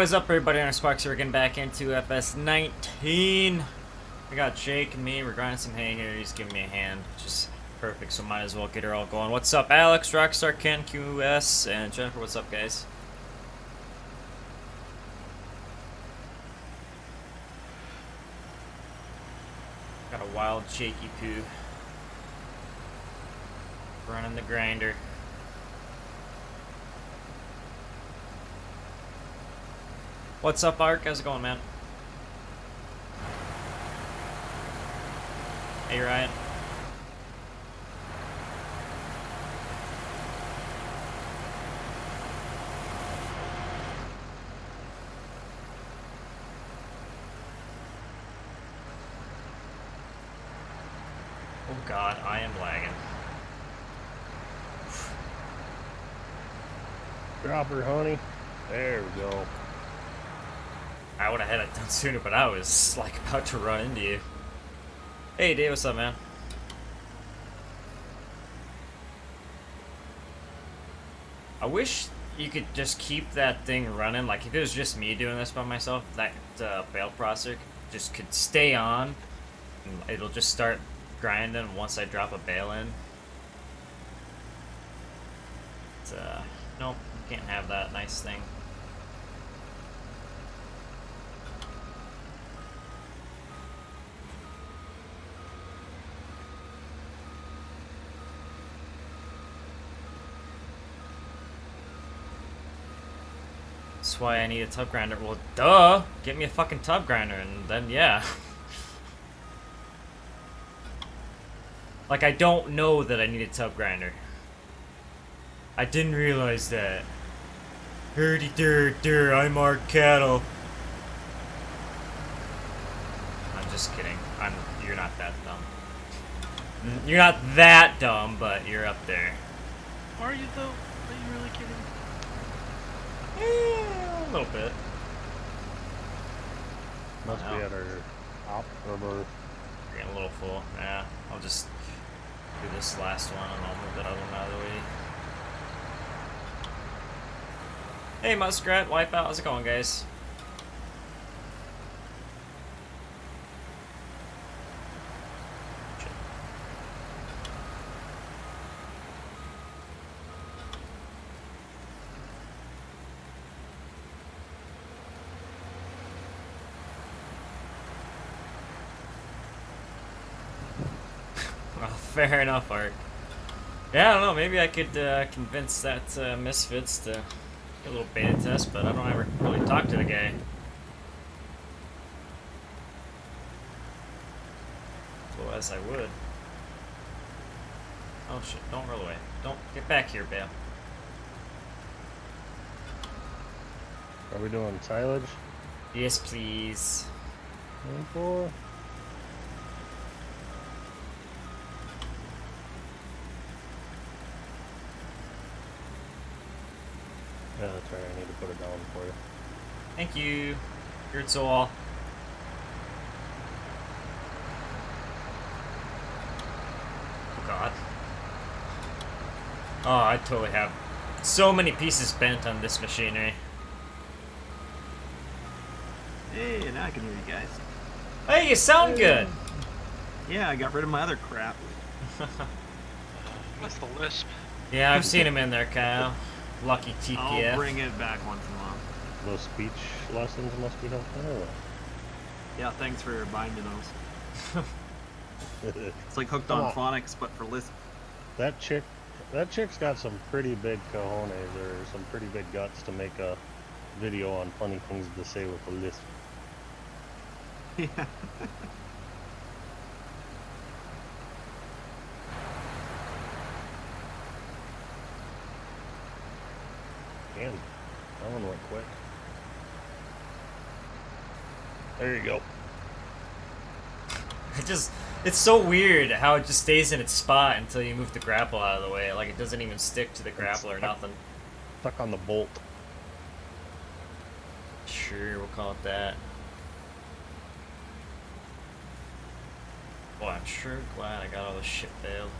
What is up, everybody? I'm Sparks. We're getting back into FS19. We got Jake and me. We're grinding some hay here. He's giving me a hand, which is perfect. So might as well get her all going. What's up, Alex, Rockstar, Ken, QS, and Jennifer? What's up, guys? Got a wild Jakey poo running the grinder. What's up, Ark? How's it going, man? Hey, Ryan. Oh god, I am lagging. Drop her, honey. There we go. I would have had it done sooner, but I was like about to run into you. Hey, Dave, what's up, man? I wish you could just keep that thing running. Like, if it was just me doing this by myself, that uh, bale processor just could stay on. And it'll just start grinding once I drop a bale in. But, uh, nope, can't have that nice thing. That's why I need a tub grinder. Well, duh! Get me a fucking tub grinder, and then yeah. like, I don't know that I need a tub grinder. I didn't realize that. Herdy dur dur, I'm Mark Cattle. I'm just kidding. I'm. You're not that dumb. You're not that dumb, but you're up there. Are you though? Are you really kidding? Eh, A little bit. Must be at our top of our. Getting a little full. Yeah, I'll just do this last one and I'll move that other one out of the way. Hey Muskrat, Wipeout, how's it going guys? Shit. Well, fair enough, Art. Yeah, I don't know. Maybe I could uh, convince that uh, Misfits to get a little beta test, but I don't ever really talk to the guy. Otherwise, I would. Oh shit! Don't roll away. Don't get back here, Bam. Are we doing silage? Yes, please. One four. Yeah, that's right. I need to put it down for you. Thank you. Good soul. Oh god. Oh, I totally have so many pieces bent on this machinery. Hey, now I can hear you guys. Hey, you sound good. Yeah, I got rid of my other crap. What's the lisp? Yeah, I've seen him in there, Kyle. Lucky I'll bring it back once in a while. Those speech lessons must be helping. Or Yeah, thanks for binding those. It's like hooked on on. phonics, but for list. that chick, that chick's got some pretty big cojones or some pretty big guts to make a video on funny things to say with a lisp. Yeah. Damn, that one went quick. There you go. It just, it's so weird how it just stays in its spot until you move the grapple out of the way. Like it doesn't even stick to the grapple or nothing. Stuck on the bolt. Sure, we'll call it that. Boy, I'm sure glad I got all this shit bailed.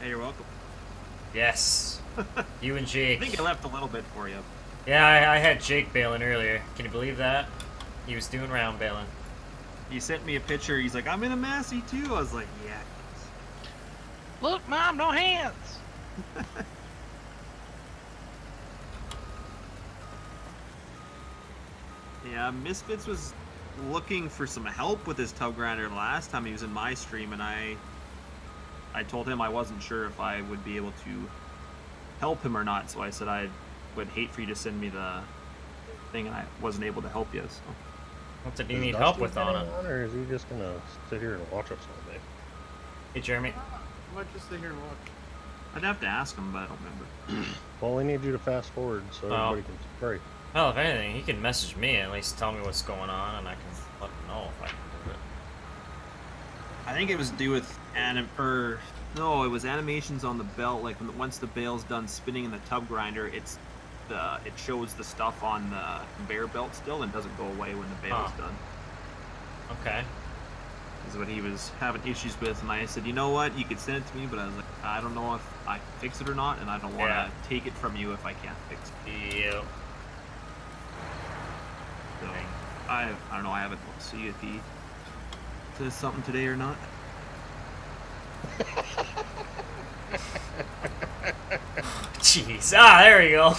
Hey, you're welcome. Yes. You and Jake. I think I left a little bit for you. Yeah, I, I had Jake bailing earlier. Can you believe that? He was doing round bailing. He sent me a picture. He's like, I'm in a Massey too. I was like, yeah. Look, mom, no hands. Yeah, Misfits was looking for some help with his tub grinder last time he was in my stream, and I, I told him I wasn't sure if I would be able to help him or not. So I said I would hate for you to send me the thing, and I wasn't able to help you. So What did you need help with getting on or is he just gonna sit here and watch us all day? Hey, Jeremy. I might just sit here and watch. I'd have to ask him, but I don't remember. Well, we need you to fast forward so Oh. everybody can pray. Well, if anything, he can message me and at least tell me what's going on, and I can let him know if I can do it. I think it was to do with anim or no, it was animations on the belt. Like once the bale's done spinning in the tub grinder, it's the it shows the stuff on the conveyor belt still and doesn't go away when the bale's Huh. done. Okay. Is what he was having issues with, and I said, you know what, you could send it to me, but I was like, I don't know if I can fix it or not, and I don't want to Yeah. take it from you if I can't fix it. Yep. So I I don't know. I haven't looked to see if he says something today or not. Jeez. Ah, there you go.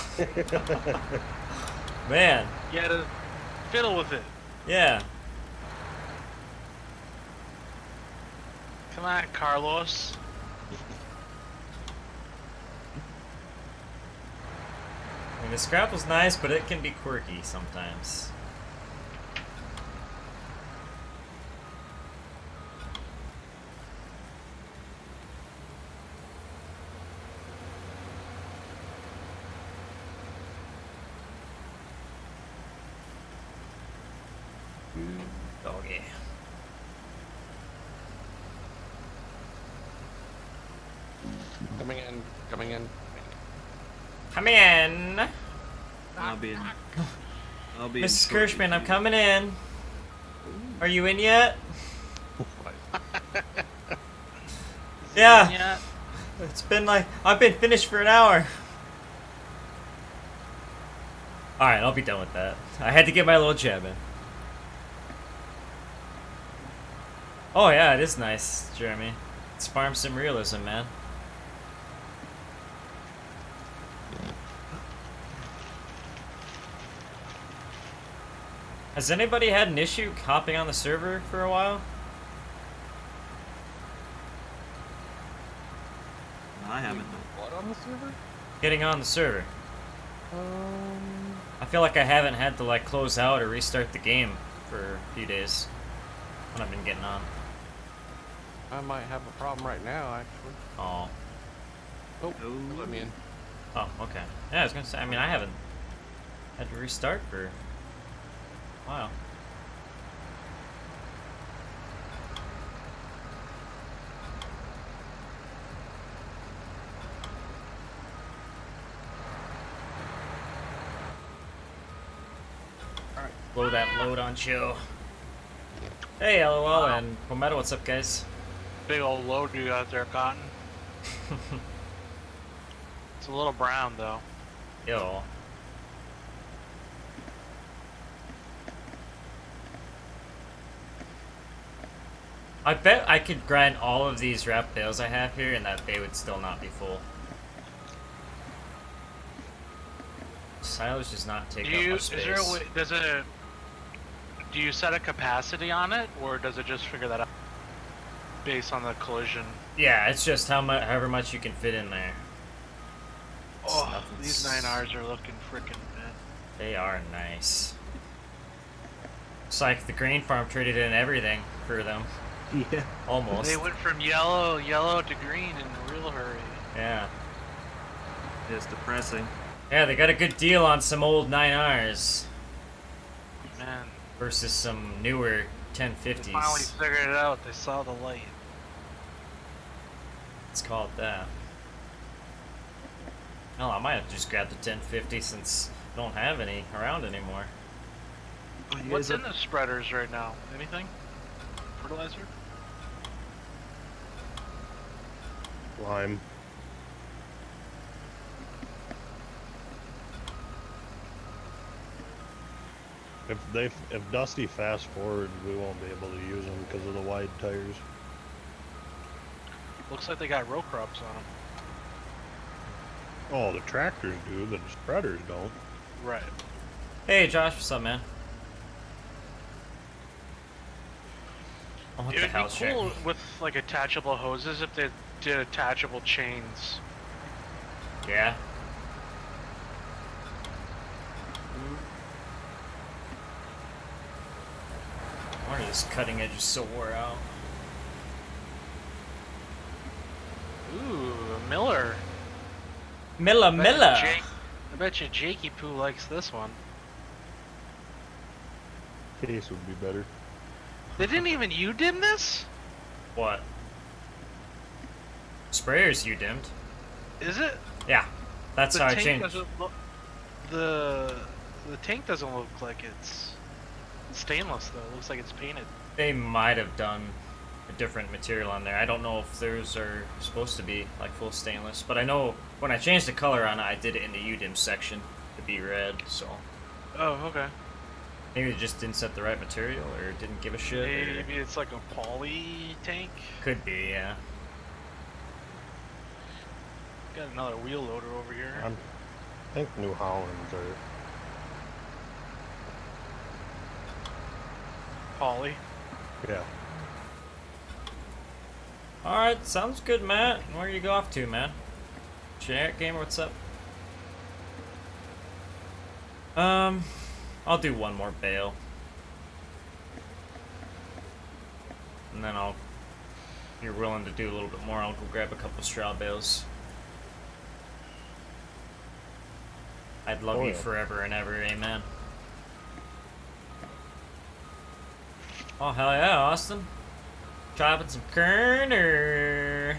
Man. You had to fiddle with it. Yeah. Come on, Carlos. I mean, the Scrapple's nice, but it can be quirky sometimes. Doggy. Coming in, coming in. Come in! I'll be in. I'll be. in Mrs. Kirschman, I'm coming in. Are you in yet? Yeah, Yeah. it's been like, I've been finished for an hour. Alright, I'll be done with that. I had to get my little jab in. Oh yeah, it is nice, Jeremy. It's farm sim realism, man. Has anybody had an issue hopping on the server for a while? I haven't. What on the server? Getting on the server. Um, I feel like I haven't had to like close out or restart the game for a few days when I've been getting on. I might have a problem right now, actually. Oh. Oh, Oh. let me in. Oh, okay. Yeah, I was gonna say. I mean, I haven't had to restart for while. Alright, blow that load on Joe. Hey, LOL and Pometa, what's up, guys? Big old load you got there, Cotton. It's a little brown, though. Yo. I bet I could grind all of these wrap bales I have here and that bay would still not be full. Silos does not take Do up you, much is space. there a way, does it, do you set a capacity on it, or does it just figure that out based on the collision? Yeah, it's just how much, however much you can fit in there. It's Oh, nothing these 9Rs are looking freaking good. They are nice. It's like the grain farm traded in everything for them, Yeah. almost. They went from yellow, yellow to green in a real hurry. Yeah. It's depressing. Yeah, they got a good deal on some old 9Rs Man, versus some newer they 1050s. finally figured it out. They saw the light. Let's call it that. Hell, I might have just grabbed the 1050 since I don't have any around anymore. What's in the spreaders right now? Anything? Fertilizer? lime. If they if Dusty fast forward, we won't be able to use them because of the wide tires. Looks like they got row crops on them. Oh, the tractors do, the spreaders don't. Right. Hey, Josh, what's up, man? It would be cool check? with like attachable hoses if they did attachable chains. Yeah. Why are these cutting edges so wore out? Ooh, Miller. Miller, I bet Milla! Jake, I bet you Jakey Poo likes this one. Case would be better. They didn't even you dim this? What? Sprayers you dimmed. Is it? Yeah. That's the how I changed. look. The the tank doesn't look like it's stainless though. It looks like it's painted. They might have done a different material on there. I don't know if theirs are supposed to be like full stainless, but I know when I changed the color on it, I did it in the UDIM section to be red. So Oh, okay. maybe they just didn't set the right material or didn't give a shit. or- Maybe it's like a poly tank. Could be, yeah. Got another wheel loader over here. I'm, I think New Hollands are. Poly. Yeah. All right, sounds good, Matt. Where you go off to, man? Jack gamer, what's up? Um, I'll do one more bale, and then I'll. If you're willing to do a little bit more, I'll go grab a couple straw bales. I'd love Oh, you yeah. forever and ever, amen. Oh hell yeah, Austin! Chopping some kern or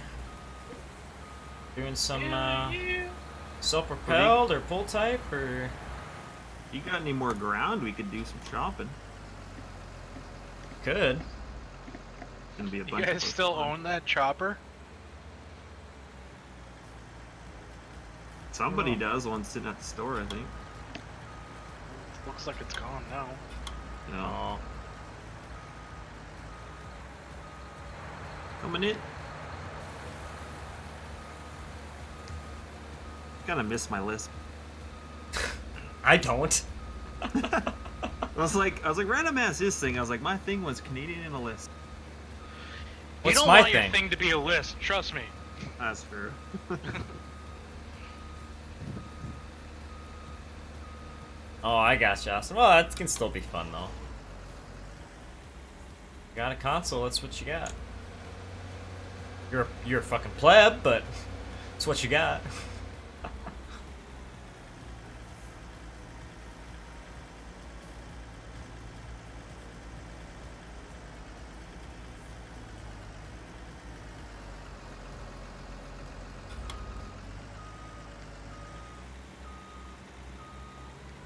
doing some uh, self-propelled or pull type or You got any more ground? We could do some shopping. could. Gonna be a bunch You bunch guys of us still fun. own that chopper? Somebody does. One sitting at the store, I think. Looks like it's gone now. No. Oh, Coming in. Kind of miss my list. I don't. I was like, I was like, random ass this thing. I was like, my thing was Canadian in a list. What's you don't my want thing? your thing to be a list, trust me. That's fair. Oh, I got you, Austin. Well, that can still be fun though. Got a console. That's what you got. You're you're a fucking pleb, but it's what you got.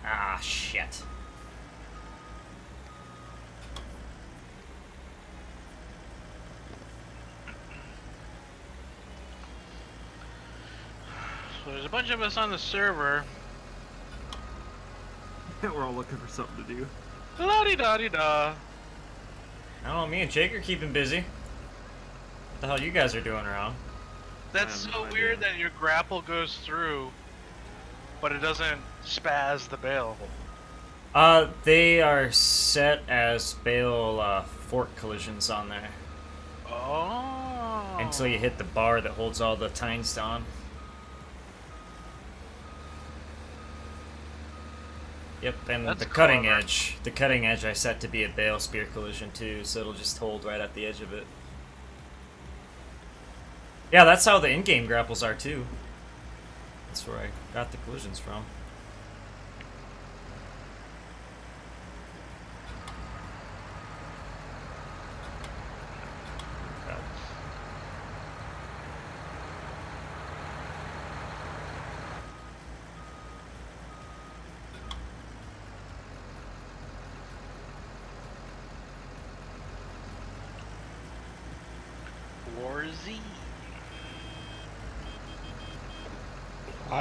Ah, shit. So there's a bunch of us on the server. We're all looking for something to do. La di da di da. I don't know. Me and Jake are keeping busy. What the hell you guys are doing around? That's so no weird idea. that your grapple goes through, but it doesn't spaz the bale. Uh, they are set as bale uh, fork collisions on there Oh. until you hit the bar that holds all the tines down. Yep, and That's the cutting clever. edge, the cutting edge I set to be a bale spear collision too, so it'll just hold right at the edge of it. Yeah, that's how the in-game grapples are too. That's where I got the collisions from.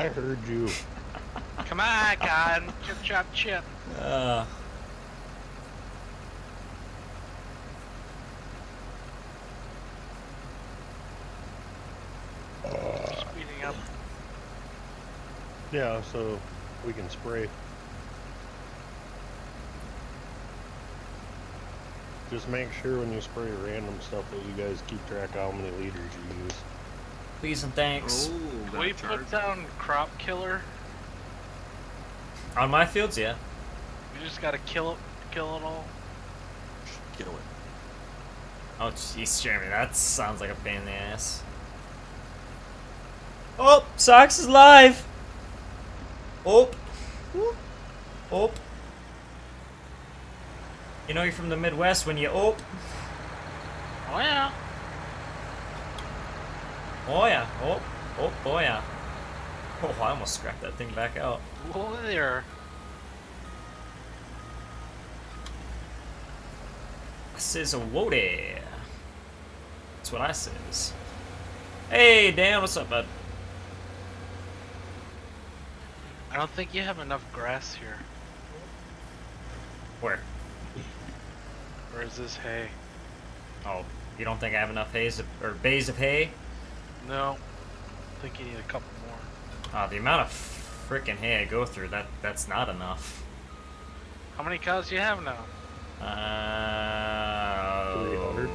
I heard you. Come on, God. chip, chop, chip. Uh. Speeding up. Yeah, so we can spray. Just make sure when you spray random stuff that you guys keep track of how many liters you use. Please and thanks. Oh, Can got we charged. put down crop killer? On my fields, yeah. We just gotta kill it, kill it all. Kill it. Oh, jeez, Jeremy, that sounds like a pain in the ass. Oh, Sockz is live. Oh. Oh. You know you're from the Midwest when you oh. Oh yeah. Oh yeah. Oh. Oh, oh yeah. Oh, I almost scrapped that thing back out. Whoa there. I says a woody. That's what I says. Hey, Dan, what's up, bud? I don't think you have enough grass here. Where? Where's this hay? Oh, you don't think I have enough of, or bays of hay? No. I think you need a couple more. Uh, the amount of freaking hay I go through, that that's not enough. How many cows do you have now? Uh, 300.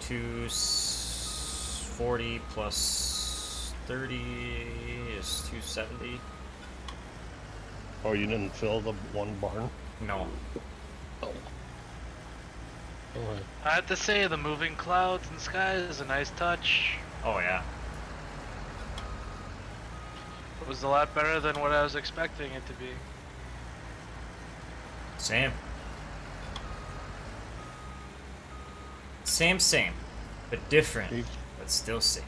Two forty plus thirty is two seventy. Oh, you didn't fill the one barn? No, Oh, I have to say, the moving clouds and sky is a nice touch. oh yeah. It was a lot better than what I was expecting it to be. Same. Same, same, but different, but still same.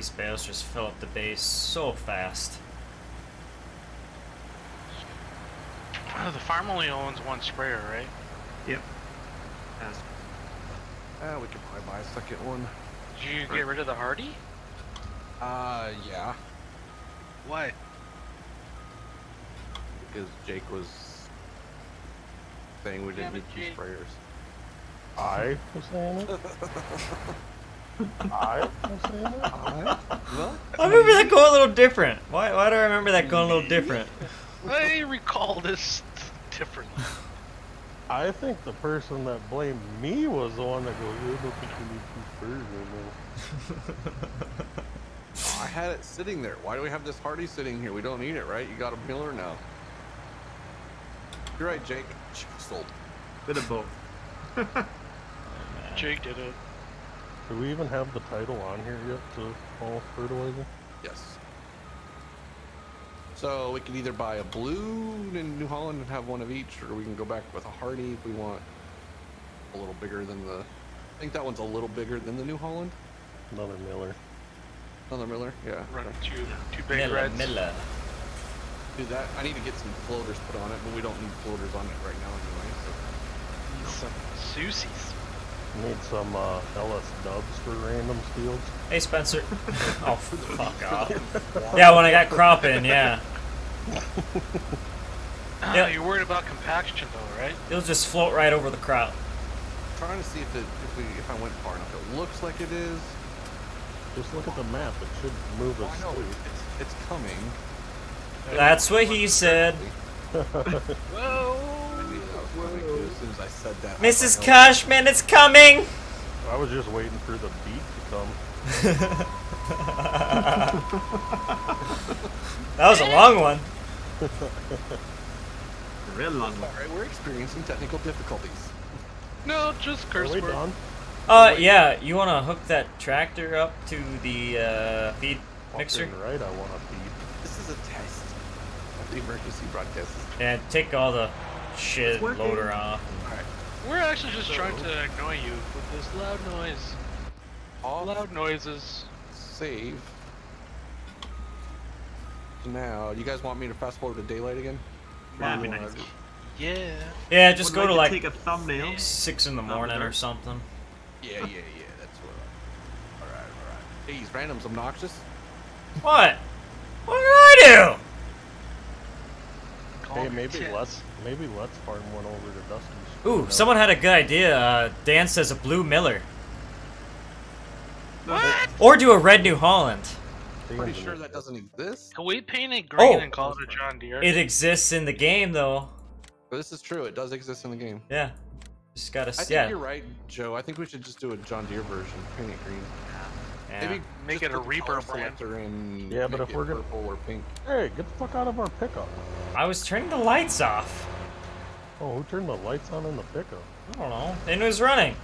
These bales just fill up the base so fast. Uh, the farm only owns one sprayer, right? Yep. Has- Uh, we could probably buy a second one. Did you get rid of the Hardi? Uh, yeah. Why? Because Jake was saying we didn't Damn it, need two sprayers. I was saying it? I was saying it? well, I remember that going a little different. Why, why do I remember that going a little different? I recall this differently. I think the person that blamed me was the one that goes, I don't think you need two spurs right now. I had it sitting there. Why do we have this Hardi sitting here? We don't need it, right? You got a Miller now. You're right, Jake. Sold. Bit of both. Jake did it. Do we even have the title on here yet to all fertilizer? Yes. So we could either buy a blue in New Holland and have one of each, or we can go back with a Hardi if we want a little bigger than the. I think that one's a little bigger than the New Holland. Another Miller. Another Miller, yeah. Run two, two big Miller, reds. Miller. Do that. I need to get some floaters put on it, but we don't need floaters on it right now anyway. So. Some Susies. Need some uh, LS dubs for random fields. Hey, Spencer. oh, fuck off. Yeah, when I got crop in, yeah. Ah, Yeah. You're worried about compaction though, right? It'll just float right over the crop. trying to see if it if we if I went far enough. It looks like it is. Just look at the map. It should move Oh, us I know it's, it's coming. That's what he said. Whoa! I knew that was coming too, as soon as I said that. Mrs. thought, Cashman, it's coming! I was just waiting for the beat to come. That was a long one. Real long "Oh, one. Alright, we're experiencing technical difficulties. No, just Are curse we word. done? Uh, yeah, you wanna hook that tractor up to the, uh, feed mixer? Fucking right, I want to feed. This is a test of the emergency broadcast. And take all the shit It's working. loader off. Alright. We're actually just So- trying to annoy you with this loud noise. All Loud noises. save. Now, you guys want me to fast forward to daylight again? That'd be nice. Yeah. Yeah, just Would go to like like take a thumbnail. six in the Not morning or something. Yeah, yeah, yeah. That's what. I... All right, all right. Hey, is random's obnoxious. What? What did I Call Hey, maybe tit. let's maybe let's farm one over to Dusty's. Ooh, You someone had a good idea. Uh, Dan says a blue Miller. What? Or do a red New Holland. Pretty sure that doesn't exist. Can we paint it green Oh. and call it a John Deere? It exists in the game, though. But this is true. It does exist in the game. Yeah. Just gotta, I think yeah. you're right, Joe. I think we should just do a John Deere version. Paint it green. Yeah. Maybe Make just it a put the Reaper color brand. selector in. Yeah, but if we're gonna- purple or pink. Hey, get the fuck out of our pickup. I was turning the lights off. Oh, who turned the lights on in the pickup? I don't know. It was running.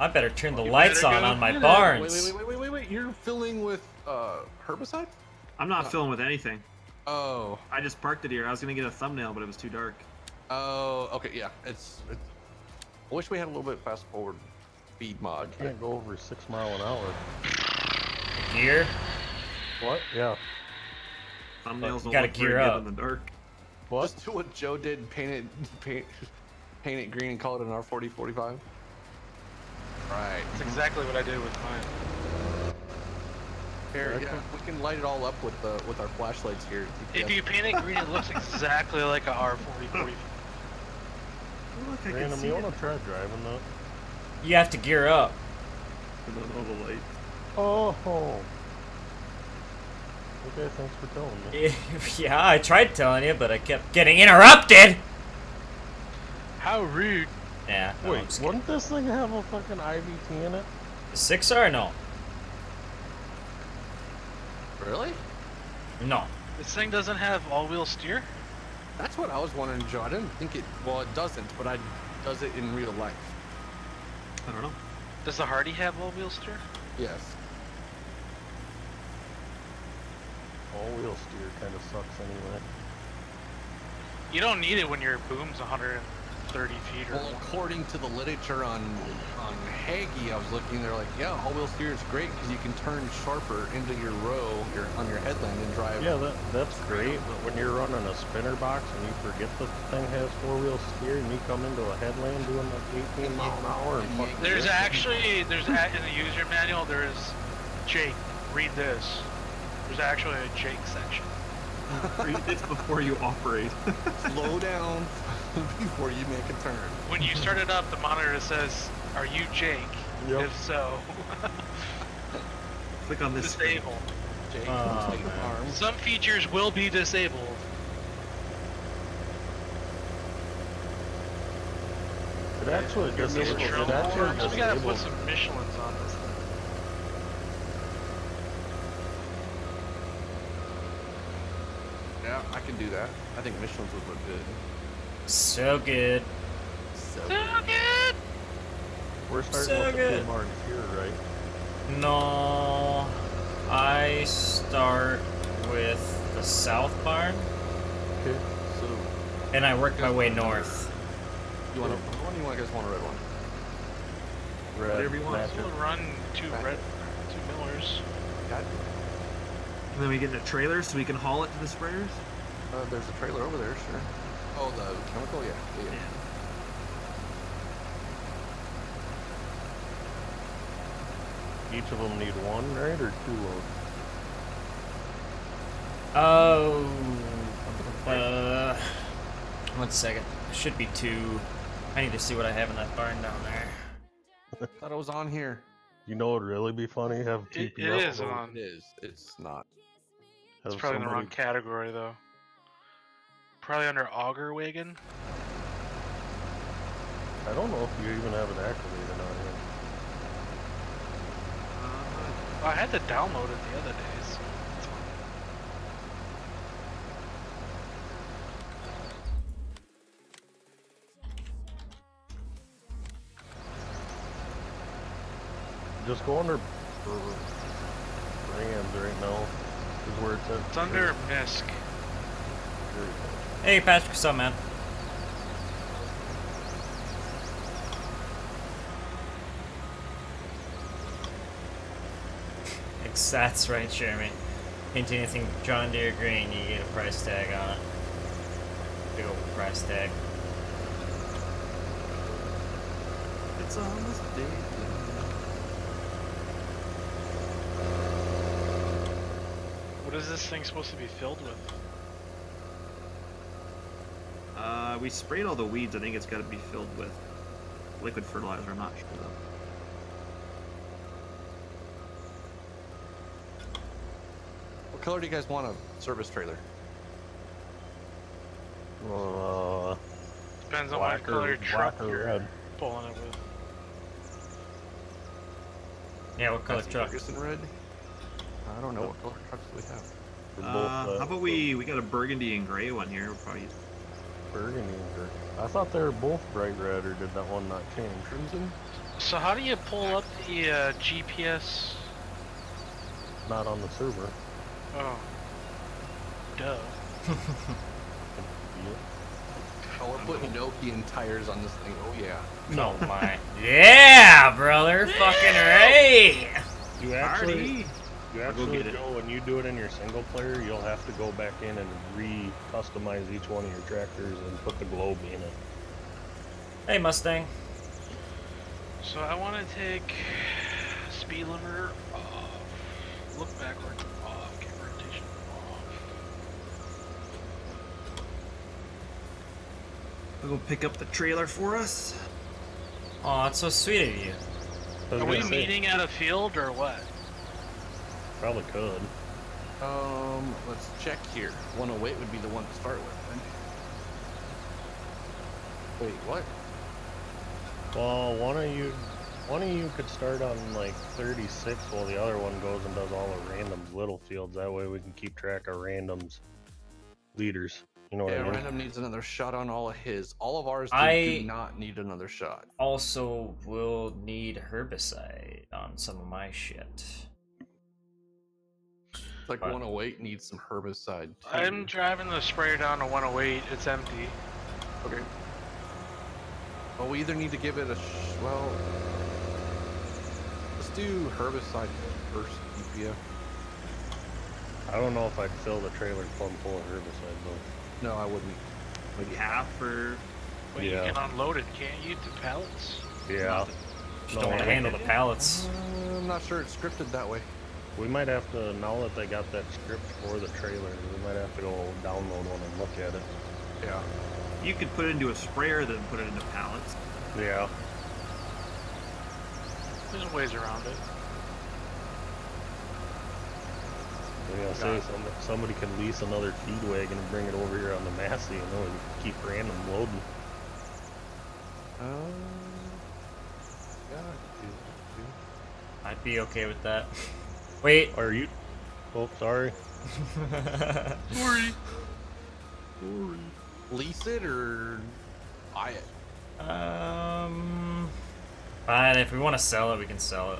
I better turn the lights on on my get barns. Wait, wait, wait, wait, wait, wait. You're filling with uh, herbicide? I'm not filling with anything. Oh, I just parked it here. I was gonna get a thumbnail, but it was too dark. oh, okay, yeah. It's. it's I wish we had a little bit fast forward speed mod. Can't go over six mile an hour. Gear. What? Yeah. Thumbnails don't gotta gear up. in the dark. What? Just do what Joe did. Paint it, paint, paint it green and call it an R40 45. Right. That's exactly what I did with mine. Here, Okay. yeah, we can light it all up with the with our flashlights here. If you paint it green, it looks exactly like a R40 40. Oh, look, I can Random, see you it. wanna try driving that? You have to gear up. I don't know the light. Oh. Okay, thanks for telling me. yeah, I tried telling you, but I kept getting interrupted. How rude. Yeah. no, Wait, wouldn't this thing have a fucking IVT in it? The six R no. Really? No. This thing doesn't have all-wheel steer? That's what I was wondering, Joe. I didn't think it. Well, it doesn't, but I does it in real life. I don't know. Does the Hardi have all-wheel steer? Yes. All-wheel steer kind of sucks anyway. You don't need it when your boom's 130 feet or Well, more. according to the literature on on Hagie, I was looking. They're like, yeah, all-wheel steer is great because you can turn sharper into your row, your on your headland, and drive. Yeah, that that's great, but when you're running a spinner box and you forget the thing has four-wheel steer and you come into a headland doing like 18 mile an hour and fucking There's drift, actually, there's a, in the user manual, there is, Jake, read this. There's actually a Jake section. Read this before you operate. Slow down before you make a turn. When you start it up, the monitor says, are you Jake? Yep. If so, Click on this. screen. disable. Jake, Oh, take man. arms. Some features will be disabled. It actually disables. It Michelin actually horns. We gotta put some Michelins on this thing. Yeah, I can do that. I think Michelin's would look good. So good. So So good! We're starting So with the good. two marks here, right? No. I start with the south barn, Okay. so and I work my way north. you want a blue one? You want guys want a red one? Red. Whatever you want. match it. We'll run two red, two Millers. Got it. And then we get in a trailer so we can haul it to the sprayers. Uh, there's a trailer over there, sure. Oh, the chemical, yeah. yeah, yeah. Each of them need one, right, or two loads? Oh. Uh. One second. Should be two. I need to see what I have in that barn down there. Thought it was on here. You know, it'd really be funny have It, TPS it is load- on. It is. It's not. It's have probably in the wrong category though. Probably under Auger Wagon. I don't know if you even have it activated on here. Well, uh, I had to download it the other day. So it's fine. Just go under brands right now. Is where it's at. It's under MISC. There you go. Hey, Patrick, what's up, man? That's right, Jeremy. Hint anything John Deere green, you get a price tag on it. Big old price tag. It's this day. What is this thing supposed to be filled with? Uh, we sprayed all the weeds. I think it's got to be filled with liquid fertilizer. I'm not sure though. What color do you guys want a service trailer? Uh, Depends on what color or, truck you're red. pulling it with. Yeah, what color Massey truck? Ferguson red? I don't know what color trucks do we have. They're Uh, how about we we got a burgundy and gray one here? We'll probably use burgundy or I thought they were both bright red, or did that one not change? Crimson? So how do you pull up the uh, GPS? Not on the server. Oh. Duh. Yeah. Oh, we're putting Nokian tires on this thing. Oh yeah. No my. yeah, brother. Fucking right. You actually, Party! You I'll go actually get it. go when you do it in your single player. You'll have to go back in and re-customize each one of your tractors and put the globe in it. Hey, Mustang. So I want to take speed limiter off, look backward off, kick rotation off. We'll go pick up the trailer for us. Oh, it's so sweet of you. I Are we meeting at a field or what? Probably could. Um, let's check here. 108 would be the one to start with. Then. Wait, what? Well, one of you, one of you could start on like 36, while the other one goes and does all the randoms little fields. That way we can keep track of randoms leaders. You know what Yeah, I mean? random needs another shot on all of his. All of ours do, I- do not need another shot. Also, will need herbicide on some of my shit. It's like But- 108 needs some herbicide. Too. I'm driving the sprayer down to 108. It's empty. okay. Well, we either need to give it a sh- well. Let's do herbicide first. EPA. I don't know if I'd fill the trailer plumb full of herbicide though. No, I wouldn't. Maybe half for. But Yeah. you can unload it, can't you, The pallets? Yeah, Just No, don't want to handle the pallets. Uh, I'm not sure it's scripted that way. We might have to now that they got that script for the trailer. We might have to go download one and look at it. Yeah. You could put it into a sprayer, then put it into pallets. Yeah. There's ways around it. I was gonna say some, somebody could lease another feed wagon and bring it over here on the Massey, and then we keep random loading. Um. Yeah. I could do that, too. I'd be okay with that. Wait. Are you? Oh, sorry. Sorry. Lease it or buy it. um. Fine. If we want to sell it, we can sell it.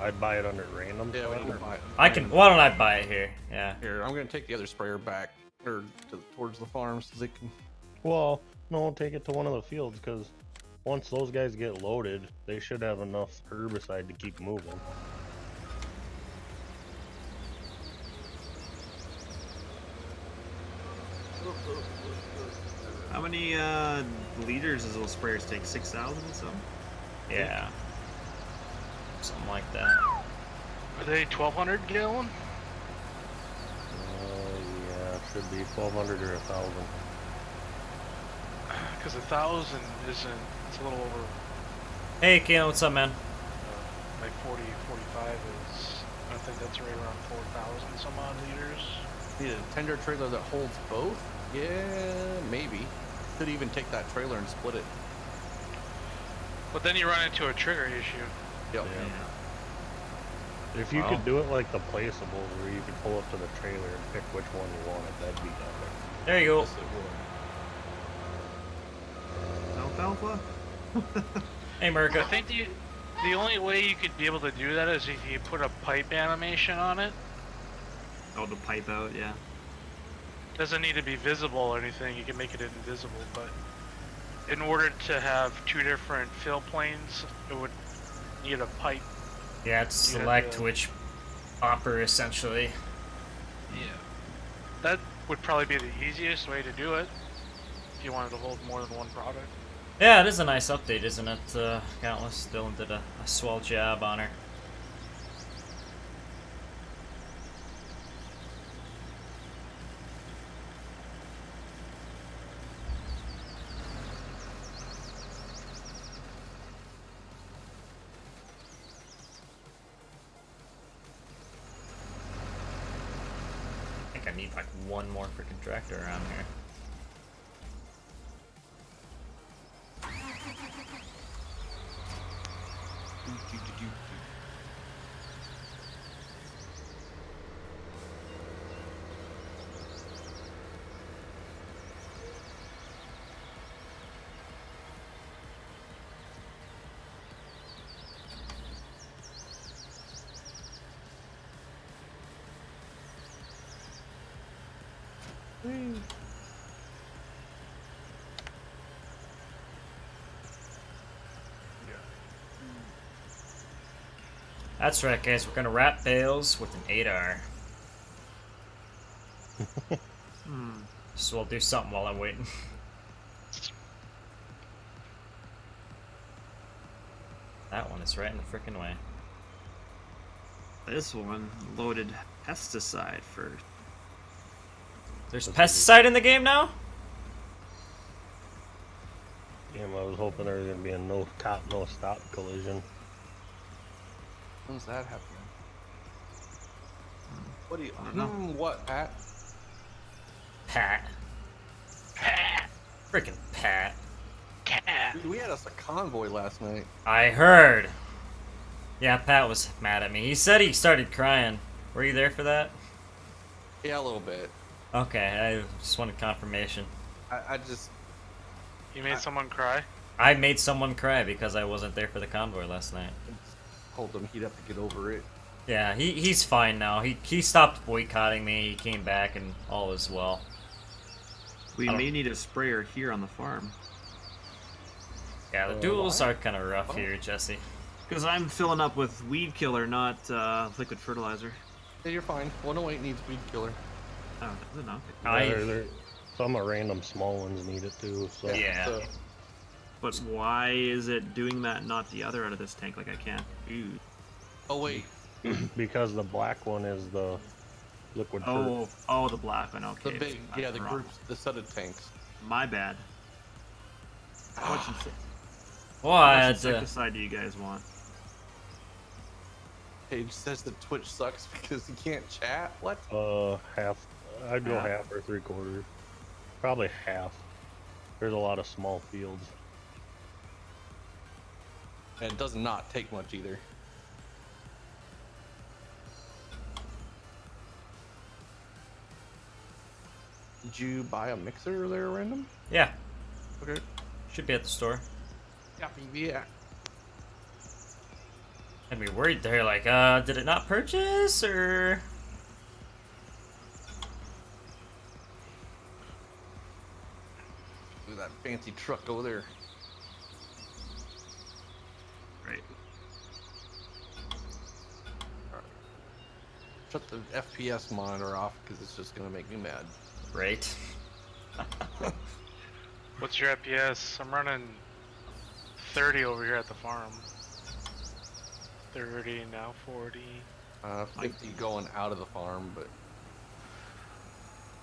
I'd buy it under random. Yeah, we can buy it. I can. Why don't I buy it here? Yeah. Here, I'm gonna take the other sprayer back or to, towards the farm so they can. Well, no, take it to one of the fields because once those guys get loaded, they should have enough herbicide to keep moving. How many uh, liters does those sprayers take? Six thousand or something? Yeah. Something like that. Are they 1200 gallon? Uh, yeah, it should be 1200 or a 1000. Because a thousand isn't. It's a little over. Hey, Kalen, what's up, man? Uh, like 40, 45 is. I think that's right around 4,000 some odd liters. Need a tender trailer that holds both? Yeah, maybe. Could even take that trailer and split it. But then you run into a trigger issue. Yep. Yeah. If you Wow. could do it like the placeable, where you could pull up to the trailer and pick which one you wanted, that'd be epic. There you go. Yes, it would. Alfalfa? Hey, I think the the only way you could be able to do that is if you put a pipe animation on it. Oh, the pipe out, yeah. Doesn't need to be visible or anything. You can make it invisible, but in order to have two different fill planes, it would need a pipe. Yeah, it's You have select to- which popper essentially. Yeah. That would probably be the easiest way to do it. If you wanted to hold more than one product. Yeah, it is a nice update, isn't it? Uh, Countless Dylan did a, a swell job on her. I need like one more freaking tractor around here. That's right, guys. We're gonna wrap bales with an 8R. Hmm. So we'll do something while I'm waiting. that one is right in the freaking way. This one loaded pesticide first. There's That's pesticide in the game now? Damn, I was hoping there was gonna be a no cop, no stop collision. When's that happening? What do you? I don't know. Hmm, what, Pat? Pat. Pat, Freaking Pat. cat. Dude, we had us a convoy last night. I heard. Yeah, Pat was mad at me. He said he started crying. Were you there for that? Yeah, a little bit. Okay, I just wanted confirmation. I, I just You made I- someone cry? I made someone cry because I wasn't there for the convoy last night. told him he'd have to get over it. Yeah, he, he's fine now. He he stopped boycotting me. He came back and all is well. We may need a sprayer here on the farm. Yeah, the Uh, duels why? are kind of rough Oh. here, Jesse. Because I'm filling up with weed killer, not uh, liquid fertilizer. Yeah, you're fine. 108 needs weed killer. Oh, does it not? I- there- there- some of random small ones need it too. So Yeah. So, But why is it doing that, not the other out of this tank? Like I can't. Ooh. oh wait, because the black one is the liquid. fer- Oh, oh, the black one. Okay. the big, yeah, the wrong. groups, the set of tanks. My bad. How much, inse- Well, how I much had insecticide do you guys want? Paige says that Twitch sucks because he can't chat. What? Uh, half. I'd go Half. half or three quarters. Probably half. There's a lot of small fields. And it does not take much either. Did you buy a mixer there, random? Yeah, Okay. should be at the store. Yeah, I'd be worried there, like, uh, did it not purchase or? Look at that fancy truck over there. Right. Shut the FPS monitor off because it's just gonna make me mad. Right. What's your FPS? I'm running 30 over here at the farm. 30, now 40. Uh, 50 going out of the farm, but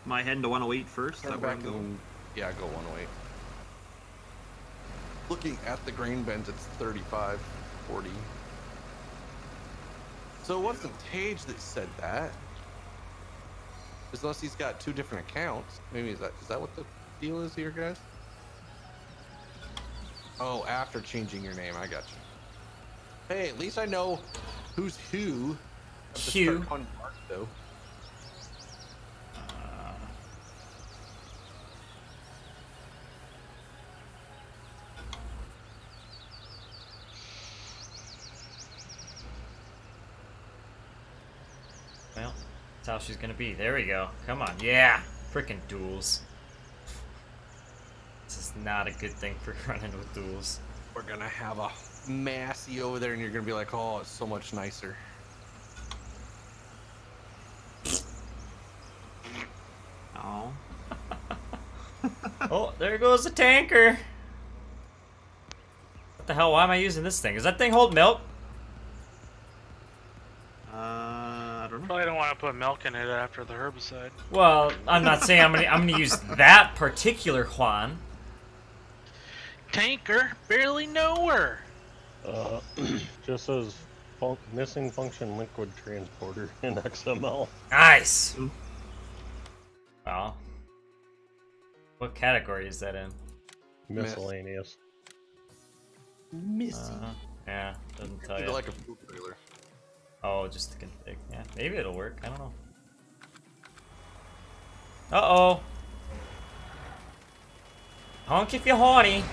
Am I heading to 108 first? Is turn that where back I'm going? and yeah, go one way. Looking at the grain bins, it's 35, 40. So it wasn't Tage that said that. Just Unless he's got two different accounts. Maybe is that is that what the deal is here, guys? Oh, after changing your name, I got you. Hey, at least I know who's who. Hugh. Mark, though. How she's gonna be. There we go. Come on. Yeah. Freaking duels. This is not a good thing for running with duels. We're gonna have a Massey over there, and you're gonna be like, "Oh, it's so much nicer." Oh. oh, there goes the tanker. What the hell? Why am I using this thing? Does that thing hold milk? Uh, I don't know. Probably don't want to put milk in it after the herbicide. Well, I'm not saying I'm gonna I'm gonna use that particular Juan. Tanker, barely know her. Uh, just says fun- missing function liquid transporter in XML. Nice. Well, what category is that in? Myth. Miscellaneous. Uh, yeah, doesn't tell you. like a food trailer. Oh, just the config. Yeah, maybe it'll work. I don't know. Uh oh. Honk if you're horny.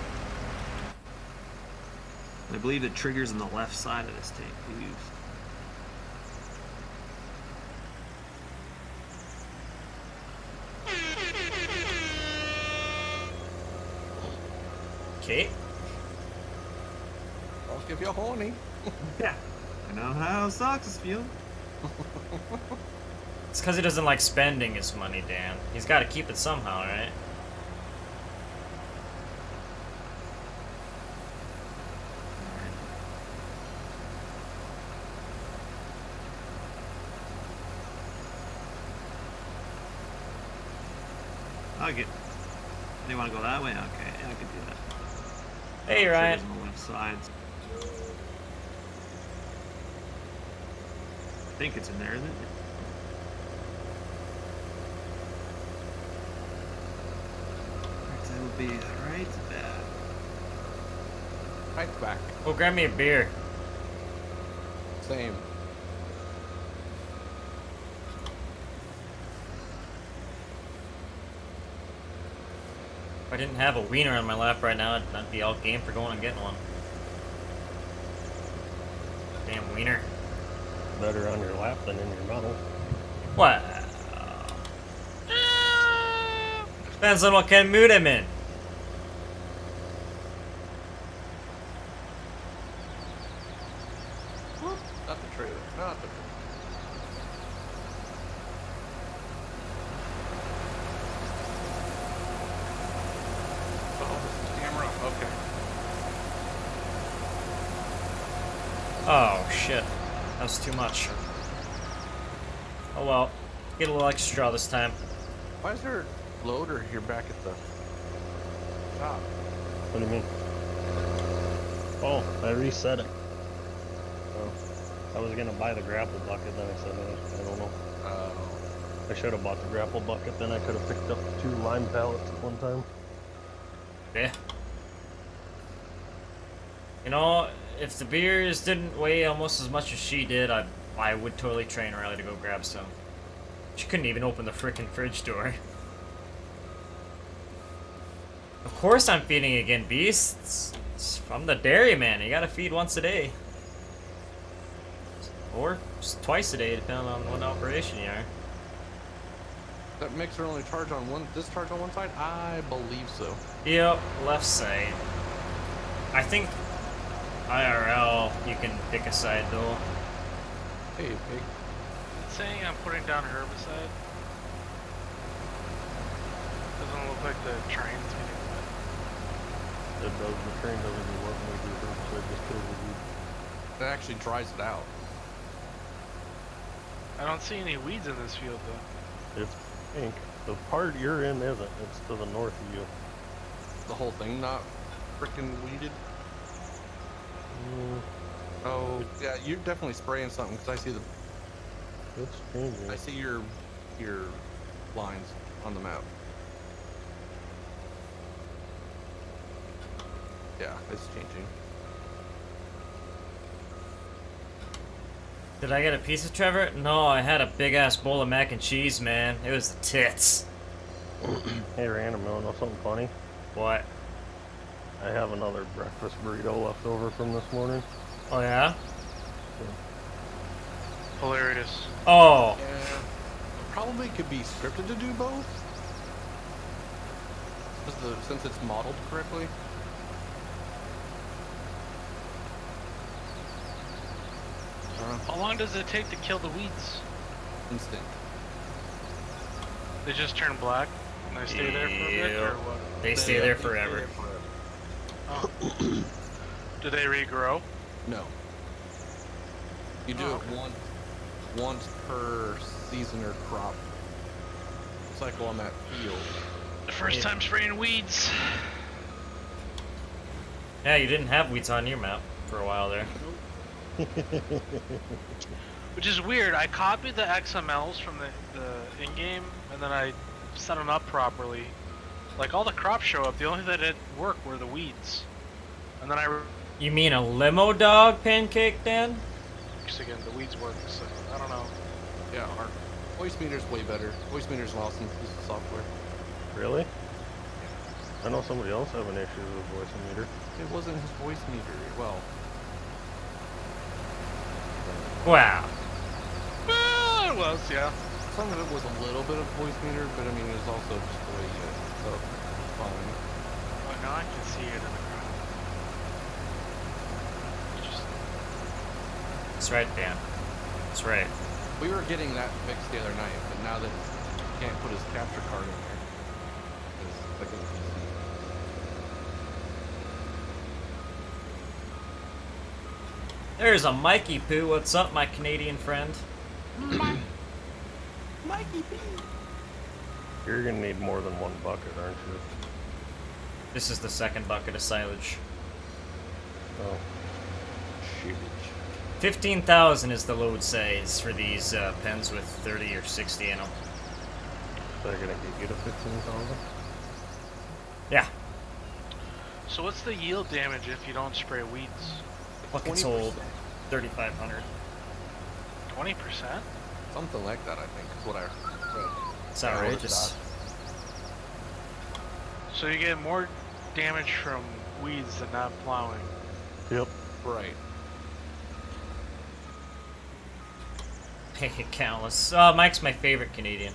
I believe the trigger's on the left side of this tank. Please. Okay. I'll give you a horny. Yeah. I know how Sockz is feeling. It's because he doesn't like spending his money, Dan. He's got to keep it somehow, right? I'll get. They want to go that way? Okay, I can do that. Hey, Ryan. trigger's on the left side. I think it's in there, isn't it? That would be right bad. Right back. Oh, grab me a beer. Same. If I didn't have a wiener on my lap right now, I'd, I'd be all game for going and getting one. Damn wiener. Better on your lap than in your mouth. What? Depends on what kind of mood I'm in. Not the trailer. Not the trailer. Oh, camera. Okay. Oh shit. That was too much. Oh well. Get a little extra draw this time. Why is there a loader here back at the top? What do you mean? Oh, I reset it. Oh, I was gonna buy the grapple bucket, then I said, eh, I don't know. Oh. I should have bought the grapple bucket, then I could have picked up two lime pallets at one time. Yeah. You know, if the beers didn't weigh almost as much as she did, I I would totally train Riley to go grab some. She couldn't even open the frickin' fridge door. Of course I'm feeding again, beasts. It's from the dairy man. You gotta feed once a day. Or twice a day, depending on what operation you are. That mixer only charge on one. Discharge on one side? I believe so. Yep, left side. I think IRL you can pick a side though. Hey, pig. It's saying I'm putting down herbicide. Doesn't look like the train's getting wet. It does, the train doesn't do what we do, so it just kills the weed. That actually dries it out. I don't see any weeds in this field though. It's pink. The part you're in isn't, it's to the north of you. The whole thing not freaking weeded. Mm, Oh, yeah, you're definitely spraying something because I see the it's changing. I see your your lines on the map. Yeah, it's changing. Did I get a piece of Trevor? No, I had a big ass bowl of mac and cheese, man. It was the tits. Hey, random, you wanna know something funny? What? I have another breakfast burrito left over from this morning. Oh yeah? Hilarious. Oh, Yeah, probably could be scripted to do both. the, since it's modeled correctly. How long does it take to kill the weeds? Instant. They just turn black and they stay there for a bit, or what? they stay They- there they forever. Oh. Do they regrow? No. You do Oh, it once, once per season or crop cycle on that field. The first Yeah. time spraying weeds. Yeah, you didn't have weeds on your map for a while there. Which is weird. I copied the XMLs from the, the in-game, and then I set them up properly, like all the crops show up. The only thing that didn't work were the weeds. And then I, You mean a limo dog pancake, Dan? because again, the weeds work. So I don't know. Yeah, our Voicemeeter's way better. Voicemeeter's an awesome piece of software. Really? I know somebody else having issues with voice meter. It wasn't his voice meter. Well, Wow. Well, it was, yeah. some of it was a little bit of voice meter, but I mean, it was also just the way it. So, it's fine. Oh, now I can see it in the ground. Just, That's right, Dan. That's right. We were getting that fixed the other night, but now that he can't put his capture card in there, it's like a There's a Mikey Poo. What's up, my Canadian friend? You're gonna need more than one bucket, aren't you? This is the second bucket of silage. Oh, Shoot. 15,000 is the load size for these uh, pens with 30 or 60 in them. they're gonna get you to fifteen thousand. Yeah. so what's the yield damage if you don't spray weeds? Buckets 20%. hold 3,500. 20%? Something like that, I think, is what I read. It's Yeah, I would've outrageous. So you get more damage from weeds than not plowing. Yep. Right. Hey, countless. Uh, Mike's my favorite Canadian.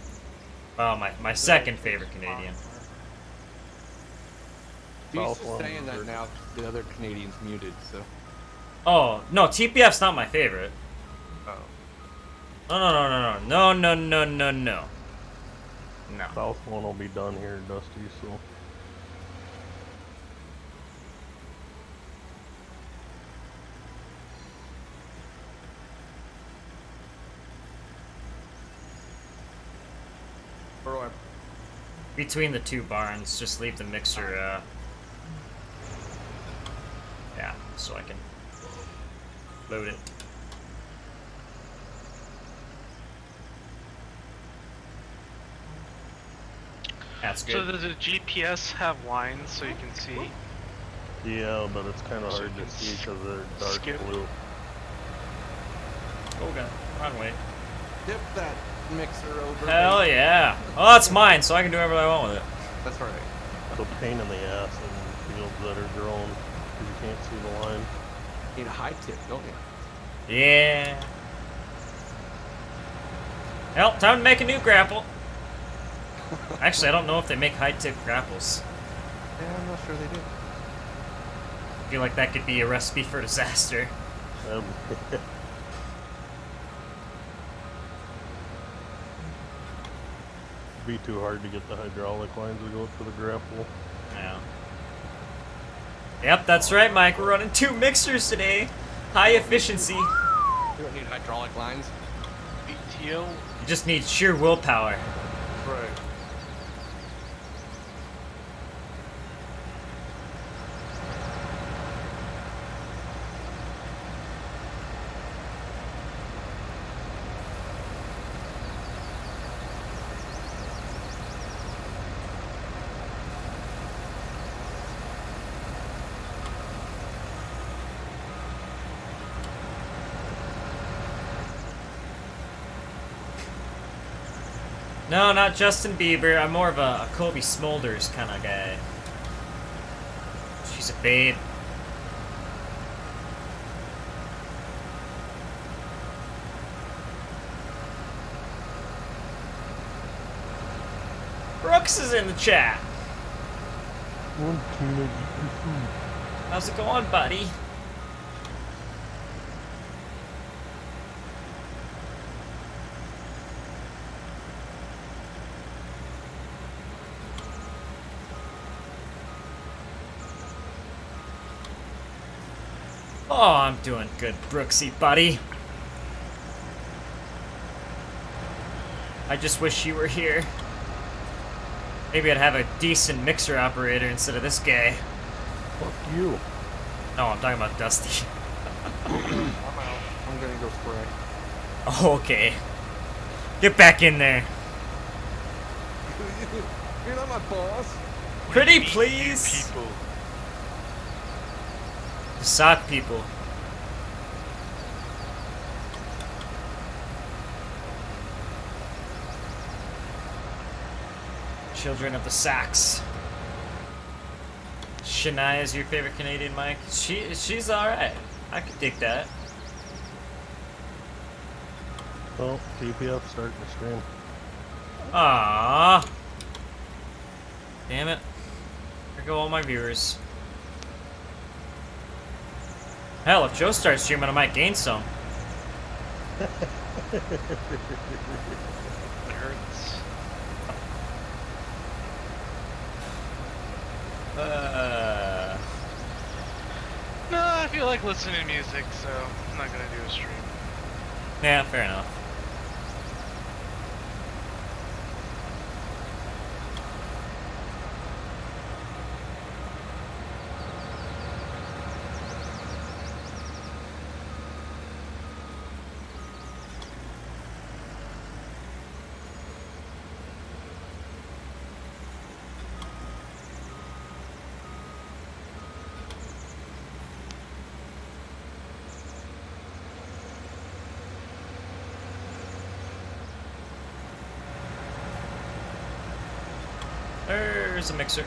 Well, my, my second favorite Canadian. He's South saying that now the other Canadian's muted, so. Oh, no, TPF's not my favorite. Oh. No, no, no, no, no, no, no, no, no. No. South one will be done here, Dusty. So Or do I Between the two barns, just leave the mixer, uh... Yeah, so I can load it. That's So does the GPS have lines so you can see? yeah, but it's kind of So hard to see because they're dark skip. blue. Oh god, wrong way. dip that mixer over? Hell yeah. Oh, it's mine, so I can do whatever I want with it. That's right. It's a pain in the ass in fields that are grown because you can't see the line. Need a high tip, don't you? Yeah. Well, time to make a new grapple. Actually, I don't know if they make high-tip grapples. Yeah, I'm not sure they do. I feel like that could be a recipe for disaster. Um, be too hard to get the hydraulic lines to go up to the grapple. Yeah. Yep, that's right, Mike. We're running two mixers today. High efficiency. You You don't need hydraulic lines. BTO? You just need sheer willpower. Right. No, not Justin Bieber. I'm more of a, a Cobie Smulders kind of guy. She's a babe. Brooks is in the chat. How's it going, buddy? Oh, I'm doing good, Brooksy, buddy. I just wish you were here. Maybe I'd have a decent mixer operator instead of this guy. Fuck you. No, I'm talking about Dusty. I'm out. I'm gonna go spray. Oh, okay. Get back in there. You're not my boss. Pretty Meet new please. People. The sock people. Children of the Sacks. Shania is your favorite Canadian Mike? She she's alright. I could dig that. Oh, TPF starting to stream. Ah. Damn it. There go all my viewers. Hell, if Joe starts streaming, I might gain some. It hurts. Uh, No, I feel like listening to music, so I'm not gonna do a stream. yeah, fair enough. There's a mixer.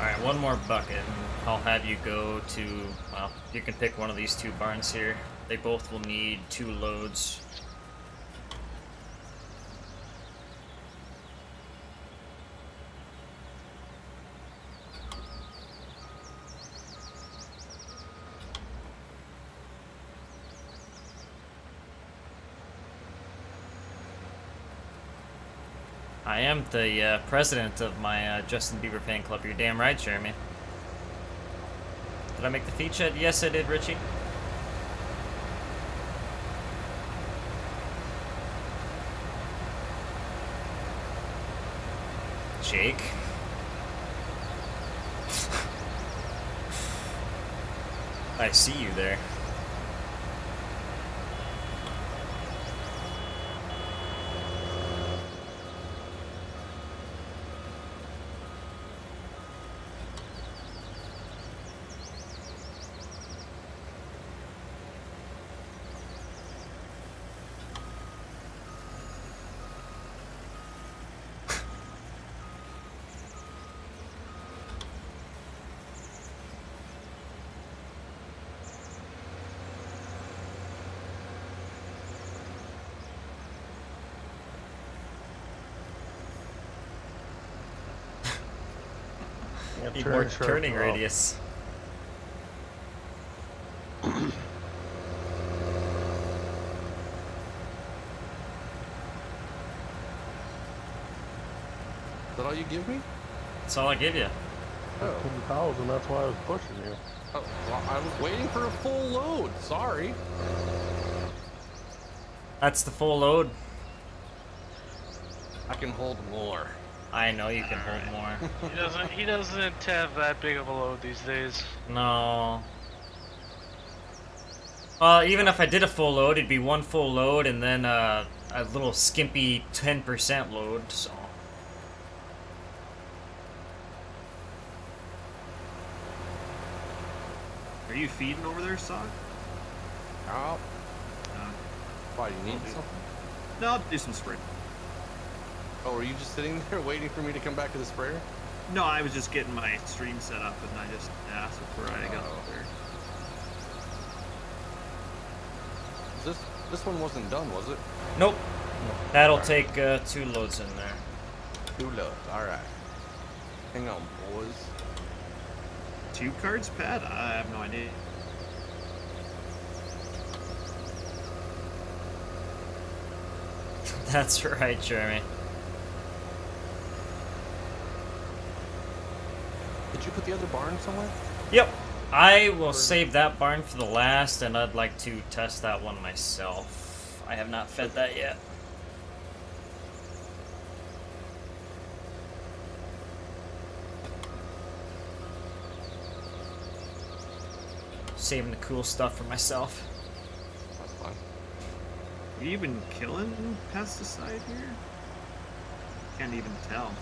Alright, one more bucket, and I'll have you go to. Well, you can pick one of these two barns here. They both will need two loads. Am the uh, president of my uh, Justin Bieber fan club. You're damn right, Jeremy. Did I make the feature? Yes, I did, Richie. Jake. I see you there. Yeah, Need turn more sharp turning off. radius. Is that all you give me? That's all I give you. Oh, 10,000, that's why I was pushing you. oh well, I was waiting for a full load. Sorry. That's the full load. I can hold more. I know you can hold more. He doesn't. He doesn't have that big of a load these days. No. Well, even if I did a full load, it'd be one full load and then uh, a little skimpy 10% load, so. Are you feeding over there, Sock? Oh, Uh, why? You need something? no, I'll do some spray. Oh, were you just sitting there waiting for me to come back to the sprayer? No, I was just getting my stream set up, and I just asked before I got Oh. there. This this one wasn't done, was it? Nope. That'll take uh, two loads in there. Two loads. All right. Hang on, boys. Two cards, Pat? I have no idea. That's right, Jeremy. Did you put the other barn somewhere? Yep. I will save that barn for the last, and I'd like to test that one myself. I have not fed that yet. Saving the cool stuff for myself. That's fine. Are you even killing pesticide here? Can't even tell.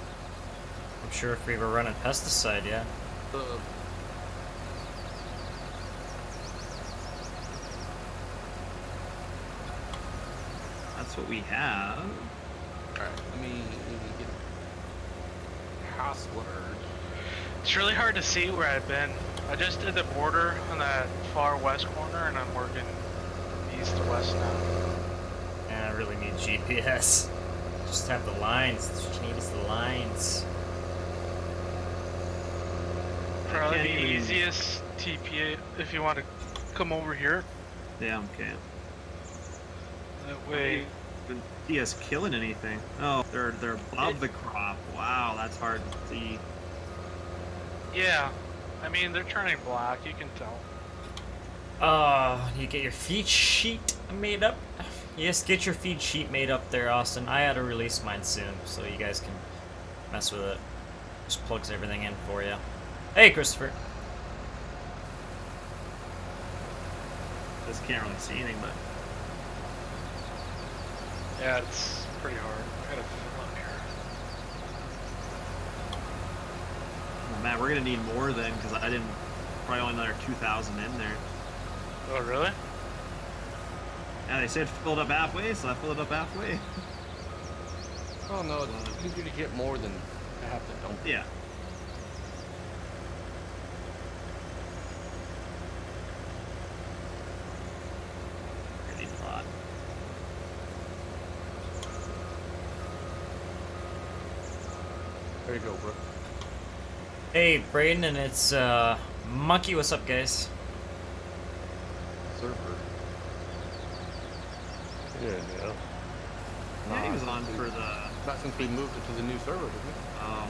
I'm sure if we were running pesticide, yeah. The That's what we have. Alright, let me, let me get password. It's really hard to see where I've been. I just did the border on that far west corner, and I'm working east to west now. And I really need GPS. Just have the lines. Just need is the lines. Probably the even- easiest TPA if you want to come over here. Yeah, okay. That way, Didn't see us killing anything. Oh, they're they're above the crop. Wow, that's hard to see. yeah. I mean, they're turning black. You can tell. Uh, you get your feed sheet made up. Yes, get your feed sheet made up there, Austin. I had to release mine soon, so you guys can mess with it. Just plugs everything in for you. Hey, Christopher. Just can't really see anything, but Yeah, it's pretty hard. I gotta fill up here. oh, man, we're gonna need more then because I didn't. Probably only another 2,000 in there. Oh, really? Yeah, they said filled up halfway, so I filled it up halfway. Oh no, it's easier to get more than half the to dump. Yeah. I need a lot. There you go, bro. Hey, Braden, and it's uh, Monkey. What's up, guys? Server. Yeah, yeah. Yeah, he was on since for the. Not since we moved it to the new server, did we? Um,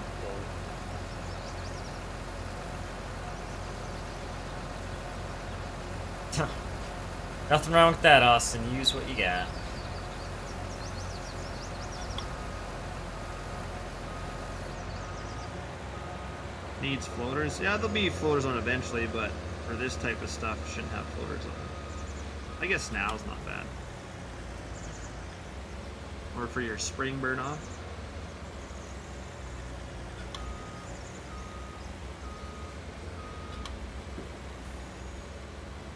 Nothing wrong with that, Austin. Use what you got. Needs floaters. Yeah, there'll be floaters on eventually, but for this type of stuff, shouldn't have floaters on. I guess now's not bad. Or for your spring burn off.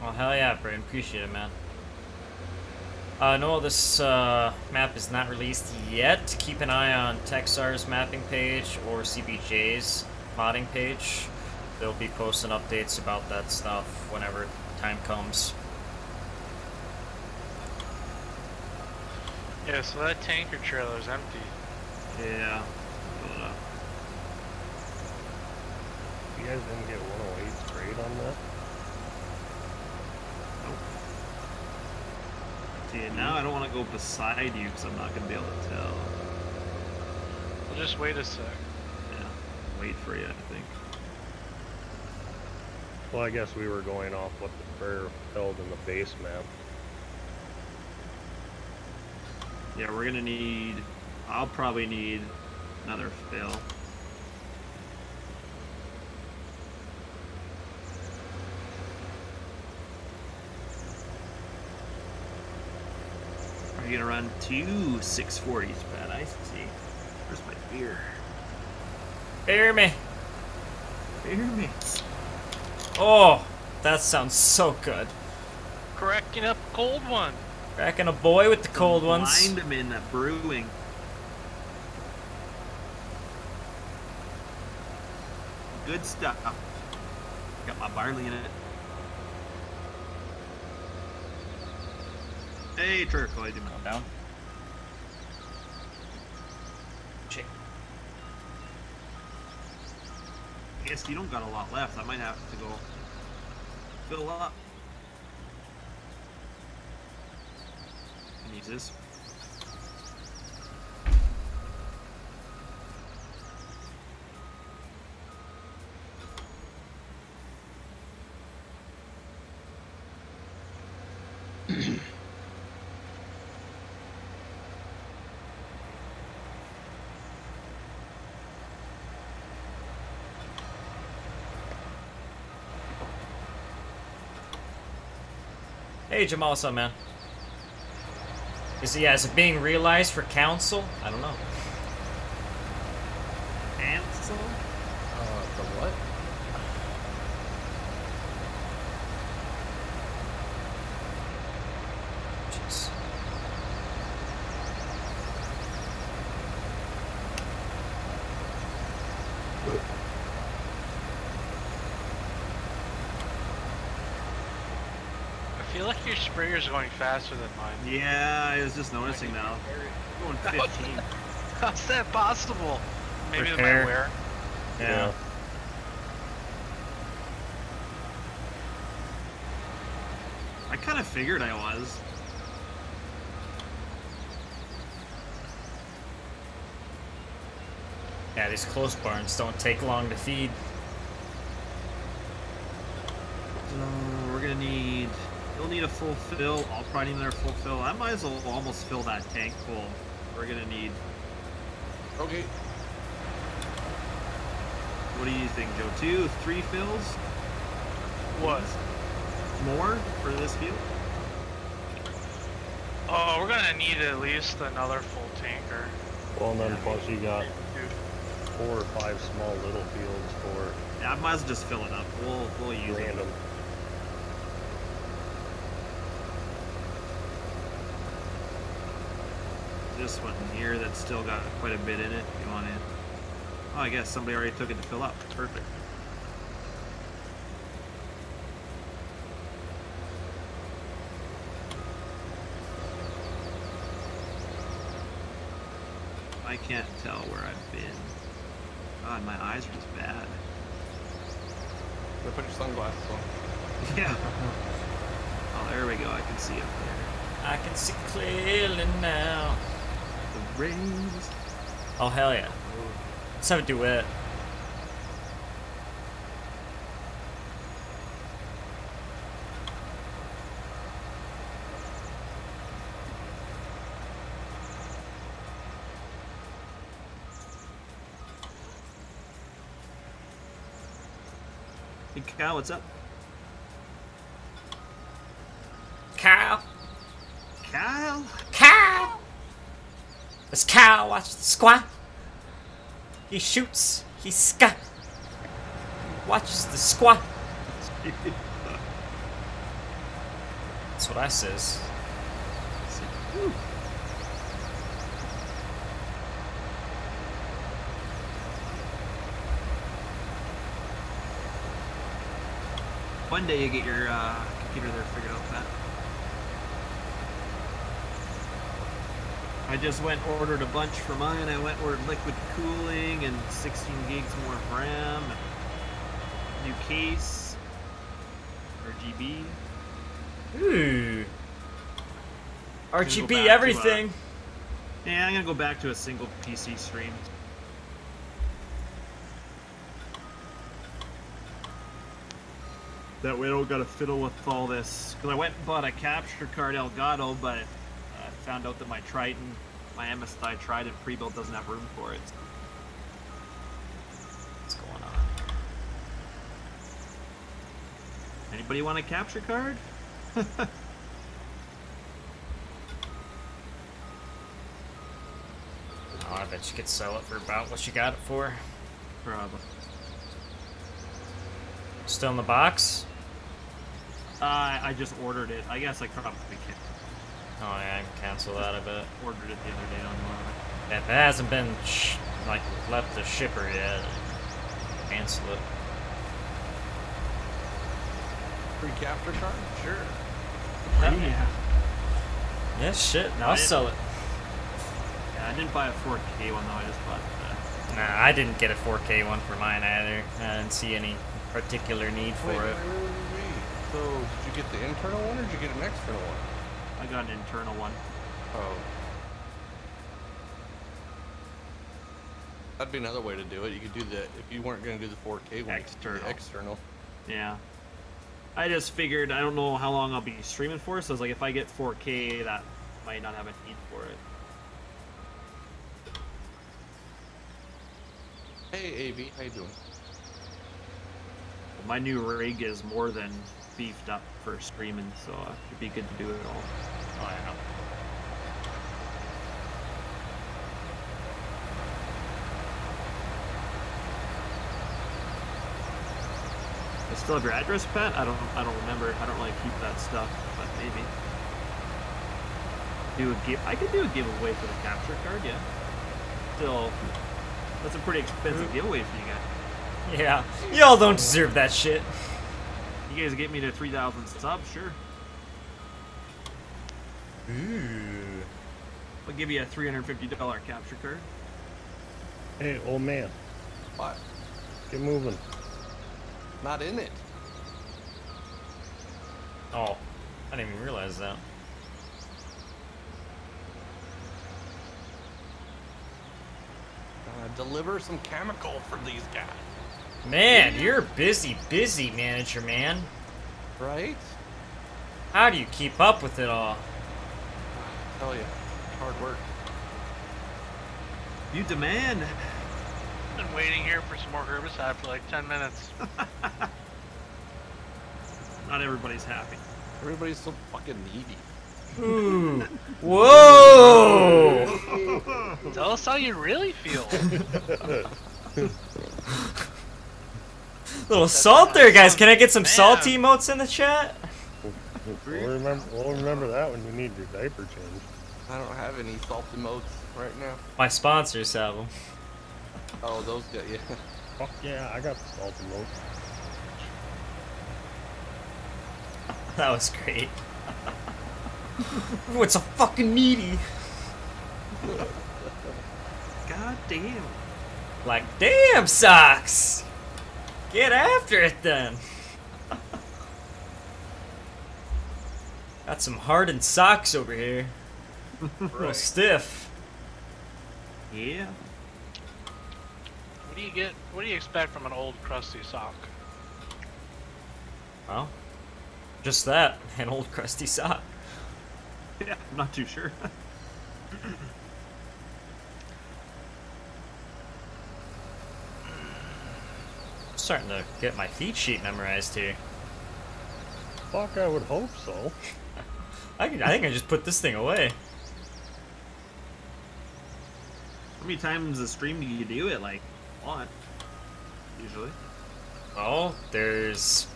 Well, hell yeah, Braden. Appreciate it, man. Uh, no, this uh, map is not released yet. Keep an eye on Txzar's mapping page or CBJ's modding page. They'll be posting updates about that stuff whenever time comes. Yeah, so that tanker trailer is empty. Yeah. Fill. You guys didn't get 108 sprayed on that? See, now I don't want to go beside you because I'm not going to be able to tell. We'll just wait a sec. Wait for you, I think. Well, I guess we were going off what the sprayer held in the base map. Yeah, we're going to need. I'll probably need another fill. Are you gonna run two 640s, Brad? I see. Where's my beer? Hear me. Beer me. Oh, that sounds so good. Cracking up a cold one. Cracking a boy with the cold ones. Blind them in that brewing. Good stuff. Got my barley in it. Hey, turquoise. Calm down. Guess you don't got a lot left. I might have to go fill up. Can use this. Hey, Jamal, up, man? Is yeah, is it being realized for council? I don't know. Ansel? Uh, the what? Jeez. I feel like your sprayer's going faster than mine. Yeah, I was just noticing now. Going 15. How's that possible? Maybe Repair. my wear. Yeah. I kind of figured I was. Yeah, these close barns don't take long to feed. So we're gonna need. You'll need a full fill. I'll probably need another full fill. I might as well almost fill that tank full. We're gonna need. Okay. What do you think, Joe? Two, three fills? What? More for this field? Oh, we're gonna need at least another full tanker. Well, and then Yeah. plus you got four or five small little fields for Yeah, I might as well just fill it up. We'll we'll use it. This one here that's still got quite a bit in it. You want it? Oh, I guess somebody already took it to fill up. Perfect. I can't tell where I've been. God, my eyes are just bad. Go put your sunglasses on. Yeah. Oh, there we go. I can see up there. I can see clearly now. Rays. Oh, hell yeah. Let's have a duet. Hey, Cal, what's up? Cow! Kyle? Cow! Does The squat? He shoots, he scat. Watches the squat. That's what I says. One day you get your uh, computer there figured out, Pat. I just went ordered a bunch for mine. I went ordered liquid cooling and 16 gigs more of RAM. New case. RGB. Ooh. RGB uh, everything. Yeah, I'm gonna go back to a single PC stream. That way I don't gotta fiddle with all this. Because I went and bought a capture card Elgato, but found out that my Triton, my MSI Trident pre-built doesn't have room for it. What's going on? Anybody want a capture card? Oh, I bet you could sell it for about what you got it for. Probably. Still in the box? Uh, I just ordered it. I guess I probably can Oh yeah, I can cancel that. I bet. ordered it the other day online. If it hasn't been sh- like left the shipper yet, cancel it. Free capture card? Sure. Yeah. Yeah, shit. I I'll didn't- sell it. Yeah, I didn't buy a 4K one though. I just bought the Nah, I didn't get a 4K one for mine either. I didn't see any particular need for Wait, it. wait. So, did you get the internal one or did you get an external one? I got an internal one. Oh. That'd be another way to do it. You could do the if you weren't going to do the 4K one, you could do the External. external. Yeah. I just figured I don't know how long I'll be streaming for, so I was like, if I get 4K, that might not have a need for it. Hey, AV, how you doing? My new rig is more than beefed up for streaming, so uh, it'd be good to do it all. Oh, yeah. I still have your address, Pat. I don't. I don't remember. I don't really keep that stuff, but maybe do a give. I could do a giveaway for the capture card. Yeah. Still, that's a pretty expensive giveaway for you guys. Yeah. Y'all don't deserve that shit. You guys get me to 3,000 subs, sure. Ooh. I'll give you a $350 capture card. Hey, old man, What? get moving. Not in it. Oh, I didn't even realize that. Uh, deliver some chemical for these guys. Man, you're a busy, busy manager, man. Right? How do you keep up with it all? Tell you, hard work. You demand. Been waiting here for some more herbicide for like 10 minutes. Not everybody's happy. Everybody's so fucking needy. Ooh. Whoa! Tell us how you really feel. Little salt there, guys. Can I get some Man. salt emotes in the chat? We'll remember, we'll remember that when you need your diaper change. I don't have any salt emotes right now. My sponsors have them. Oh, those got yeah. Fuck yeah, I got the salt remote. That was great. What's a fucking needy. God damn. Like, damn, Sockz! Get after it then! Got some hardened socks over here. Real stiff. Yeah. What do you get? What do you expect from an old crusty sock? Well, just that. An old crusty sock. Yeah, I'm not too sure. Starting to get my feed sheet memorized here. Fuck, I would hope so. I, can, I think I just put this thing away. How many times a stream do you do it? Like, one. Usually. Well, there's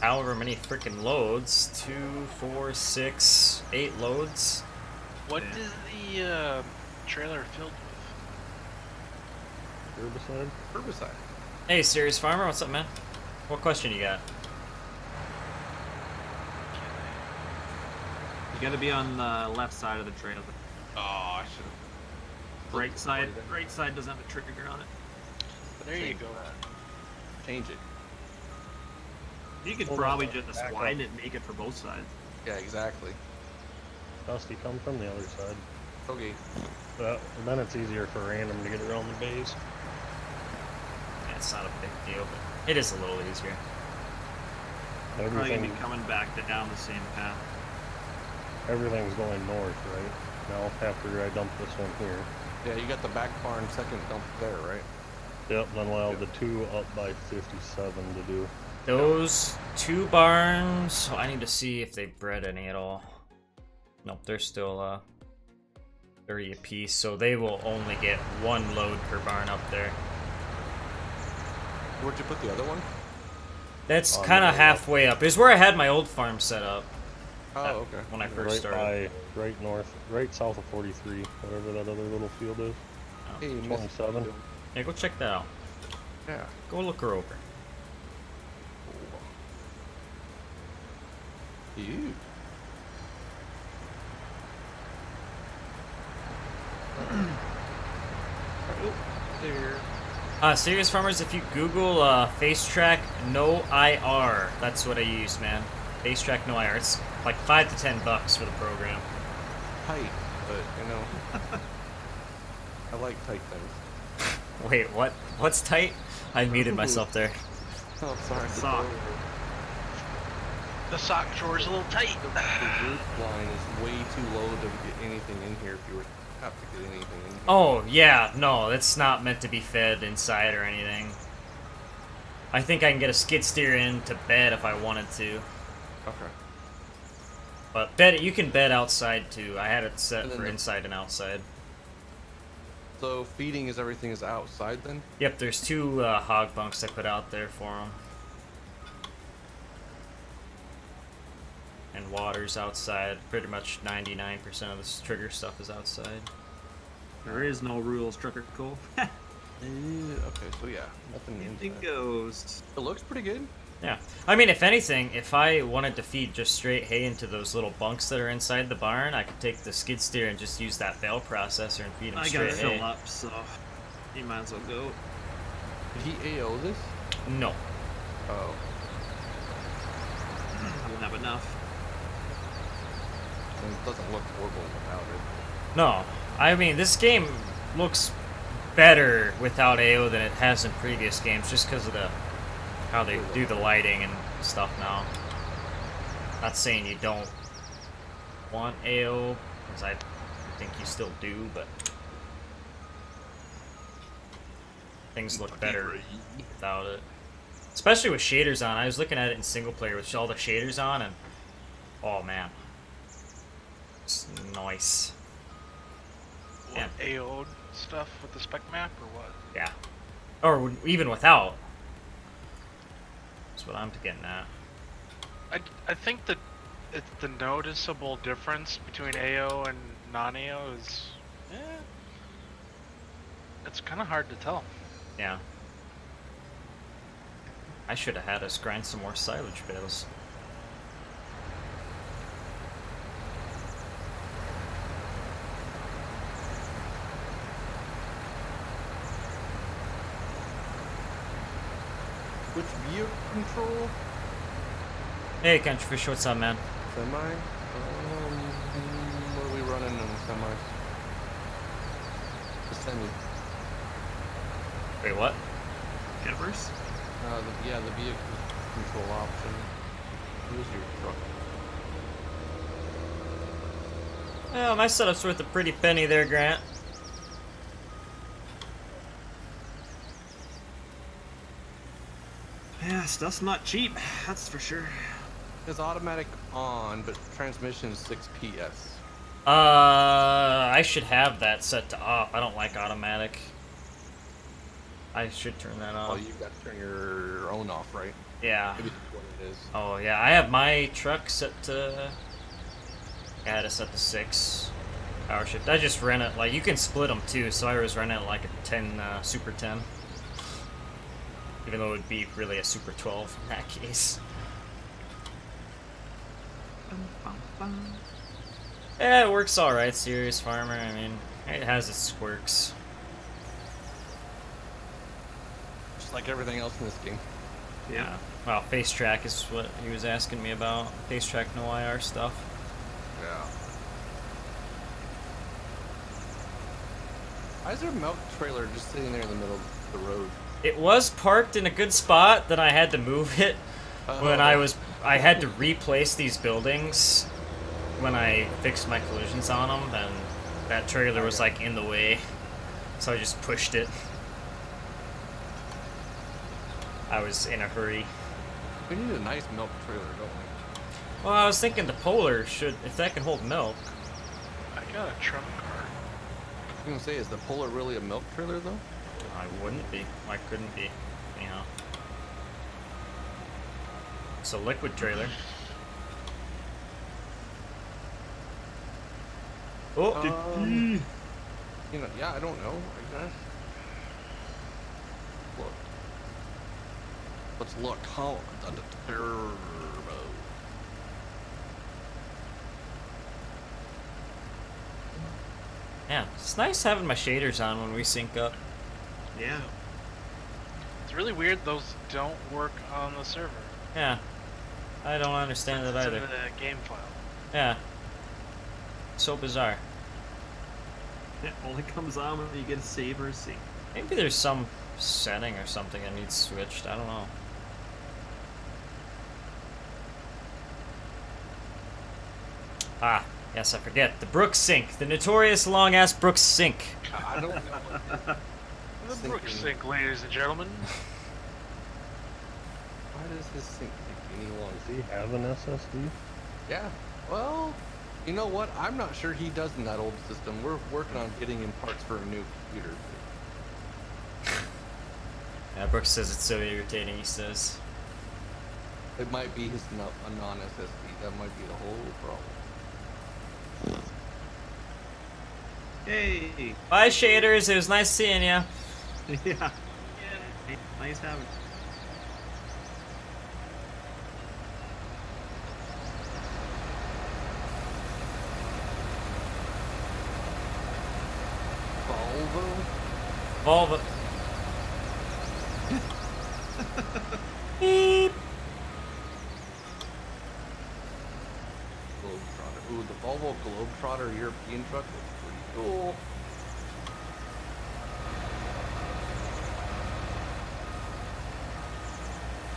however many freaking loads. Two, four, six, eight loads. What Yeah. is the uh, trailer filled with? Herbicide? Herbicide. Hey, Serious Farmer, what's up, man? What question you got? You gotta be on the left side of the trailer. Oh, I should have. Right side, right side doesn't have a trigger on it. There you Change go. Change it. You could Hold probably back just up. wind it and make it for both sides. Yeah, exactly. Dusty, come from the other side. Okay. But then it's easier for random to get around the bays. Yeah, it's not a big deal, but it is a little easier. Probably gonna be coming back to down the same path. everything's going north, right? Now, after I dump this one here. Yeah, you got the back barn second dump there, right? Yep, then we'll have the two up by 57 to do. Those two barns, so I need to see if they bred any at all. Nope, they're still uh 30 apiece, so they will only get one load per barn up there. Where'd you put the other one? That's On kind of halfway up. Is where I had my old farm set up Oh, okay. when I first right started. by, right north, right south of 43, whatever that other little field is. Oh. Hey, 27. Yeah, go check that out. Yeah. Go look her over. You. There. Uh, serious farmers, if you Google uh, FaceTrack No IR, that's what I use, man. FaceTrack No IR. It's like five to ten bucks for the program. Tight, but you know. I like tight things. Wait, what? What's tight? I muted myself there. Oh, sorry. Sock. The sock drawer's a little tight. The, the roof line is way too low to get anything in here if you were have to get anything. Oh, yeah, no, it's not meant to be fed inside or anything. I think I can get a skid steer in to bed if I wanted to. Okay. But bed you can bed outside too. I had it set for the- inside and outside. So feeding is everything is outside then? Yep, there's two uh, hog bunks I put out there for them. And water's outside. Pretty much 99% of this trigger stuff is outside. There is no rules, Trucker Cole. Eh, okay, so yeah, nothing Anything inside. goes. It looks pretty good. Yeah. I mean, if anything, if I wanted to feed just straight hay into those little bunks that are inside the barn, I could take the skid steer and just use that bale processor and feed them I gotta straight fill hay. up, so you might as well go. Did he AO this? No. Oh. I don't have enough. It doesn't look horrible without it. No. I mean, this game looks better without AO than it has in previous games just because of the how they do the lighting and stuff now. Not saying you don't want AO, because I think you still do, but things look better without it. Especially with shaders on. I was looking at it in single player with all the shaders on, and oh man, it's nice. What, AO stuff with the spec map or what? Yeah, or even without. That's what I'm getting at. I, I think that it, the noticeable difference between AO and non-AO is, eh, it's kind of hard to tell. Yeah. I should have had us grind some more silage bales. Which view control? Hey, Countryfish, what's up, man? Semi? Um, what are we running in the semi? The semi. Wait, what? Campers? Uh, the, yeah, the vehicle control option. Who's your truck? Well, my setup's worth a pretty penny there, Grant. Yeah, stuff's not cheap, that's for sure. It's automatic on, but transmission is 6 PS. Uh, I should have that set to off. I don't like automatic. I should turn that off. Oh, off. you got to turn your own off, right? Yeah. Maybe what it is. Oh yeah, I have my truck set to. I had it set to six power shift. I just ran it like you can split them too, so I was running it like a ten uh, super ten. Even though it would be really a super twelve in that case. Bum, bum, bum. Yeah, it works all right, serious farmer. I mean, it has its quirks. Just like everything else in this game. Yeah. Well, face track is what he was asking me about. Face track no IR stuff. Yeah. Why is there a milk trailer just sitting there in the middle of the road? It was parked in a good spot, then I had to move it when I Oh. was I had to replace these buildings when I fixed my collisions on them, and that trailer was like in the way, so I just pushed it. I was in a hurry. We need a nice milk trailer, don't we? Well, I was thinking the Polar should, if that can hold milk. I got a trump card. I was gonna say, is the Polar really a milk trailer though? I wouldn't be. I couldn't be. Anyhow. It's a liquid trailer. Oh, Um, you know, yeah, I don't know. I guess. Look. Let's look. How the, the turbo. yeah. It's nice having my shaders on when we sync up. Yeah. It's really weird those don't work on the server. Yeah. I don't understand that It's in either. the game file. Yeah. So bizarre. It only comes on when you get a save or a sync. Maybe there's some setting or something that needs switched. I don't know. Ah, yes, I forget. The Brooks sink. The notorious long ass Brooks sink. I don't know. What The Sinking. Brooks sink, ladies and gentlemen. Why does his sink take any longer? Does he have an SSD? Yeah. Well, you know what? I'm not sure he does in that old system. We're working on getting him parts for a new computer. Yeah, Brooks says it's so irritating. He says. It might be his no, a non-SSD. That might be the whole problem. Hey. Bye, shaders. It was nice seeing you. Yeah. Nice having. Volvo. Volvo. Beep. Globetrotter. Ooh, the Volvo Globetrotter European truck looks pretty cool.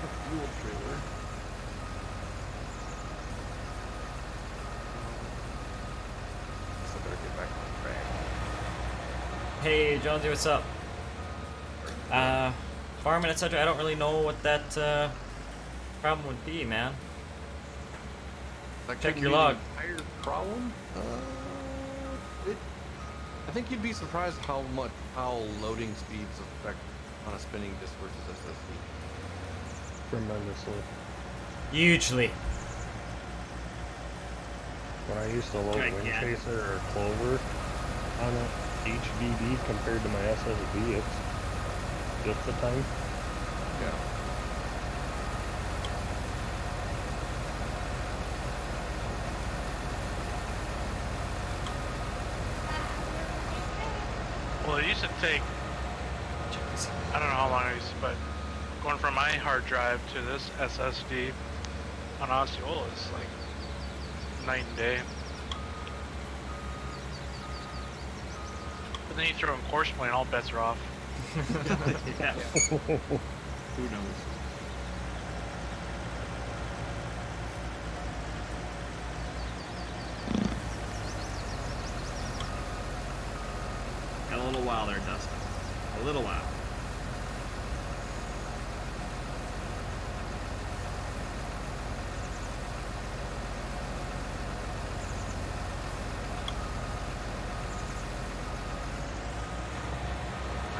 A fuel trailer. Guess I better get back on track. Hey, Jonesy, what's up? Uh, farming, etc. I don't really know what that uh, problem would be, man. That Check your log. an Entire problem? Uh, it, I think you'd be surprised how much how loading speeds affect on a spinning disk versus SSD. Tremendously. Hugely. When I used to load Gigantic. Windchaser or Clover on a HDD compared to my SSD, it's just the time. Yeah. Well, it used to take, I don't know how long it used to, but going from my hard drive to this SSD on Osceola is like night and day. But then you throw in Courseplay, all bets are off. yeah. Who knows? Got a little while there, Dustin. A little while.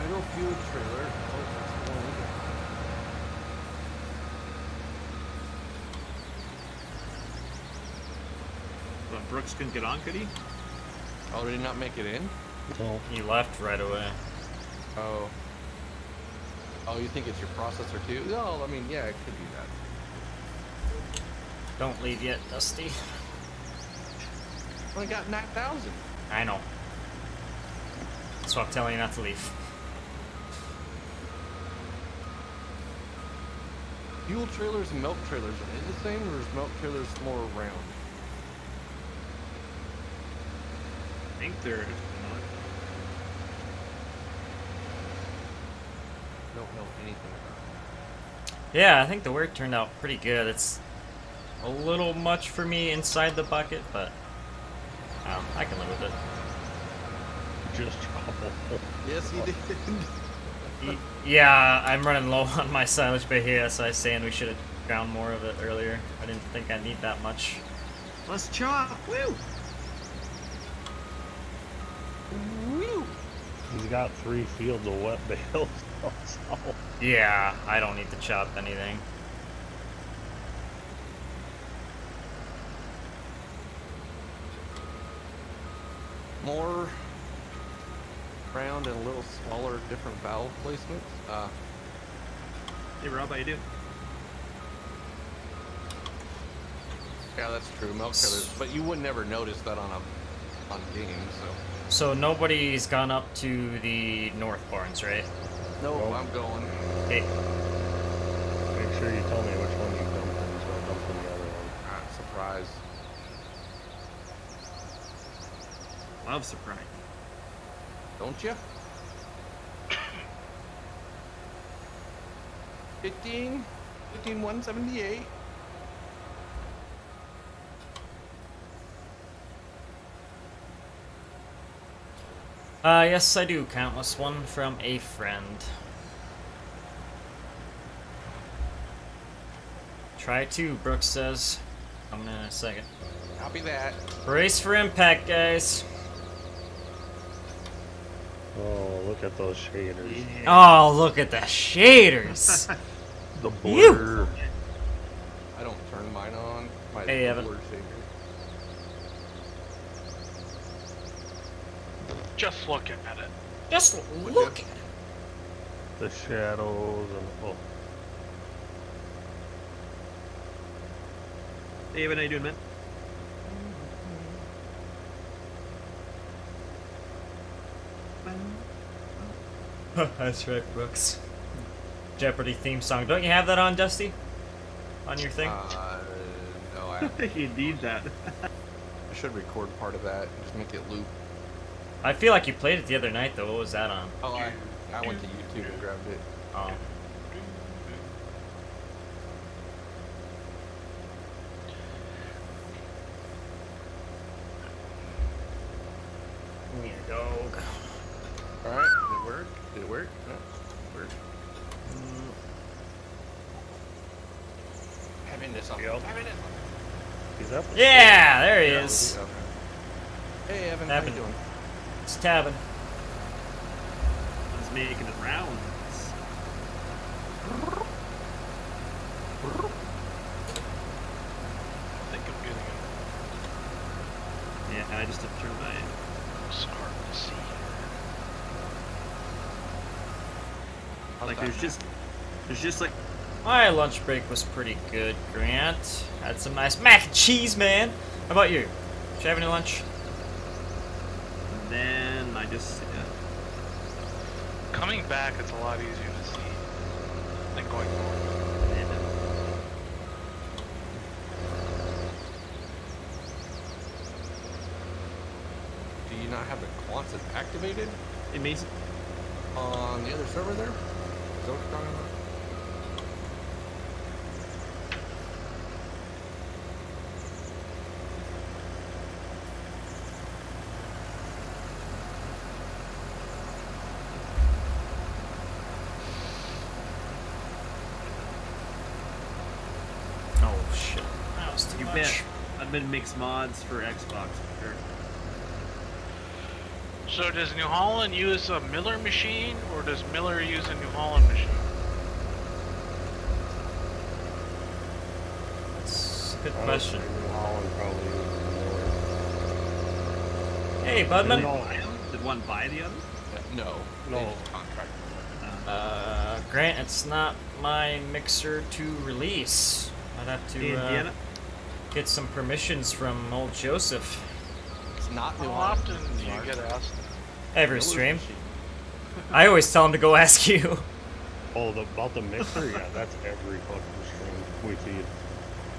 Idle fuel trailer. Oh, that's the one. But Brooks couldn't get on, could he? Oh, did he not make it in? No. He left right away. Oh. Oh, you think it's your processor too? No, I mean, yeah, it could be that. Don't leave yet, Dusty. Only got 9,000. I know. So I'm telling you not to leave. Fuel trailers and milk trailers, are they the same or is milk trailers more round? I think they're not. Don't know anything about Yeah, I think the work turned out pretty good. It's a little much for me inside the bucket, but um, I can live with it. Just drop a hole. it. Yes, he did. Yeah, I'm running low on my silage bay here, so I was saying we should have ground more of it earlier. I didn't think I'd need that much. Let's chop! Woo! Woo! Got three fields of wet bales. so Yeah, I don't need to chop anything. More round and a little smaller, different valve placements. Uh, Hey Rob, how you doing? yeah, that's true. Milk trailers, but you would never notice that on a on game. So So nobody's gone up to the north barns, right? no, Nope. I'm going. Okay. make sure you tell me which one you dumped in, so I'll dump in the other one. Ah, surprise. Love surprise. Don't you? 15, 15, 178. Uh, yes, I do. Countless one from a friend. Try two, Brooks says. Coming in a second. Copy that. Brace for impact, guys. Oh, look at those shaders. Oh, look at the shaders. The Ew. blur. I don't turn mine on. My Hey, Evan. blur shader. Just looking at it. Just Would look at it. The shadows and oh, David, how you doing, man? That's right, Brooks. Jeopardy theme song. Don't you have that on, Dusty? On your thing? Uh, no, I, I think you need that. I should record part of that and just make it loop. I feel like you played it the other night, though. What was that on? Oh, I, I went to YouTube and grabbed it. Oh. Give me a dog. All right, did it work? Did it work? No, it worked. Having this on. Yep. Having it. he's up. Yeah, there he Yeah, is. okay. Hey, Evan, Evan. how you doing? It's Tabin. He's making it rounds. I think I'm getting it. Yeah, I just have to turn my. It's hard to see. How's Like, that? there's just. There's just like. My lunch break was pretty good, Grant. Had some nice mac and cheese, man. How about you? Did you have any lunch? Just. Yeah. Coming back, it's a lot easier to see than going forward. Do you not have the Quonset activated It makes. on the other server there? Is that what you're talking about? Oh shit. That was too You much. bet. I've been mixed mods for Xbox for sure. So does New Holland use a Miller machine, or does Miller use a New Holland machine? That's a good Honestly, question. New Holland probably uses Hey, Budman. one buy 'em? Did one buy the other? Yeah, no. No. contract. Uh, Grant, it's not my mixer to release. I'd have to uh, Indiana? Get some permissions from old Joseph. It's not New How often do you Mark. get asked? Every stream. I always tell him to go ask you. Oh, the, about the mixer? yeah, that's every fucking stream we feed.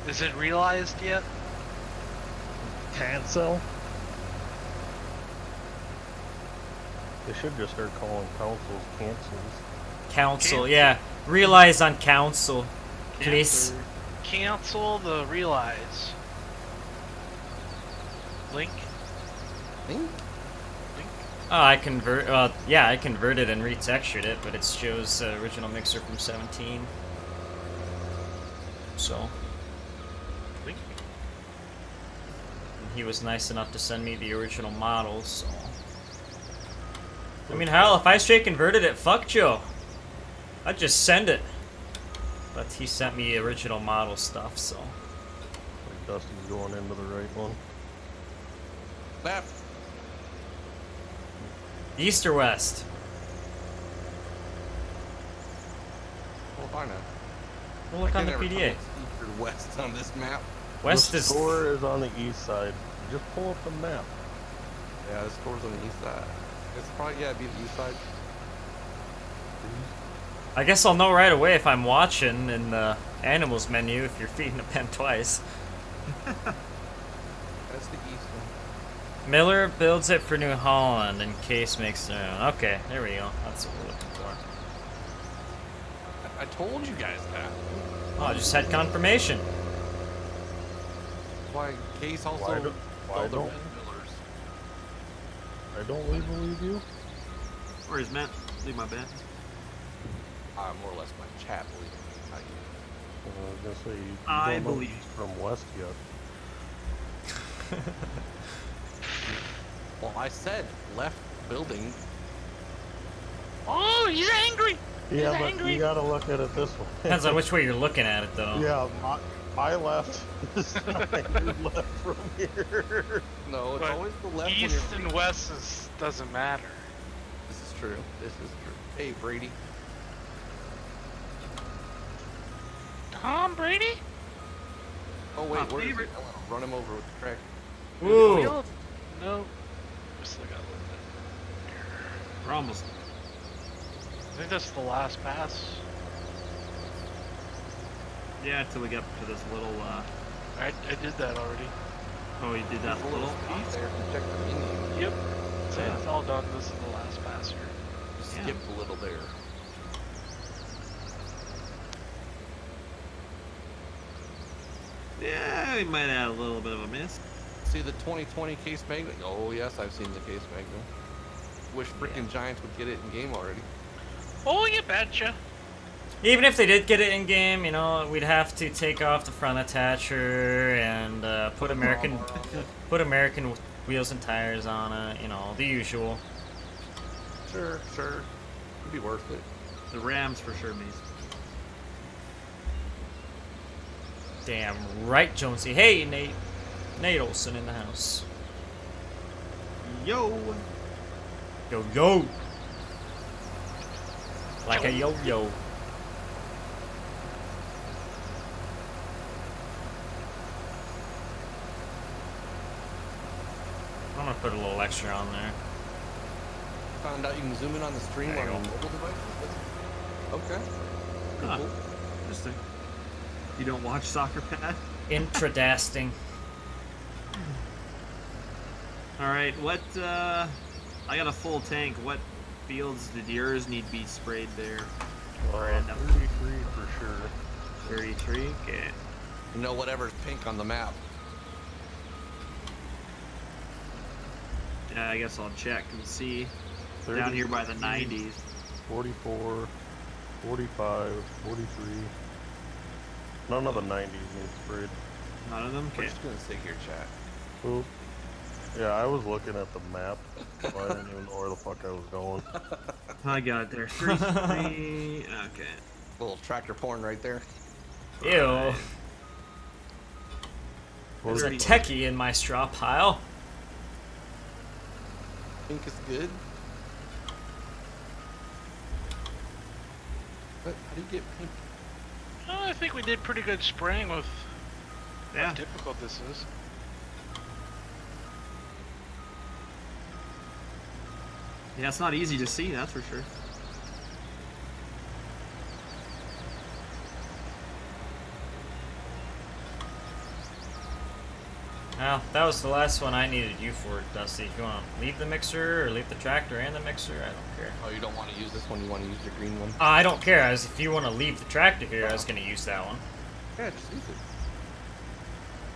Is it realized yet? Cancel? They should just start calling councils cancels. Council, yeah. Realize on council, please. Cancel the realize. Link. Link? Link. Oh, I convert. Uh, yeah, I converted and retextured it, but it's Joe's uh, original mixer from 17. So Link. he was nice enough to send me the original model. So I mean, hell, if I straight converted it, fuck Joe. I'd just send it. But he sent me original model stuff, so Like Dusty's going into the right one. Left. east or west. Well, fine now. We'll look I on the never PDA. East or west on this map. West the is store is on the east side. Just pull up the map. Yeah, the store's on the east side. It's probably yeah, it'd be the east side. I guess I'll know right away if I'm watching in the animals menu if you're feeding a pen twice. That's the east one. Miller builds it for New Holland and Case makes their own. Okay, there we go. That's what we're looking for. I, I told you guys that. Oh, I just had confirmation. Why Case also Why, do, why don't red millers. I don't really believe you? Where is Matt? Leave my bet. Uh, more or less my chat believes me, not you. I was gonna say you I don't know believe- east from west yet. Well, I said left building. Oh, he's angry. Yeah, He's but angry. you gotta look at it this way. Depends on which way you're looking at it, though. Yeah, my, my left is your left from here. No, it's But always the left. East and west is, doesn't matter. This is true. This is true. Hey, Brady. Tom Brady? Oh wait, My where is he? favorite. I want to run him over with the track. Ooh. Field? No. We still got a little bit. We're almost. I think that's the last pass. Yeah, until we get to this little. uh I, I did that already. Oh, you did that There's a little spot piece. there to check the menu. Yep. So Yeah. it's all done. This is the last pass here. Yeah. A little there. Yeah, we might add a little bit of a miss. See the 2020 Case Magnum? Oh yes, I've seen the Case Magnum. Wish freaking Giants would get it in game already. Oh, you betcha. Even if they did get it in game, you know, we'd have to take off the front attacher and uh, put American put American wheels and tires on it. You know, the usual. Sure, sure. It'd be worth it. The Rams for sure, Mace. Damn right, Jonesy. Hey, Nate. Nate Olson in the house. Yo. Yo yo. Like a yo yo. I'm gonna put a little extra on there. Found out you can zoom in on the stream on a mobile device. Okay. Pretty Huh. cool. Interesting. You don't watch Soccer Pad? Intradasting. All right. What? uh I got a full tank. What fields did yours need to be sprayed there? Uh, Random. 33 for sure. 33. Okay. You know whatever's pink on the map. Yeah, I guess I'll check and see. Down here by the 90s. 44, 45, 43. None of the 90s need sprayed. None of them. We're just gonna sit here, chat. Oop. Yeah, I was looking at the map, so I didn't even know where the fuck I was going. I got it there. 33. okay. Little tractor porn right there. Ew. Right. There's a techie in my straw pile. Think it's good. But how do you get pink? Oh, I think we did pretty good spraying with Yeah. how difficult this is. Yeah, it's not easy to see, that's for sure. Well, that was the last one I needed you for, Dusty. If you want to leave the mixer or leave the tractor and the mixer, I don't care. Oh, you don't want to use this one. You want to use the green one. Uh, I don't care. As if you want to leave the tractor here, I was going to use that one. Yeah, just use it.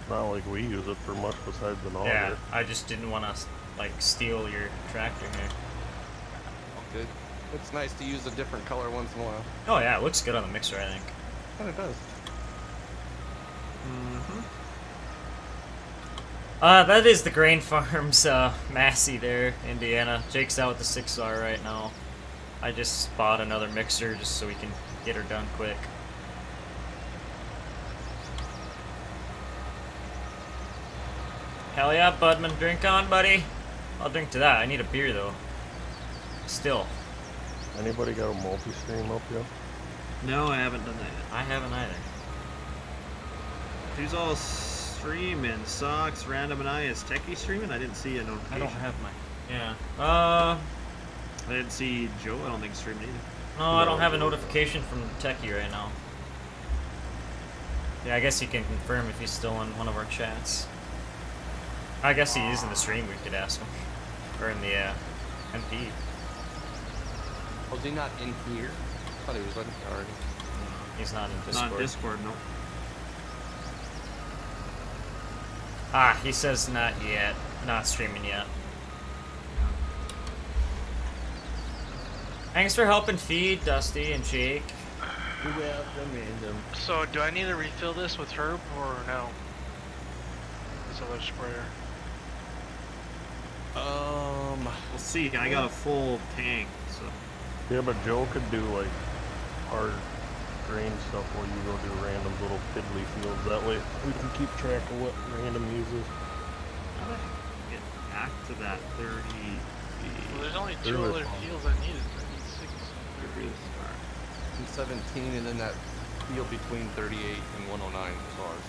Not like we use it for much besides an auger. Yeah, I just didn't want to like steal your tractor here. All good. It's nice to use a different color once in a while. Oh yeah, it looks good on the mixer, I think. And it does. Mm-hmm. Uh, that is the Grain Farms uh, Massey there, Indiana. Jake's out with the 6R right now. I just bought another mixer just so we can get her done quick. Hell yeah, Budman, drink on, buddy. I'll drink to that. I need a beer though. Still, Anybody got a multi-stream up yet? No, I haven't done that yet. I haven't either. Who's all streaming? Sockz, Random, and I is Techie streaming? I didn't see a notification. I don't have my. Yeah. Uh, I didn't see Joe. I don't think streamed either. no, I don't have a notification from Techie right now. Yeah, I guess he can confirm if he's still in one of our chats. I guess he is in the stream. We could ask him, or in the uh, MP. Was he not in here? I thought he was in already. He's not in Discord. Not Discord, no. Ah, he says not yet. Not streaming yet. Thanks for helping feed Dusty and Jake. Well, random. So, do I need to refill this with herb or no? This other sprayer. Um, We'll see. I got a full tank, so Yeah, but Joe could do like hard grain stuff while you go do random little fiddly fields. That way we can keep track of what random uses. how do I get back to that 30 Well, there's only two other fields I needed. I need six. degrees? And 17, and then that field between 38 and 109 is ours.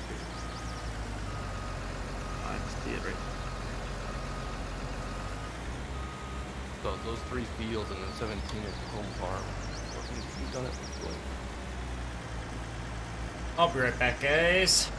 I see it right So those three fields, and then 17 is the home farm. So he's, he's done it before. I'll be right back, guys.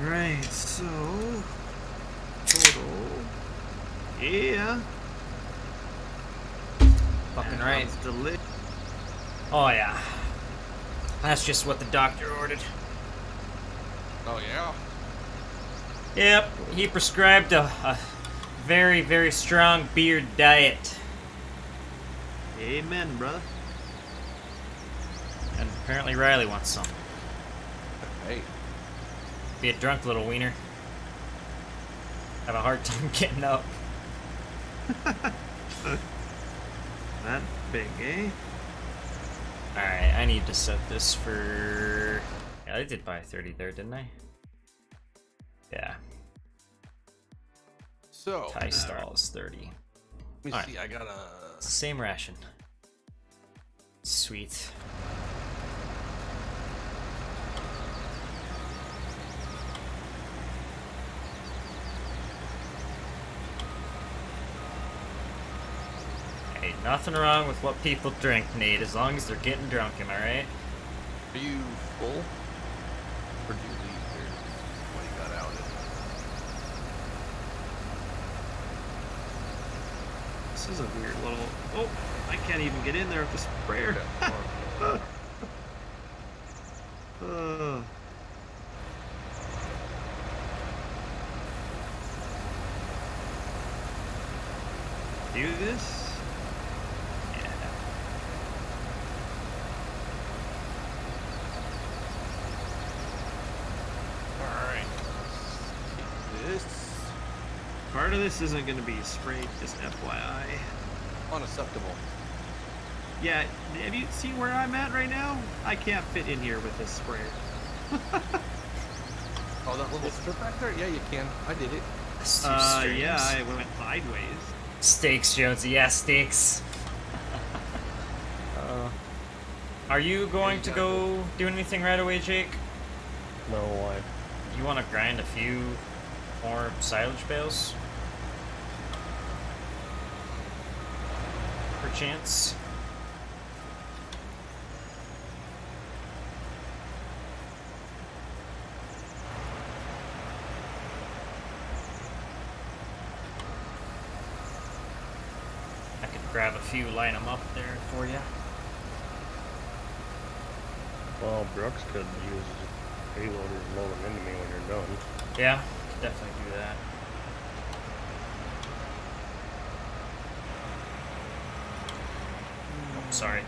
Right, so total. Yeah. Fucking That right. deli- Oh yeah. That's just what the doctor ordered. Oh yeah. Yep, he prescribed a, a very, very strong beer diet. Amen, bruh. And apparently Riley wants some. Hey, Be a drunk little wiener. Have a hard time getting up. That big, eh? Alright, I need to set this for... Yeah, I did buy 30 there, didn't I? Yeah, so tie stall is 30. let me Alright. see. I got a. Same ration. Sweet. Nothing wrong with what people drink, Nate, as long as they're getting drunk, am I right? Are you full? Or do you leave here? What do you got out? This is a weird little. Oh, I can't even get in there with the sprayer. Okay. Uh, do this? Yeah. Alright. This Part of this isn't going to be sprayed, just FYI. unacceptable. Yeah, have you seen where I'm at right now? I can't fit in here with this sprayer. Oh, that little strip back there? Yeah, you can. I did it. Uh, yeah, I went sideways. Steaks, Jonesy. Yeah, steaks. uh, are you going to go do anything right away, Jake? No, why? You want to grind a few more silage bales? Perchance? I could grab a few, line them up there for you. Well, Brooks could use a payloader and load them into me when you're done. Yeah, could definitely do that. Oh, sorry.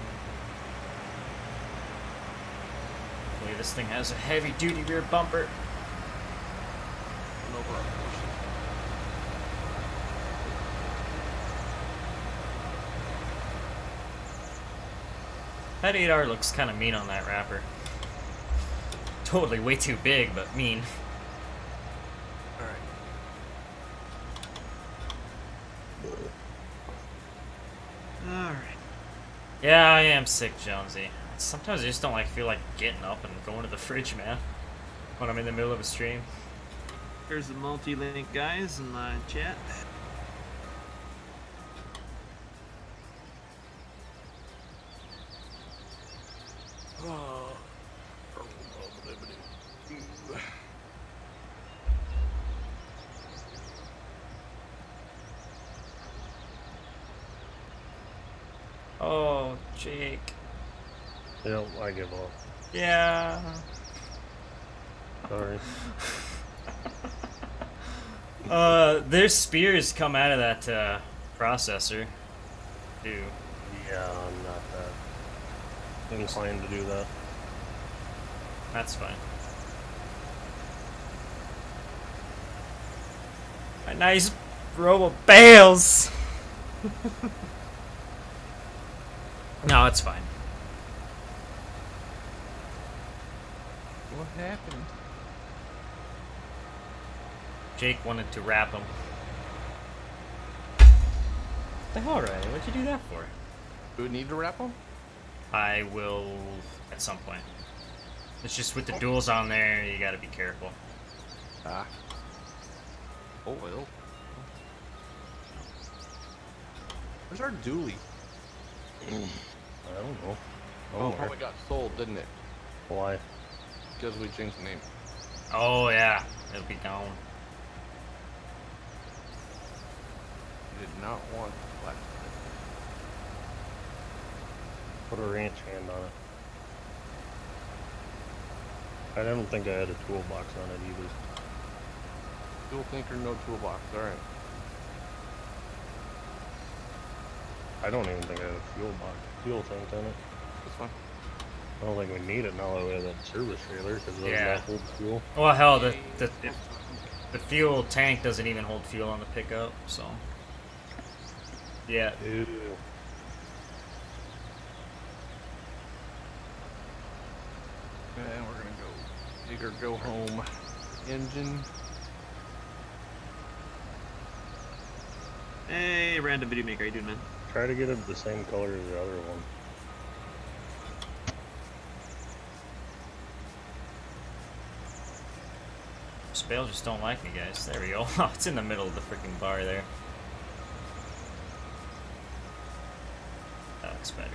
Hopefully this thing has a heavy duty rear bumper. That 8R looks kind of mean on that wrapper. Totally way too big, but mean. Alright. Alright. Yeah, I am sick, Jonesy. Sometimes I just don't like feel like getting up and going to the fridge, man. When I'm in the middle of a stream. Here's the multi-link guys in the chat. Jake. Yep, I give up. Yeah. Sorry. Uh, there's spears come out of that uh, processor. Too. Yeah, I'm not that inclined to do that. That's fine. A nice row of bales. no, it's fine. Happened? Jake wanted to wrap him. The hell, Riley? What'd you do that for? Do we need to wrap them? I will at some point. It's just with the duels on there, you gotta be careful. Ah. Oh well. Where's our dually? I don't know. Oh, Oh, probably got sold, didn't it? why? Because we changed the name. Oh yeah, it'll be gone. We did not want the black. Put a ranch hand on it. I don't think I had a toolbox on it either. Dual thinker, no toolbox. All right. I don't even think I had a fuel box, fuel tank on it. That's fine. I don't think we need it now that we have that service trailer because it does Yeah. not hold fuel. Well, hell, the, the the fuel tank doesn't even hold fuel on the pickup, so. Yeah. Ew. And we're gonna go digger, go home. Engine. Hey, random video maker, how you doing, man? Try to get it the same color as the other one. Spale just don't like me, guys. There we go. It's in the middle of the freaking bar there. That looks better.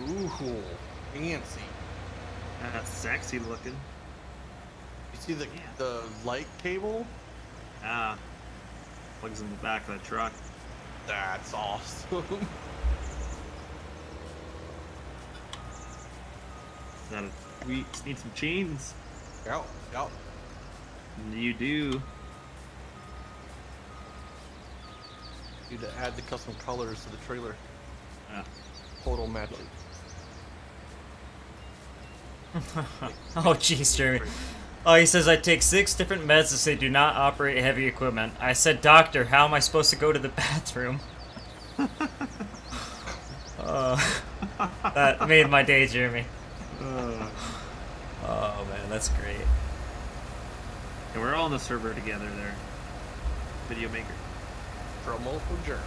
Ooh, fancy. That's sexy looking. You see the Yeah. the light cable? Ah, plugs in the back of the truck. That's awesome. That we need some chains. Out, out. You do. You need to add the custom colors to the trailer. Ah, Total matching. Oh, jeez, Jeremy. Oh, he says I take six different meds to say do not operate heavy equipment. I said, Doctor, how am I supposed to go to the bathroom? uh, that made my day, Jeremy. uh, Oh man, that's great. and we're all on the server together there. Video maker. Promo for germ.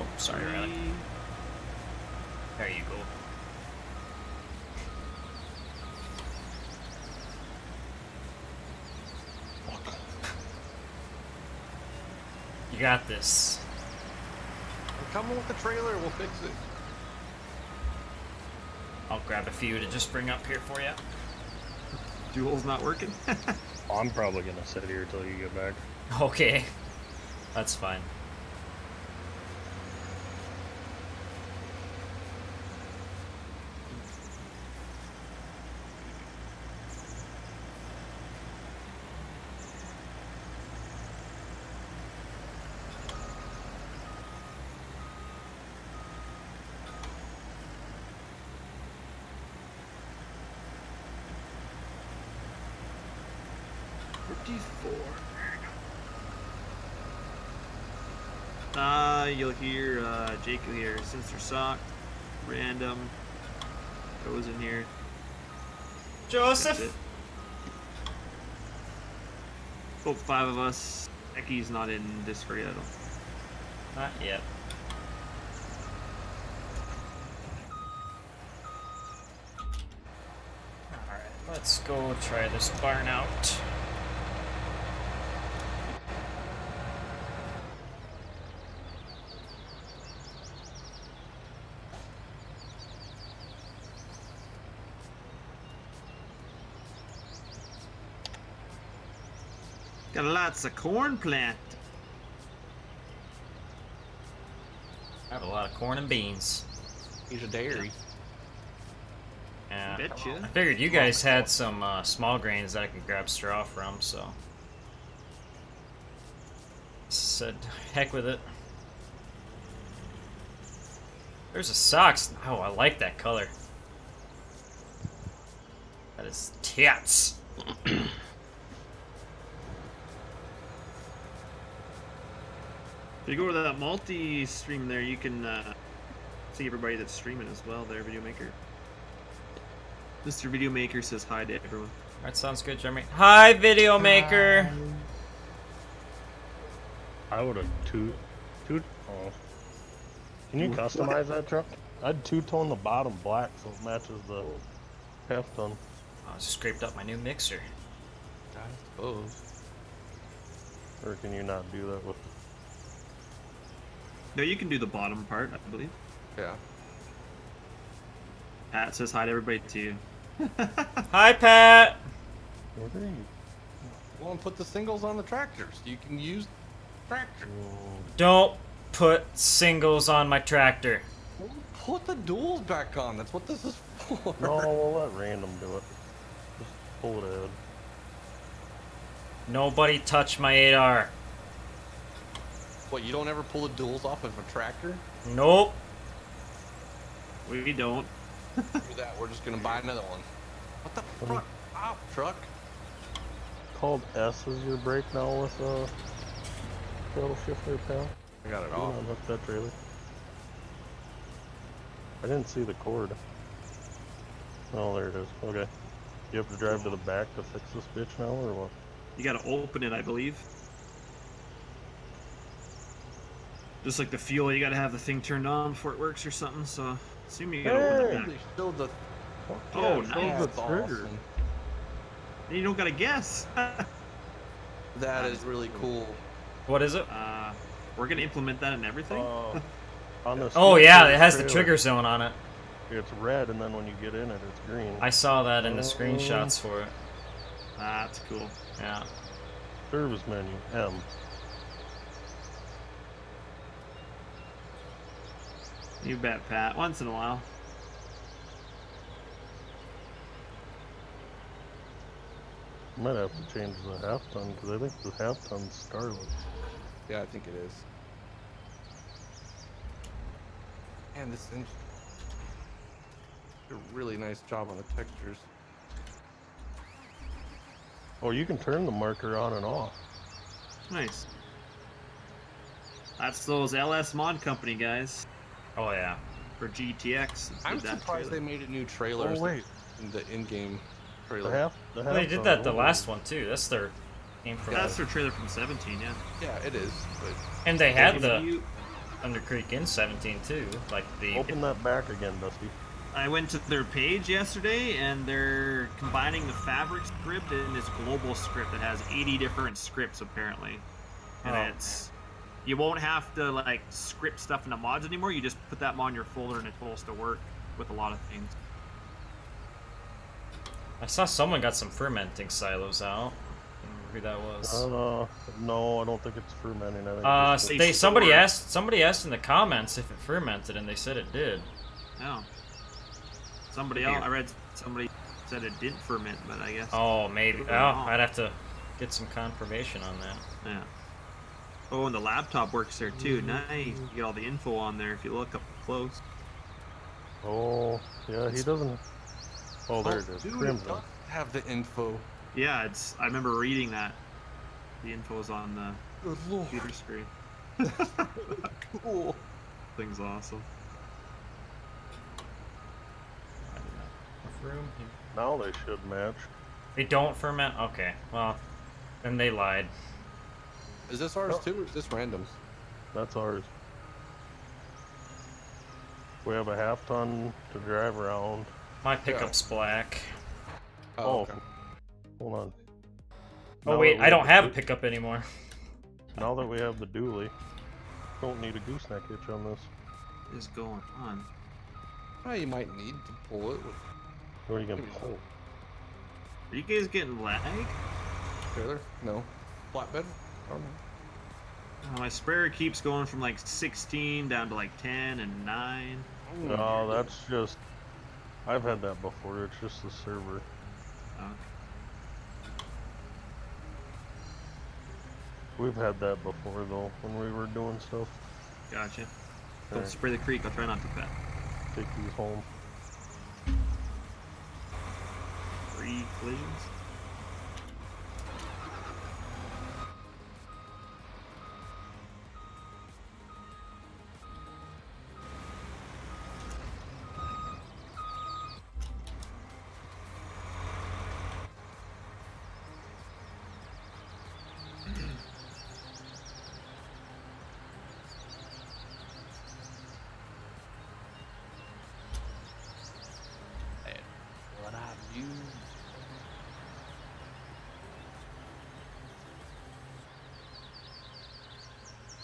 Oh, sorry, Riley. Three. There you go. You got this. I'm coming with the trailer. We'll fix it. I'll grab a few to just bring up here for you. Duel's not working. I'm probably gonna sit here till you get back. Okay. That's fine. You'll uh, Jake hear sensor sock, random. Goes in here. Joseph? Oh, five of us. Ecky's not in Discord yet. I don't. Not yet. let's go try this barn out. Got a corn plant. I have a lot of corn and beans. He's a dairy. Yeah. Betcha. I figured you guys had some uh, small grains that I could grab straw from, so. Said, heck with it. There's a socks. Oh, I like that color. That is tits. If you go to that multi-stream there, you can uh, see everybody that's streaming as well. There, video maker. Mr. Video Maker says hi to everyone. That sounds good, Jeremy. Hi, video maker. I would have two, two. Oh. Can you customize that truck? I'd two tone the bottom black so it matches the half ton. I just scraped up my new mixer. I suppose. Or can you not do that with? No, you can do the bottom part, I believe. Yeah. Pat says hi to everybody too. Hi, Pat. What are you? Well, and put the singles on the tractors. You can use tractor. Don't put singles on my tractor. Put the duels back on. That's what this is for. No, we'll let random do it. Just pull it out. Nobody touch my 8R. What, you don't ever pull the duels off of a tractor? Nope. We don't. Do that. We're just gonna buy another one. What the fuck? Ow, truck. Called S is your brake now with uh, a throttle shifter, pal. I got it You off. can unhook that trailer. I didn't see the cord. Oh, there it is. Okay. You have to drive to the back to fix this bitch now, or what? You gotta open it, I believe. Just like the fuel, you gotta have the thing turned on before it works or something. So, assume you gotta open it back. The. Fuck Oh, it nice. the trigger. awesome. And you don't gotta guess. That is really cool. What is it? uh, we're gonna implement that in everything. Uh, on the Oh yeah, it has the trigger zone on it. It's red, and then when you get in it, it's green. I saw that in the Oh. screenshots for it. That's cool. Yeah. Service menu M. You bet, Pat. Once in a while. Might have to change the half ton because I think the half ton's Scarlet. Yeah, I think it is. And this engine. Did a really nice job on the textures. Oh, you can turn the marker on and off. Nice. That's those LS Mod Company guys Oh yeah. for GTX. I'm surprised trailer. they made a new trailer. Oh wait, in the in-game the trailer. half. The half Well, they did that the over- last one too. That's their game from. That's their trailer from 17, yeah. Yeah, it is. But And they had the you- Thunder Creek in 17 too. Like the. Open that back again, Dusty. I went to their page yesterday, and they're combining the fabric script and this global script that has 80 different scripts apparently. And Oh, it's you won't have to like script stuff into mods anymore. You just put that mod in your folder, and it's supposed to work with a lot of things. I saw someone got some fermenting silos out. who that was. I don't remember who that was. Uh, no, I don't think it's fermenting. I think Uh, it's they they somebody store- asked somebody asked in the comments if it fermented, and they said it did. Oh. Somebody else, I read somebody said it didn't ferment, but I guess. Oh, maybe. Oh. I'd have to get some confirmation on that. Yeah. Oh, and the laptop works there too. Mm-hmm. Nice. You get all the info on there if you look up close. Oh, yeah, he doesn't. Oh, there it is. dude, it Crimson. does have the info. Yeah, it's. I remember reading that. The info's on the Good lord. computer screen. Cool. Thing's awesome. Room. Now they should match. They don't ferment. Okay, well, then they lied. Is this ours too, or is this random? That's ours. We have a half ton to drive around. My pickup's black. Oh, oh, okay. hold on. Oh Now wait, I don't have a pickup anymore. Now that we have the dually, don't need a gooseneck hitch on this. What is going on? Well, you might need to pull it with Where are you gonna pull? Are you guys getting lag? trailer. No. Flatbed. I don't know. Uh, my sprayer keeps going from like 16 down to like 10 and 9. No, that's just. I've had that before. It's just the server. Okay. We've had that before though when we were doing stuff. Gotcha. Don't spray the creek. I'll try not to pet. take these home. Three collisions.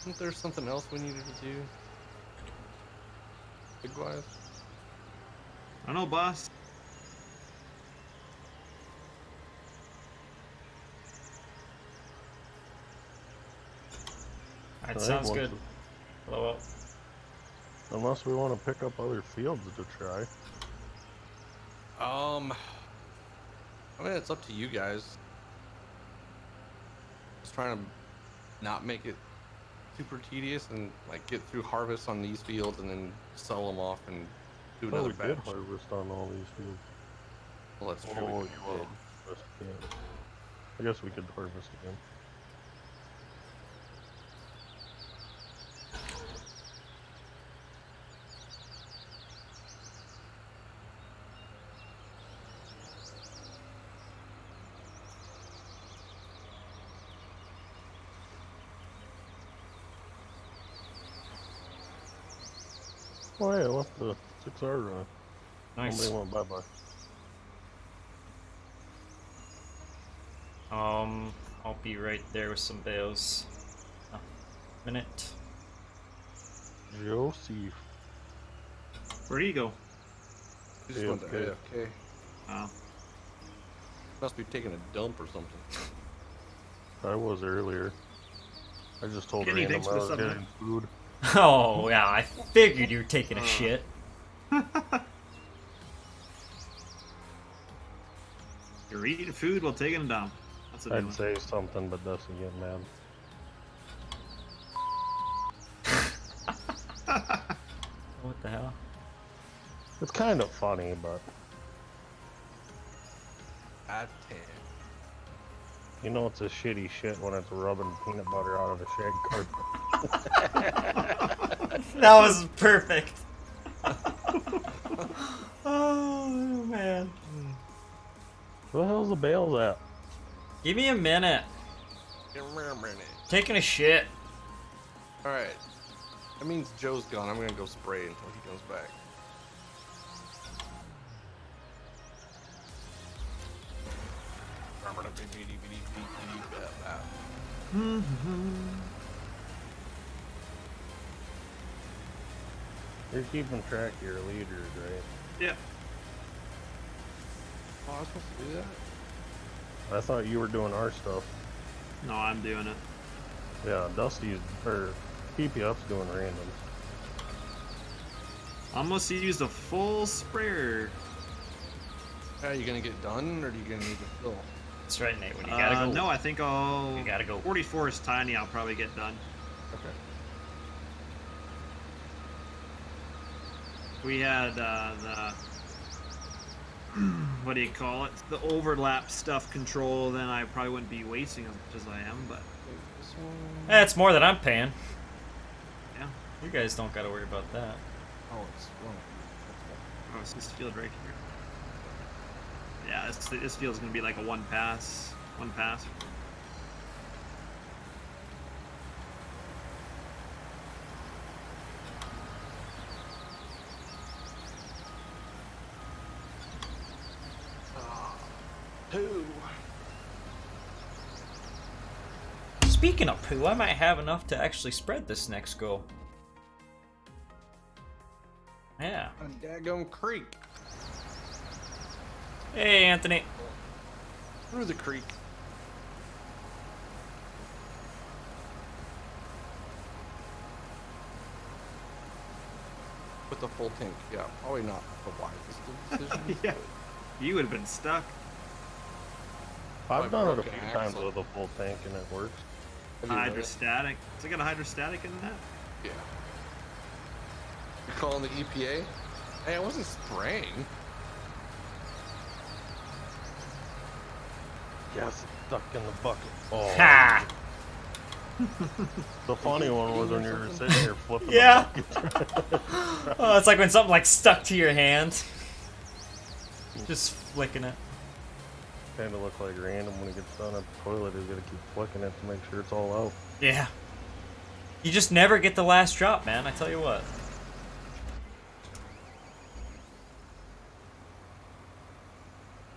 Isn't there something else we needed to do? Big wise? I don't know, boss. That I sounds once good. we- Blow up. Unless we want to pick up other fields to try. Um, I mean, it's up to you guys. Just trying to not make it super tedious and like get through harvest on these fields and then sell them off and do another we did harvest on all these fields. Well, that's true. Oh, we you did. will. Harvest again. I guess we could harvest again. Oh yeah, I left the six R run. Nice. Somebody went bye bye. Um, I'll be right there with some bales. A minute. Joseph. Where do you go? We just went to AFK. AFK. Oh. Must be taking a dump or something. I was earlier. I just told Kenny, random thanks I was sub, getting man. food. Oh yeah, I figured you were taking a shit. You're eating food while taking a dump. That's a new I'd one. say something, but Dustin get mad. What the hell? It's kind of funny, but At 10. you know it's a shitty shit when it's rubbing peanut butter out of a shag carpet. That was perfect. oh man. Where the hell's the bales at? Give me a minute. Taking a shit. Alright. That means Joe's gone. I'm gonna go spray until he comes back. You're keeping track of your leaders, right? Yeah. Oh, I was supposed to do that? I thought you were doing our stuff. No, I'm doing it. Yeah, Dusty's or PPF's doing randoms. Almost use the full sprayer. Are you gonna get done, or are you gonna need to fill? That's right, Nate. When you gotta Uh, go. no, I think I'll. You gotta go. 44 is tiny. I'll probably get done. Okay. We had uh, the what do you call it? The overlap stuff control. Then I probably wouldn't be wasting as much as I am. But This one. That's more than I'm paying. yeah, You guys don't gotta worry about that. Oh, it's wrong. oh, it's this field right here. Yeah, this, this field's gonna be like a one pass, one pass. Speaking of poo, I might have enough to actually spread this next go. Yeah. On Daggum Creek. Hey, Anthony. Through the creek. With the full tank, yeah. Probably not the wisest decision. Yeah. You would have been stuck. I've done it a few times with a full tank and it works. Hydrostatic. Has it got a hydrostatic in that? Yeah. You're calling the EPA? Hey, I wasn't spraying. Yes, stuck in the bucket. Oh, Ha! the funny one was when you were sitting here flipping. Yeah. The. Oh, it's like when something like stuck to your hand. Just flicking it. Kind of look like random when he gets done at the toilet. He's gonna keep flicking it to make sure it's all out. Yeah. You just never get the last drop, man. I tell you what.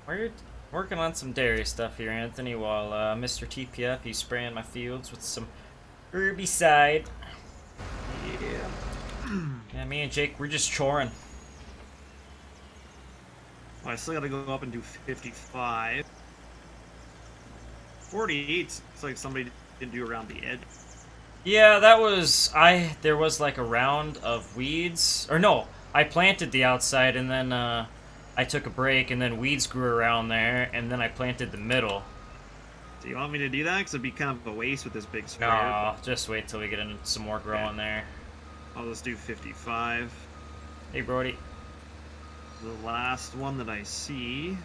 We're working on some dairy stuff here, Anthony, while uh, Mr. TPF, he's spraying my fields with some herbicide. Yeah. Yeah, me and Jake, we're just choring. Well, I still gotta go up and do 55. 48, it's like somebody didn't do around the edge. Yeah, that was I. There was like a round of weeds, or no, I planted the outside and then uh, I took a break and then weeds grew around there and then I planted the middle. Do you want me to do that? Because it'd be kind of a waste with this big sprayer. No, just wait till we get into some more growing there. I'll just do 55. Hey, Brody. The last one that I see.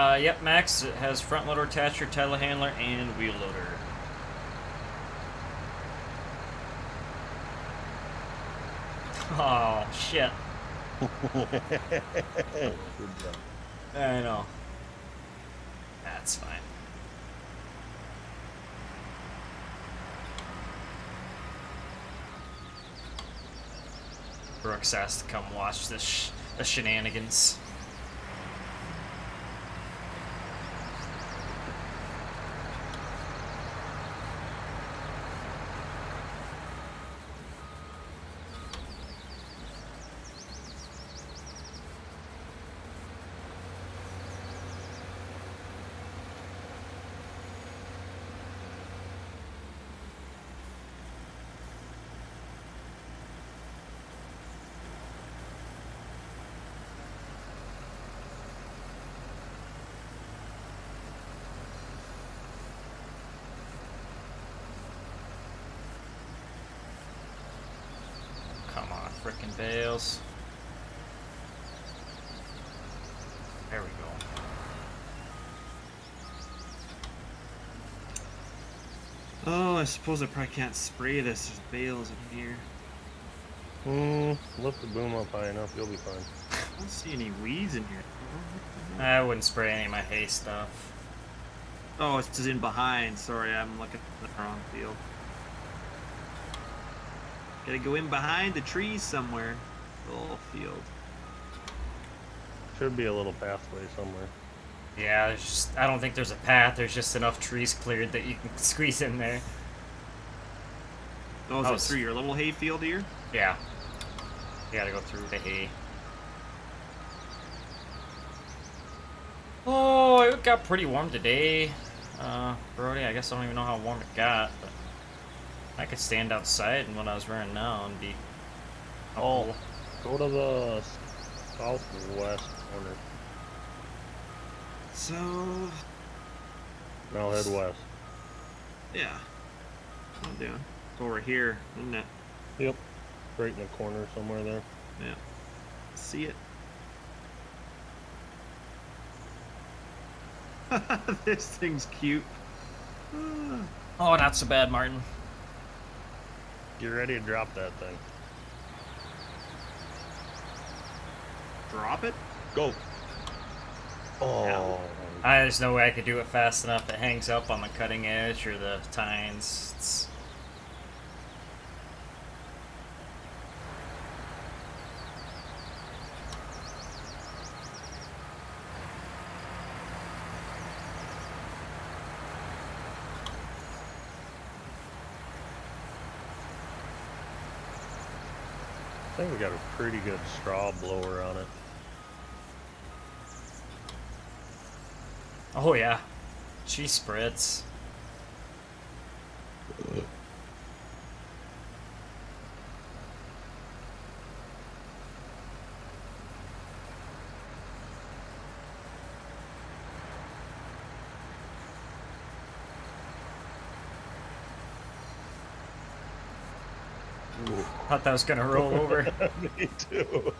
Uh, yep, Max it has front loader attacher, telehandler, and wheel loader. Oh shit! Good job. I know. That's fine. Brooks has to come watch this sh- the shenanigans. Come on, frickin' bales. There we go. Oh, I suppose I probably can't spray this. There's bales in here. Hmm, lift the boom up high enough, you'll be fine. I don't see any weeds in here. I wouldn't spray any of my hay stuff. Oh, it's just in behind. Sorry, I'm looking at the wrong field. Gotta go in behind the trees somewhere. The little field. Should be a little pathway somewhere. Yeah, there's just I don't think there's a path. There's just enough trees cleared that you can squeeze in there. Oh, is Oh, it through your little hay field here? Yeah. You gotta go through the hay. Oh, it got pretty warm today. Uh, Brody, I guess I don't even know how warm it got, but I could stand outside in what I was wearing now and be. Oh, go to the southwest corner. So, Now head west. yeah. I'm doing. It's over here, isn't it? Yep. Right in the corner somewhere there. Yeah. See it? this thing's cute. Oh, not so bad, Martin. Get ready to drop that thing. Drop it? Go. Oh, I, there's no way I could do it fast enough. It hangs up on the cutting edge or the tines. It's... pretty good straw blower on it. Oh yeah, she spreads. I thought that was gonna roll over. Me too.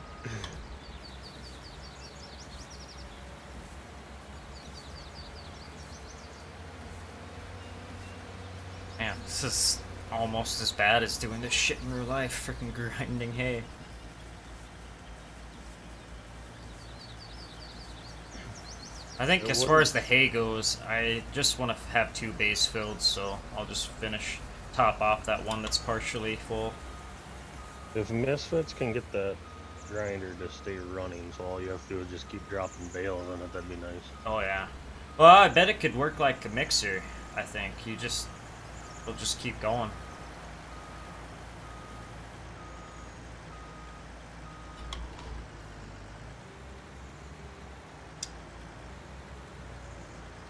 Man, this is almost as bad as doing this shit in real life. Freaking grinding hay. I think It as far as the hay goes, I just want to have two base filled, so I'll just finish top off that one that's partially full. If Misfits can get that grinder to stay running, so all you have to do is just keep dropping bales on it, that'd be nice. Oh yeah. Well, I bet it could work like a mixer. I think you just, we'll just keep going.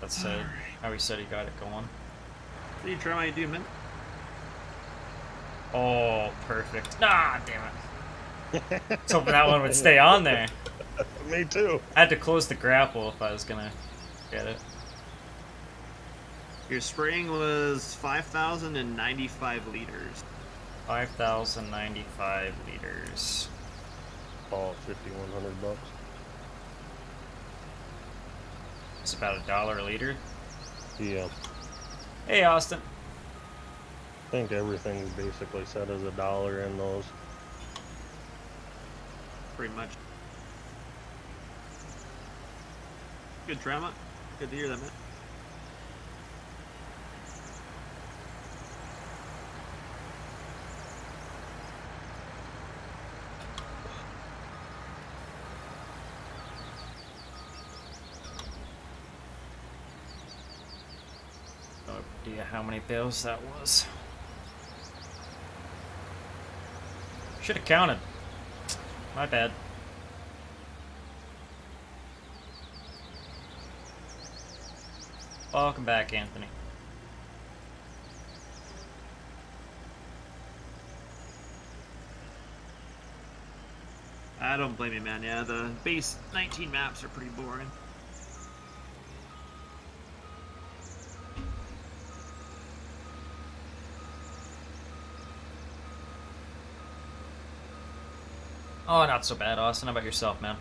That's said. How he said he got it going. Did you try my do, man? Oh, perfect. Nah, damn it. I was hoping that one would stay on there. Me too. I had to close the grapple if I was gonna get it. Your spraying was 5,095 liters. 5,095 liters. Call it 5100 bucks. It's about a dollar a liter. Yeah. Hey, Austin. I think everything's basically set as a dollar in those. Pretty much. Good drama. Good to hear that, man. No idea how many bales that was. Should have counted. My bad. Welcome back, Anthony. I don't blame you, man. Yeah, the base 19 maps are pretty boring. Oh, not so bad, Austin. How about yourself, man?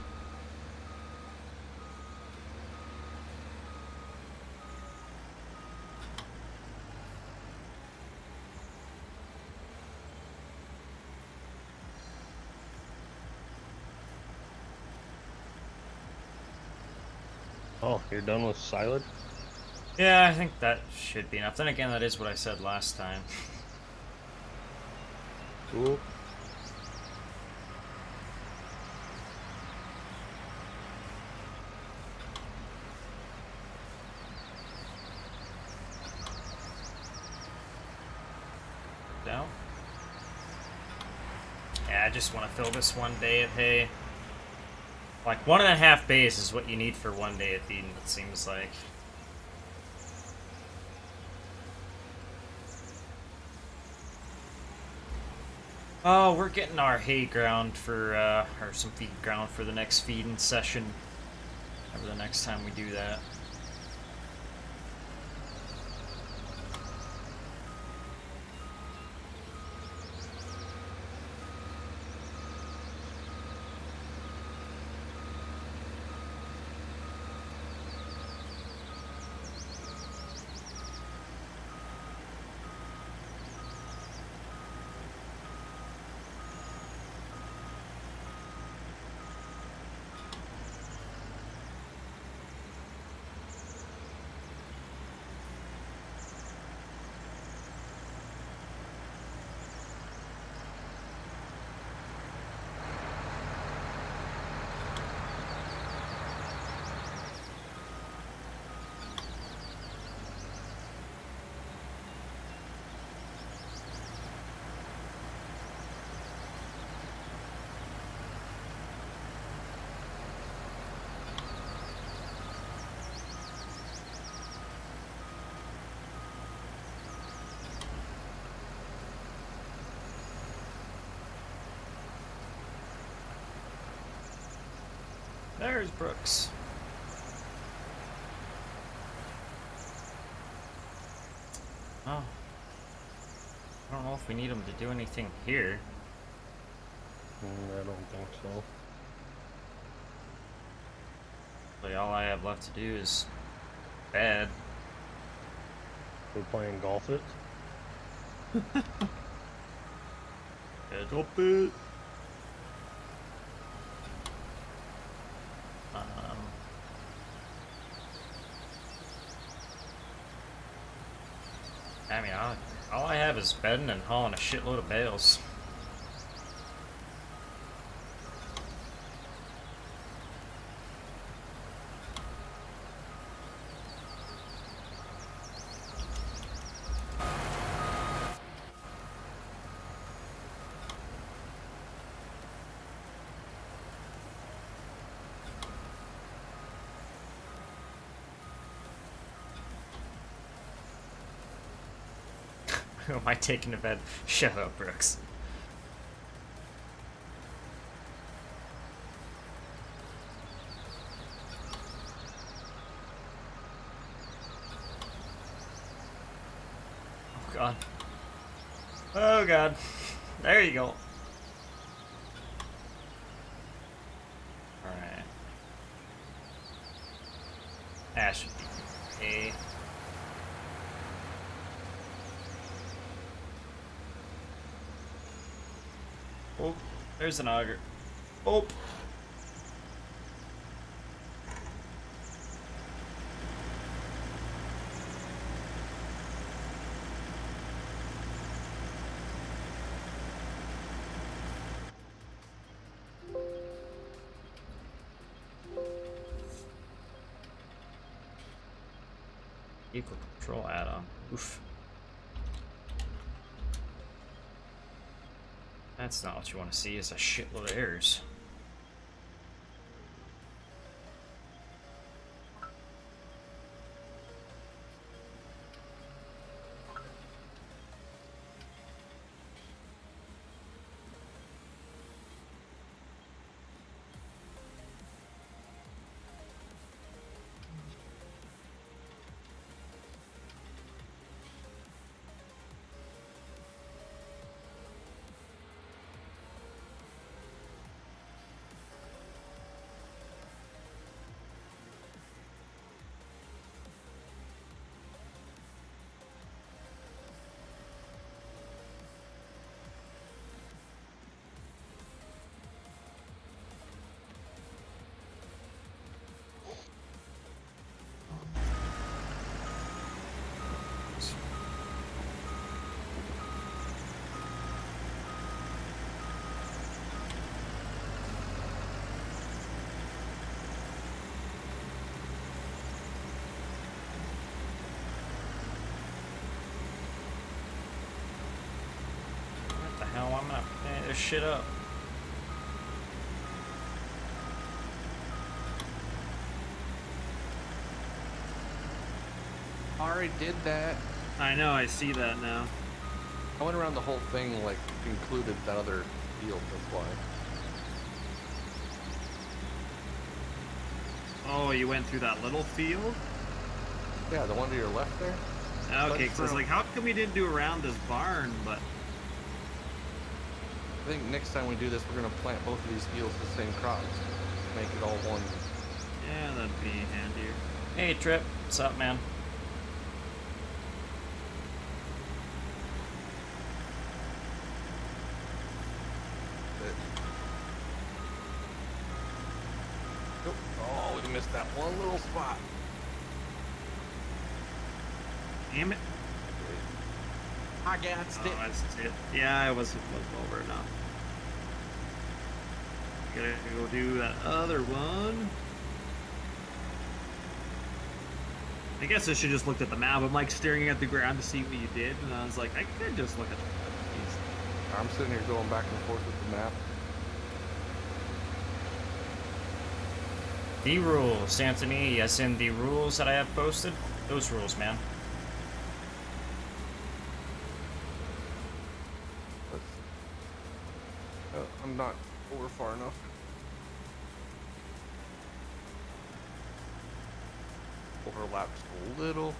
Oh, you're done with silage? Yeah, I think that should be enough. Then again, that is what I said last time. Cool. Down. Yeah, I just want to fill this one day of hay. Like, one and a half bays is what you need for one day of feeding, it seems like. Oh, we're getting our hay ground for, uh, or some feed ground for the next feeding session. Or the next time we do that. There's Brooks. Oh. I don't know if we need him to do anything here. Mm, I don't think so. Really, all I have left to do is bad. We're playing golf it. Stop it. Um, All I have is bedding and hauling a shitload of bales. Am taking bed? Shut up, Brooks. Oh god. Oh god. There you go. Alright. Ash. A. Oh, there's an auger. Oh. Equal control add-on. Oof. That's not what you want to see, It's a shitload of errors. This shit up. Already did that. I know, I see that now. I went around the whole thing, like, included that other field, that's why. Oh, you went through that little field? Yeah, the one to your left there? Okay, because I was from- like, how come we didn't do around this barn? But think next time we do this, we're gonna plant both of these fields the same crops. Make it all one. yeah, that'd be handier. Hey, Trip. What's up, man? Oh, we missed that one little spot. Damn it! I got Oh, I see it. Yeah, I was was over now. Gotta go do that other one. I guess I should just looked at the map. I'm like staring at the ground to see what you did, and I was like, I could just look at the I'm sitting here going back and forth with the map. The rules, Anthony. Yes, in the rules that I have posted. Those rules, man. Let's see. Oh, I'm not over far enough. overlap just a little.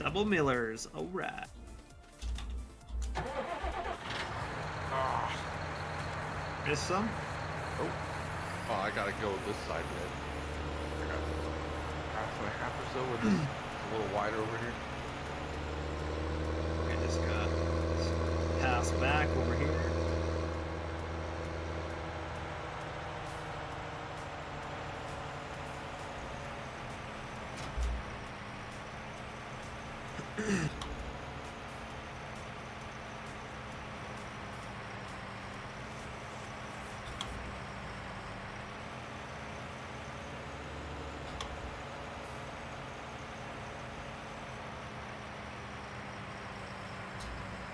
Double Millers. All right. Ah, Missed some? Oh, Oh, I gotta go this side, man. I got half and a half or so with this a little wider over here. I just got pass back over here.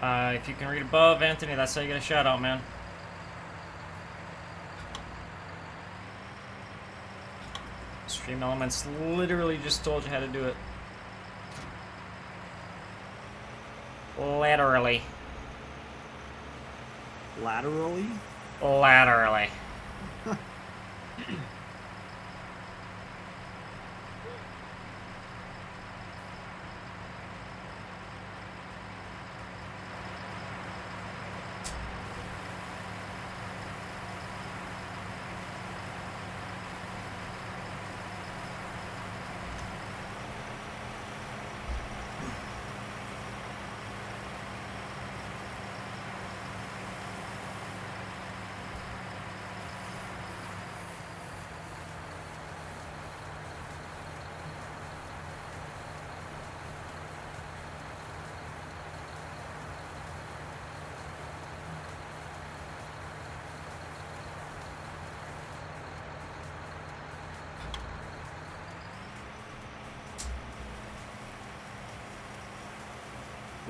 Uh, if you can read above, Anthony, that's how you get a shout out, man. Stream Elements literally just told you how to do it. Laterally. Laterally? Laterally.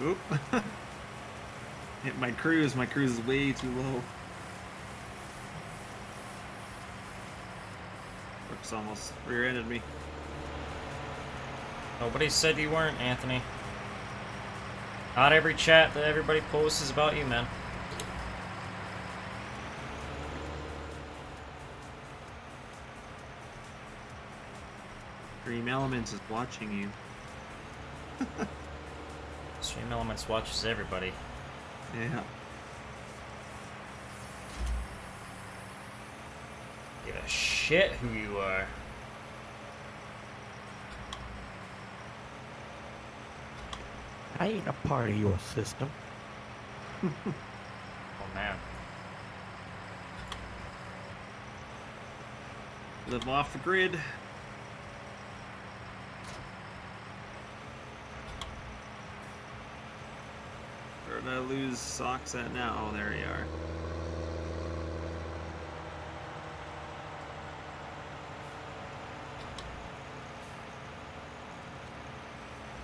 Oop. Hit my cruise. My cruise is way too low. Brooks almost rear-ended me. Nobody said you weren't, Anthony. Not every chat that everybody posts is about you, man. Dream Elements is watching you. Stream Elements watches everybody. Yeah. Give a shit who you are. I ain't a part of your system. Oh man. Live off the grid. Where did I lose Sockz at now? Oh, there you are.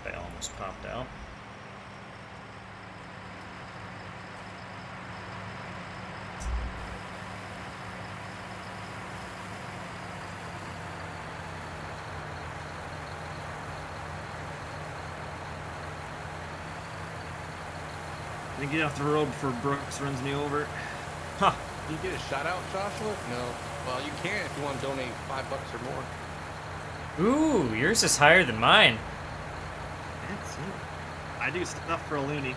They almost popped out. I think get off the road before Brooks runs me over. Huh. Can you get a shout out, Joshua? No. Well, you can if you want to donate five bucks or more. Ooh, yours is higher than mine. That's it. I do stuff for a loony.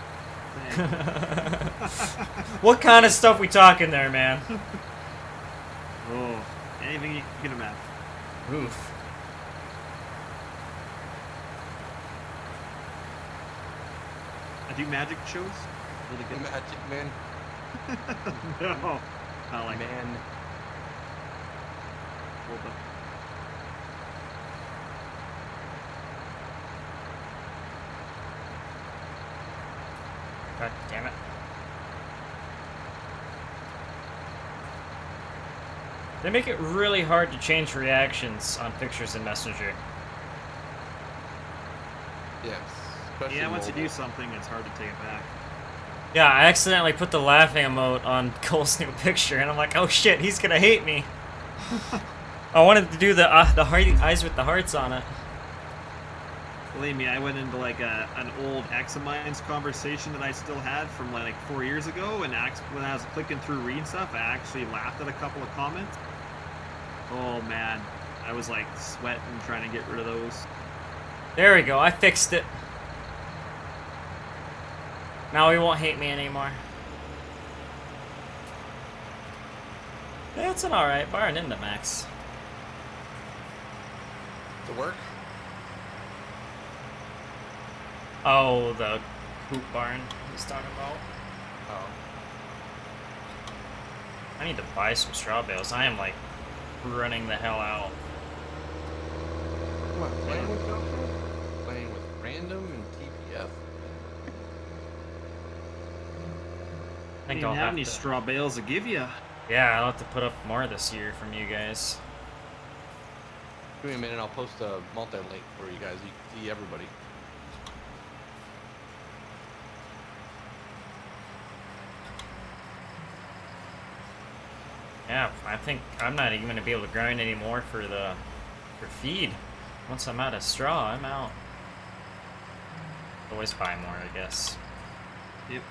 what kind of stuff we talking there, man? oh, anything you can imagine. Oof. I do magic shows. Really good. Magic man. no, not like man. Hold up. God damn it. They make it really hard to change reactions on pictures in Messenger. Yes. Yeah, once you do something, it's hard to take it back. Yeah, I accidentally put the laughing emote on Cole's new picture, and I'm like, oh shit, he's gonna hate me. I wanted to do the uh, the heart, eyes with the hearts on it. Believe me, I went into like a, an old ex of mine's conversation that I still had from like four years ago, and act- when I was clicking through reading stuff, I actually laughed at a couple of comments. Oh man, I was like sweating trying to get rid of those. There we go, I fixed it. Now he won't hate me anymore. It's an alright bar and into max. To work? Oh, the poop barn he's talking about. Oh. I need to buy some straw bales. I am like running the hell out. Come on, playing with Joshua? Playing with random and TPF? I I think didn't I'll have have any to. straw bales to give you. Yeah, I'll have to put up more this year from you guys. Give me a minute, I'll post a multi-link for you guys. You can see everybody. Yeah, I think I'm not even gonna be able to grind anymore for the for feed. Once I'm out of straw, I'm out. Always buy more, I guess. Yep.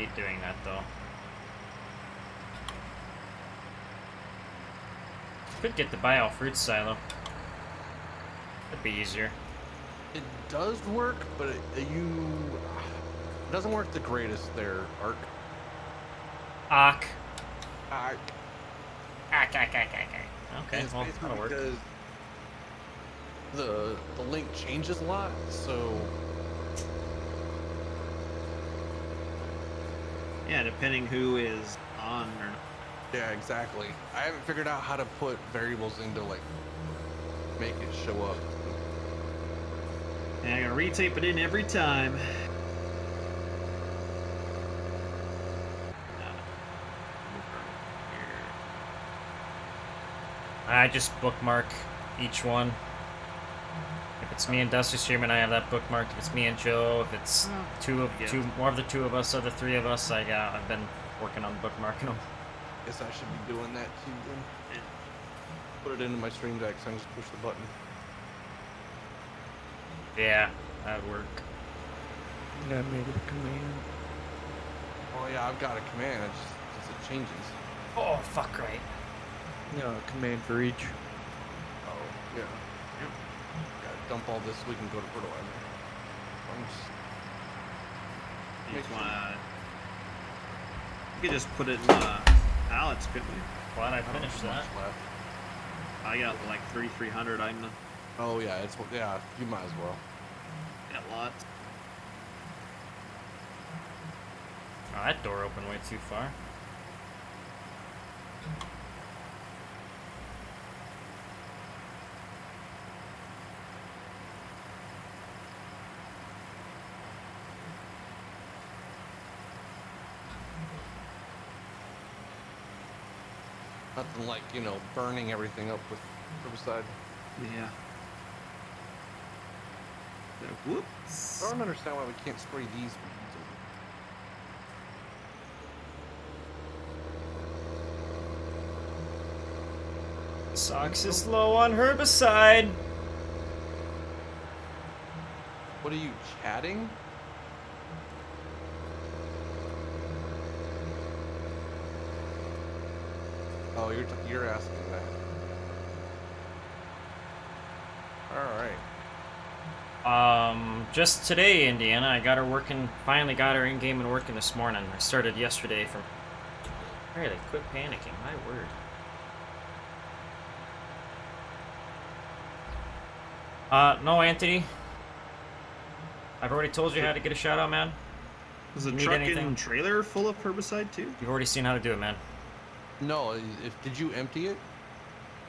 I hate doing that though. Could get the buy all fruit silo. That'd be easier. It does work, but it, uh, you... It doesn't work the greatest there, Arc. Ak. Arc. Ak, ak, ak, ak, ak. Okay, It's well, that'll work. The the link changes a lot, so Yeah, depending who is on or not. yeah, exactly. I haven't figured out how to put variables into like make it show up. And I gotta retape it in every time. I just bookmark each one. If it's me and Dusty streaming, I have that bookmarked. If it's me and Joe, if it's Oh, two of yeah. two more of the two of us or the three of us, I got I've been working on bookmarking them. Guess I should be doing that too then. Put it into my stream deck, so I can just push the button. Yeah, that'd work. I made a command. Oh yeah, I've got a command. It just, just it changes. Oh fuck right. No, command for each. Oh yeah. Gotta dump all this so we can go to fertilizer. I'm just, You just wanna. You could just put it in the pallets, couldn't we? Glad I I don't finished have that. much left. I got like 3,300. I'm Oh yeah, it's yeah. You might as well. got lots. Oh, that door opened way too far. Nothing like you know burning everything up with herbicide. Yeah. So, whoops. I don't understand why we can't spray these. Sockz is low on herbicide. What are you chatting? Oh, you're t- you're asking that. All right. Um, just today, Indiana, I got her working. Finally, got her in game and working this morning. I started yesterday from. Really, quit panicking. My word. Uh, no, Anthony. I've already told you how to get a shout out, man. Was the Need truck anything? and trailer full of herbicide too? You've already seen how to do it, man. No, if did you empty it?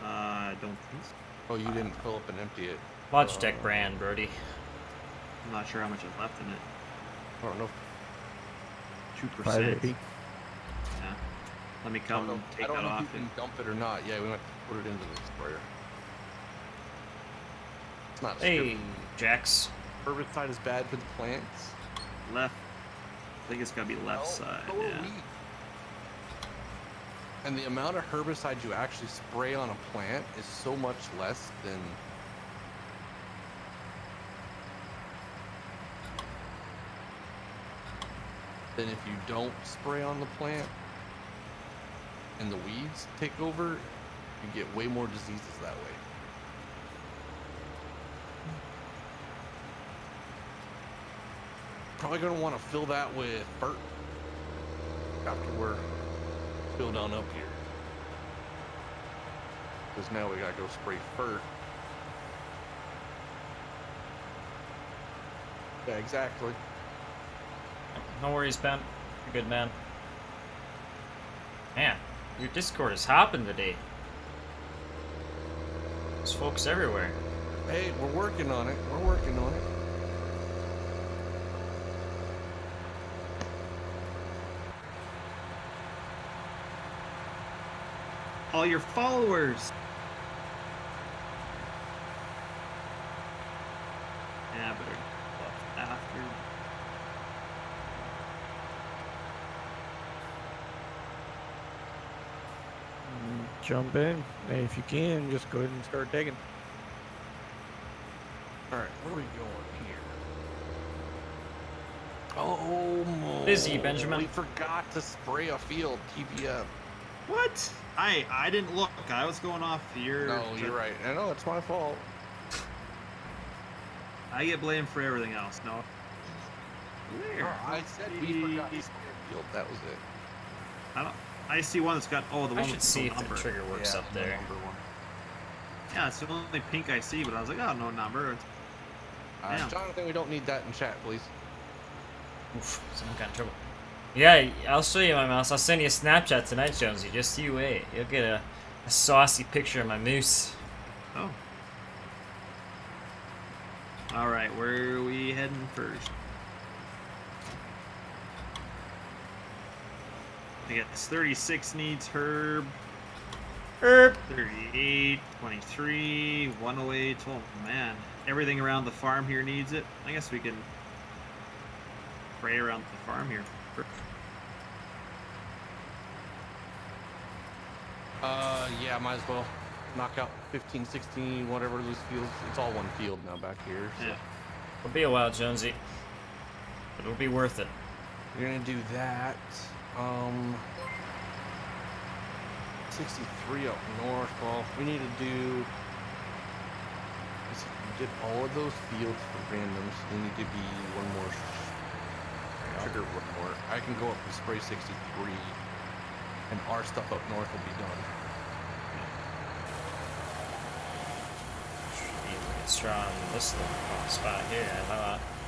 Uh, I don't think so. Oh, you didn't fill up and empty it. Logitech Uh, brand, Brody. I'm not sure how much is left in it. I don't know. Two percent. 580. Yeah. Let me I don't come know, take I don't that know off. if you and- can dump it or not. Yeah, we might to put it into the sprayer. It's not Hey, stripping. Jax. herbicide is bad for the plants? Left. I think it's gotta be left No, side. so are Yeah. And the amount of herbicide you actually spray on a plant is so much less than. Than if you don't spray on the plant and the weeds take over, you get way more diseases that way. Probably gonna want to fill that with fert after we're filled on up here. Because now we gotta go spray fert. Yeah, exactly. No worries, Ben. You're good, man. Man, your Discord is hopping today. There's folks everywhere. Hey, we're working on it. We're working on it. All your followers. Yeah, better left after. Jump in. Hey, if you can, just go ahead and start digging. All right, where are we going here? Oh, Busy, Benjamin. We forgot to spray a field. TBM. What? I I didn't look. I was going off your. No, you're right. I know it's my fault. I get blamed for everything else. No. Where? I said we forgot to spray field. That was it. I don't. I see one that's got. Oh, the I one should with see no if the trigger works Yeah, up there. number one. Yeah, it's the only pink I see. But I was like, oh, no number. It's- Uh, Damn. Jonathan, we don't need that in chat, please. Oof, someone got in trouble. Yeah, I'll show you my mouse. I'll send you a Snapchat tonight, Jonesy. Just you wait. You'll get a, a saucy picture of my moose. Oh. All right, where are we heading first? I guess 36 needs herb. Herb. 38, 23, 108. Oh man, everything around the farm here needs it. I guess we can pray around the farm here. Uh, yeah, might as well knock out 15, 16, whatever those fields. It's all one field now back here. So Yeah. It'll be a while, Jonesy. But it'll be worth it. We're gonna do that. Um, 63 up north. Well, we need to do. let's see, We did all of those fields for randoms. We need to be one more trigger report. I can go up and spray 63, and our stuff up north will be done. Should be strong this little spot here. I thought.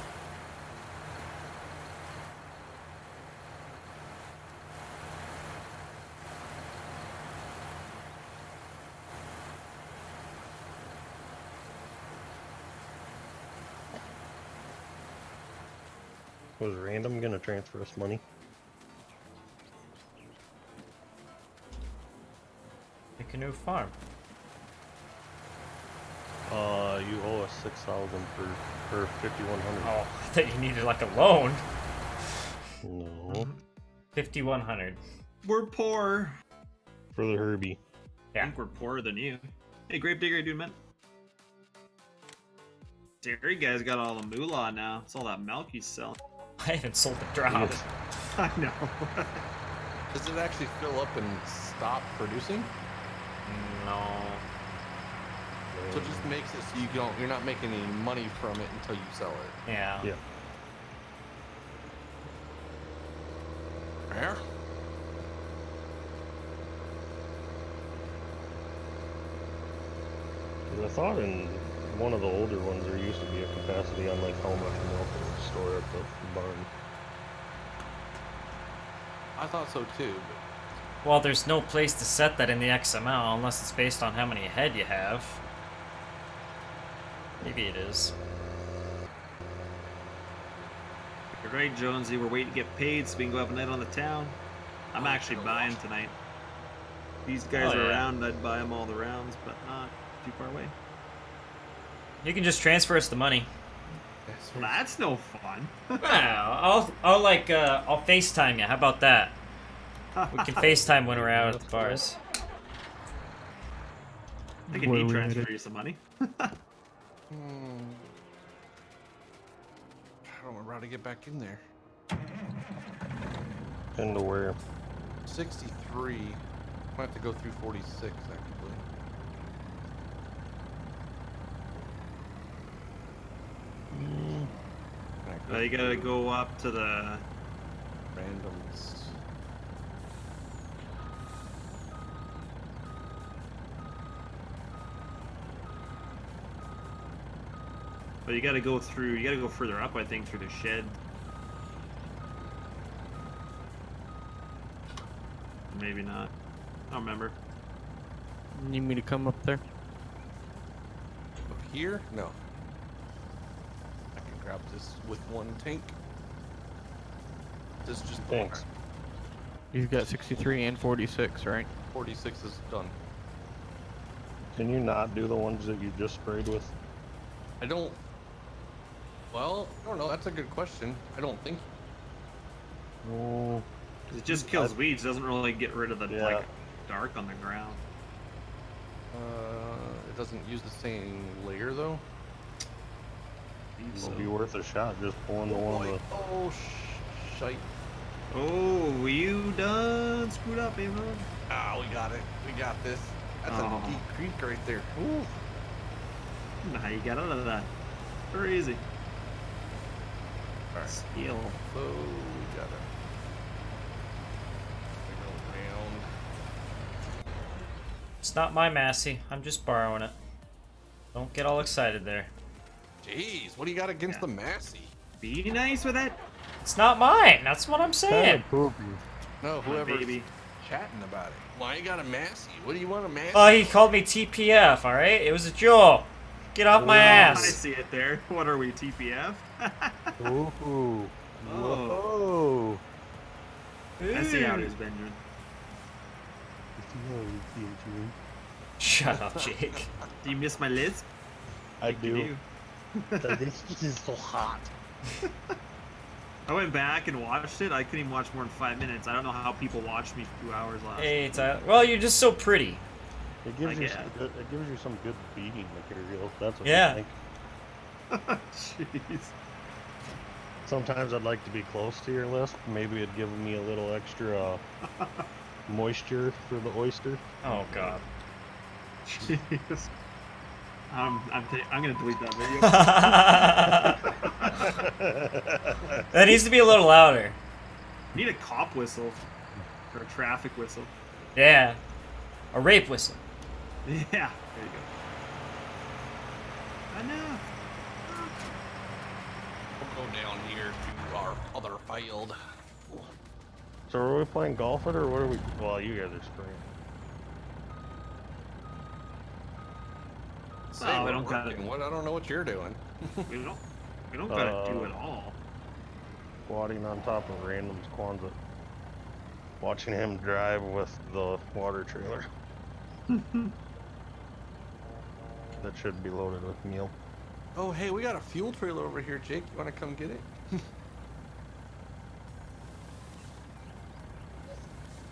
Was random gonna transfer us money? Pick a new farm. Uh, you owe us six thousand for for fifty one hundred. Oh, I thought you needed like a loan. No, 5100. We're poor. for the Herbie. I think we're poorer than you. Hey, Grape Digger, dude, man. Dairy guy's got all the moolah now. It's all that milk he's selling. I haven't sold the drop. Yes. I know. Does it actually fill up and stop producing? No. So it just makes it so you don't, you're not making any money from it until you sell it. Yeah. Yeah. Fair. 'Cause I thought in one of the older ones there used to be a capacity on like how much milk it would store at the barn. I thought so too, but Well, there's no place to set that in the XML unless it's based on how many head you have. Maybe it is. You're right, Jonesy. We're waiting to get paid so we can go have a night on the town. I'm actually oh, buying tonight. These guys Oh, are yeah. around. I'd buy them all the rounds, but not too far away. You can just transfer us the money. That's no fun. Wow, I'll I'll like uh I'll FaceTime you. How about that? We can FaceTime when we're out at the bars. I can Where need transfer you some money. Hmm. I don't remember how to get back in there. Into where? 63. Might have to go through 46, actually. Uh, you gotta go up to the. Randoms. But you gotta go through. You gotta go further up, I think, through the shed. Maybe not. I don't remember. Need me to come up there? Up here? No. I grab this with one tank. This is just Thanks. You've got 63 and 46, right? 46 is done. Can you not do the ones that you just sprayed with? I don't. Well, I don't know. That's a good question. I don't think. Mm, It just kills weeds. Doesn't really get rid of the Yeah. like dark on the ground. Uh, it doesn't use the same layer though. It'll be worth a shot just pulling the one with. Oh, sh- shite. Oh, you done screwed up, Avon? Ah, we got it. We got this. That's Oh. a deep creek right there. Ooh. Nah, you got out of that. Very easy. Alright. Skill. So we gotta go around. It's not my Massey. I'm just borrowing it. Don't get all excited there. Jeez, what do you got against Yeah. the Massey? Be nice with it. It's not mine. That's what I'm saying. of. No, My whoever's baby. chatting about it. Why you got a Massey? What do you want a Massey? Oh, he called me TPF. All right, it was a joke. Get off my ass. I see it there. What are we, TPF? Ooh. Oh. Whoa. I see how it is, Benjamin. Shut up, Jake. Do you miss my lisp? I You do. This is so hot. I went back and watched it. I couldn't even watch more than five minutes. I don't know how people watched me for two hours last. Hey, Tyler. Well, you're just so pretty. It gives I you some good, it gives you some good beating material. That's what Yeah. I think. Jeez. Sometimes I'd like to be close to your list. Maybe it'd give me a little extra uh, moisture for the oyster. Oh God. Jeez. I'm, I'm, ta- I'm gonna delete that video. that needs to be a little louder. Need a cop whistle or a traffic whistle. Yeah. A rape whistle. Yeah. There you go. Enough. We'll go down here to our other field. So are we playing golf it or what are we? Well, you guys are spraying. Say, Oh, we don't got working. it. What? I don't know what you're doing. We don't. We don't gotta do Uh, it all. Squatting on top of random's Kwanzaa. Watching him drive with the water trailer. that should be loaded with meal. Oh, hey, we got a fuel trailer over here, Jake. You want to come get it?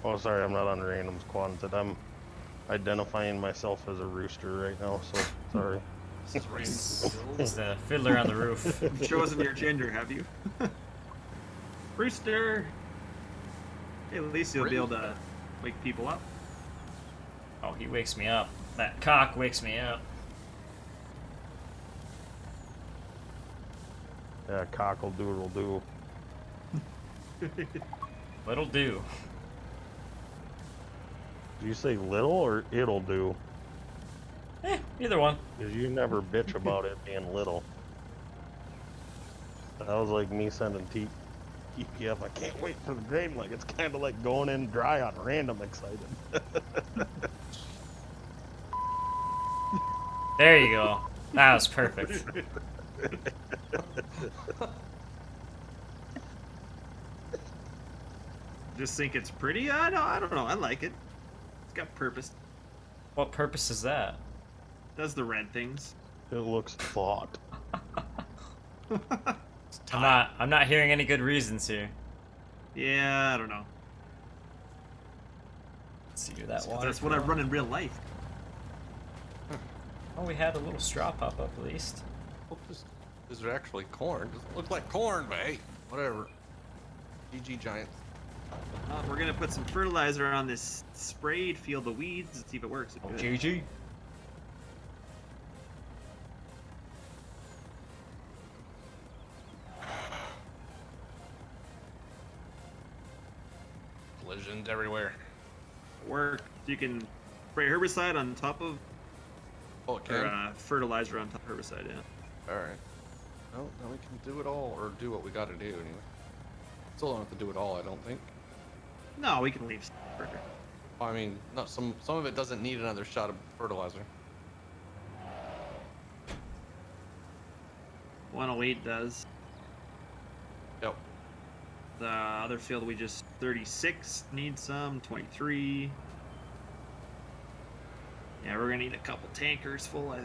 Oh, sorry, I'm not on random's Kwanzaa. I'm identifying myself as a rooster right now, so sorry. This is It's the fiddler on the roof. You've chosen your gender, have you? Rooster. Hey, at least you'll be able to wake people up. Oh, he wakes me up. That cock wakes me up. Yeah, cockle doodle do. Little do. Do you say little or it'll do? Eh, either one. Because you never bitch about it being little. That was like me sending T- TPF. I can't wait for the game. Like it's kind of like going in dry on random excited. There you go. That was perfect. Just think it's pretty? I don't, I don't know. I like it. It's got purpose. What purpose is that? Does the red things. it looks thought. I'm not. I'm not hearing any good reasons here. yeah, I don't know. Let's see where that 'Cause water. That's what I run in real life. Oh, we had a little straw pop up at least. Well, this, this is actually corn. Doesn't look like corn, but hey, whatever. GG Giants. Uh, we're gonna put some fertilizer on this sprayed field of weeds and see if it works. Oh, GG. Collisions everywhere. Work. You can spray herbicide on top of, Oh, it or uh, fertilizer on top of herbicide. Yeah. Alright. Well, now we can do it all, or do what we gotta do anyway. Still don't have to do it all, I don't think. No, we can leave. I mean, not some some of it doesn't need another shot of fertilizer. 108 does. The other field we just 36 needs some. 23. Yeah, we're gonna need a couple tankers full. Of...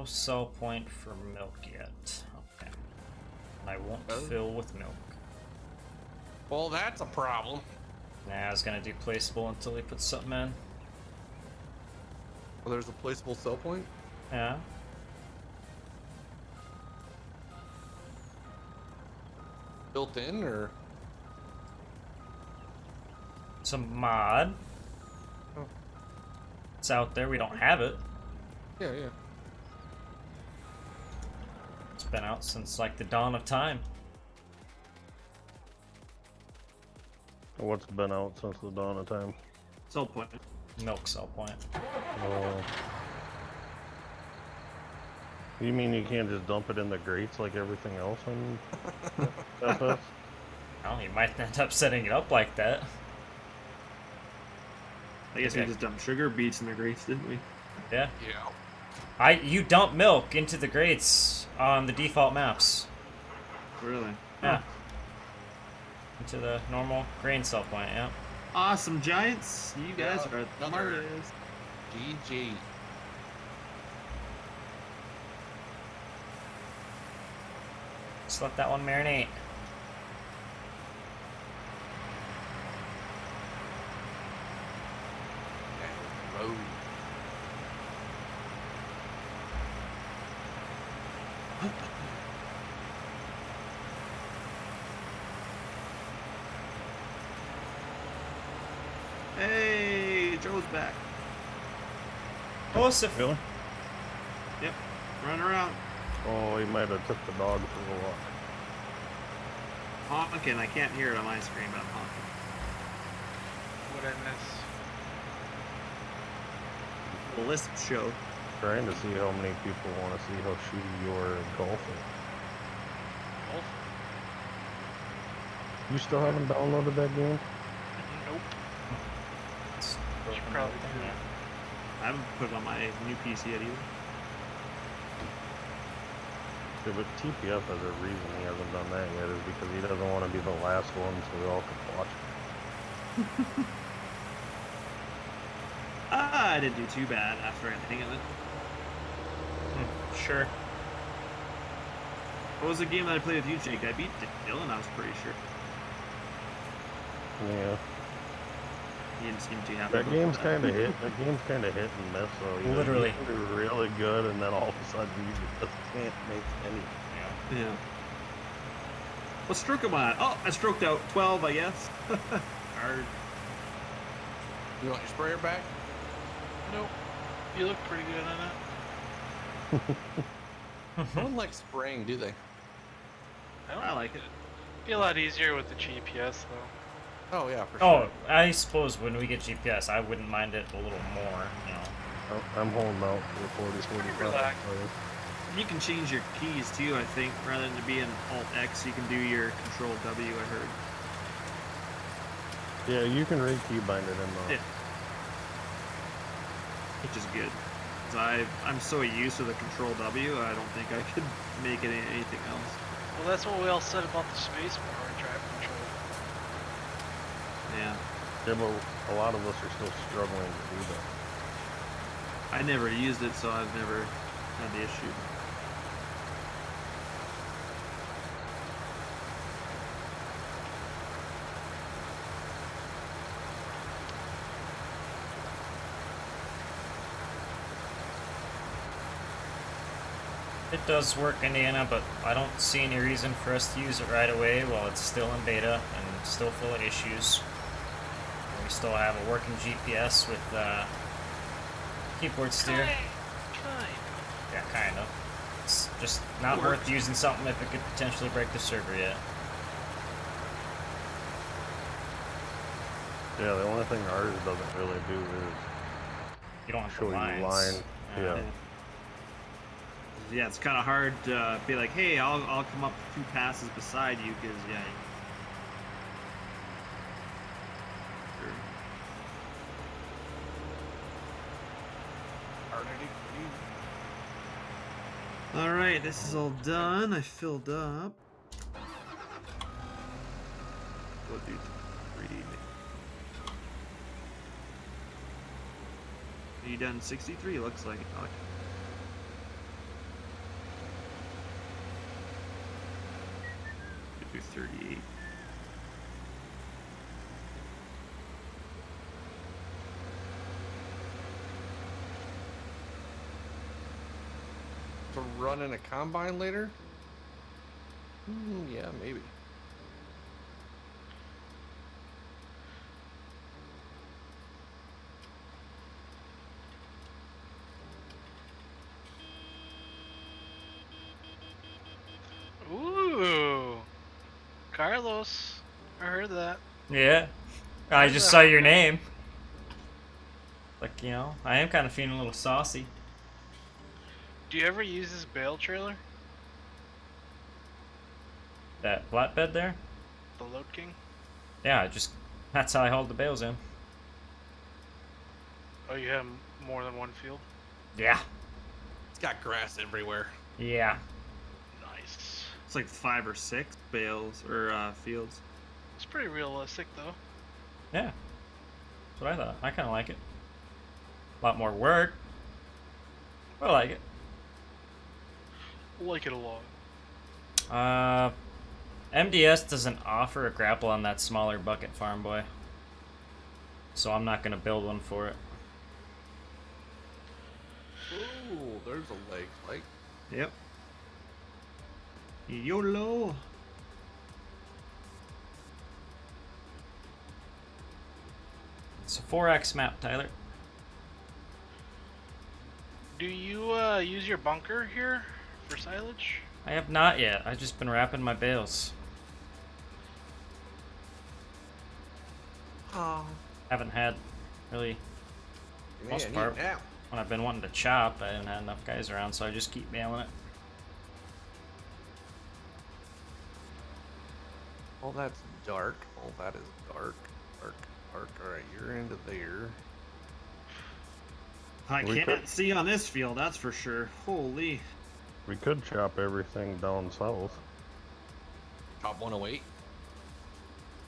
No sell point for milk yet. Okay. I won't Oh. fill with milk. Well, that's a problem. Nah, I was gonna do placeable until he puts something in. Well, there's a placeable sell point. Yeah. built in, or Some mod. Oh. It's out there. We don't have it. yeah, yeah. Been out since like the dawn of time. What's been out since the dawn of time? Sell point. Milk sell point. Oh. You mean you can't just dump it in the grates like everything else in FS? Well, you might end up setting it up like that. I guess Okay. we just dumped sugar beets in the grates, didn't we? Yeah. Yeah. I you dump milk into the grates on the default maps. Really? Yeah. Into the normal grain sell point. Yeah. Awesome, Giants. You guys Yeah, are the another- smartest. GG. Just let that one marinate. Oh. Hey, Joe's back. Joseph. Really? Yep, Run around. Oh, he might have took the dog for a walk. Honking. I can't hear it on my screen, but I'm honking. What I miss? The Lisp show. Trying to see how many people want to see how shitty you are at golfing. Golf? You still haven't downloaded that game? Nope. It's Should probably do that. I haven't put it on my new PC yet either. Yeah, but TPF has a reason he hasn't done that yet, is because he doesn't want to be the last one so we all can watch. Ah, I didn't do too bad after I hang of it. Sure. What was the game that I played with you, Jake? I beat Dylan, I was pretty sure. Yeah. He didn't seem too happy. That game's kind of hit. That game's kind of hit and miss. So you know, Literally. you can do really good, and then all of a sudden you just can't make any. Yeah. What stroke am I at? Oh, I stroked out 12, I guess. Hard. You want your sprayer back? Nope. You look pretty good on it. No one likes spraying, do they? I, don't I like it. It'd Be a lot easier with the GPS though. Oh yeah, for Oh, sure. Oh, I suppose when we get GPS, I wouldn't mind it a little more. You know. I'm- I'm holding out for 40, 45. Relax. You can change your keys too, I think. Rather than to be an Alt X, you can do your Control W, I heard. Yeah, you can re keybind it in the. Yeah. Which is good. 'Cause I, I'm so used to the Control W, I don't think I could make it anything else. Well, that's what we all said about the space bar and drive control. Yeah. Yeah, but a lot of us are still struggling to do that. I never used it, so I've never had the issue. It does work, Indiana, but I don't see any reason for us to use it right away while it's still in beta and still full of issues. We still have a working GPS with uh, keyboard steer. Try. Yeah, kind of. It's just not It worth using something if it could potentially break the server yet. Yeah, the only thing ours doesn't really do is You don't have show the you lines. line. Uh, Yeah. Yeah, it's kind of hard to uh, be like, hey, I'll, I'll come up two passes beside you, because, yeah. Sure. All right, this is all done. I filled up. We'll do three. Are you done 63? Looks like it. Okay. Do 38. To run in a combine later? Hmm, yeah, maybe. Ooh. Carlos. I heard that. Yeah. I just saw your name. Like, you know, I am kind of feeling a little saucy. Do you ever use this bale trailer? That flatbed there? The Load King? Yeah, just that's how I hold the bales in. Oh, you have more than one field? Yeah. It's got grass everywhere. Yeah. Nice. It's like five or six bales or uh, fields. It's pretty realistic, though. Yeah. That's what I thought. I kind of like it. A lot more work. But I like it. Like it a lot. Uh, MDS doesn't offer a grapple on that smaller bucket farm boy. So I'm not gonna build one for it. Ooh, there's a leg light. Yep. YOLO. It's a 4x map, Tyler. Do you uh, use your bunker here for silage? I have not yet. I've just been wrapping my bales. Oh, Haven't had really man, Most part. when I've been wanting to chop. I haven't had enough guys around, so I just keep mailing it. All that's dark. All that is dark. Dark, dark. Alright, you're into there. I can't see on this field, that's for sure. Holy. We could chop everything down south. Top 108.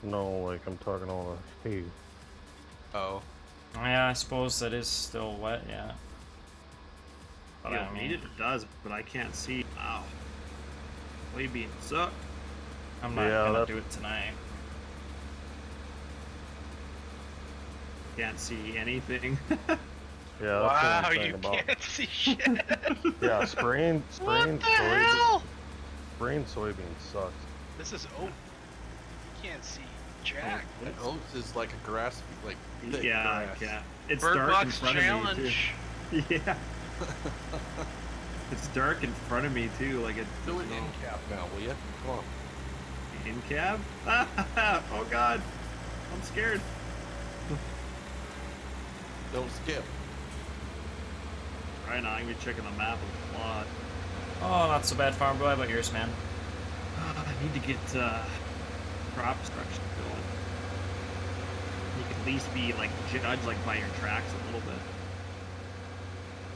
No, like I'm talking all the hay. Oh. Yeah, I suppose that is still wet. Yeah. But You I don't mean, need it, it does, but I can't see. Wow. Soybeans suck. I'm not Yeah, gonna that- do it tonight. Can't see anything. Yeah, that's wow, the you about. can't see shit. Yeah, spraying, what spraying the soybeans, hell? spraying soybeans sucks. This is oat. You can't see jack. That oats is like a grass, like thick yeah, grass. can't. It's Bird dark in front challenge. of me too. Yeah. it's dark in front of me too, like it. Do it in cap now, will you? Come on. In cab? oh god. I'm scared. Don't skip. Right now, I'm gonna be checking the map a lot. Oh, not so bad, farm boy. How about yours, man? I need to get uh, crop destruction going. You can at least be like judged like by your tracks a little bit.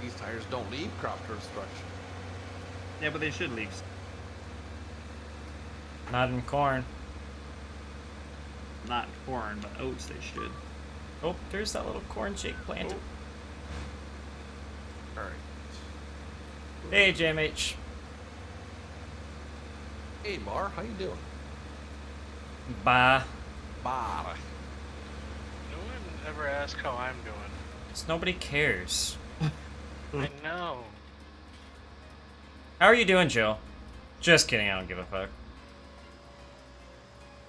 These tires don't leave crop destruction. Yeah, but they should leave. Not in corn. Not corn, but oats they should. Oh, there's that little corn shake planted. All right. Hey, JMH. Hey, Bar, how you doing? Bah. Bar. No one ever asks how I'm doing. Just nobody cares. I know. How are you doing, Joe? Just kidding. I don't give a fuck.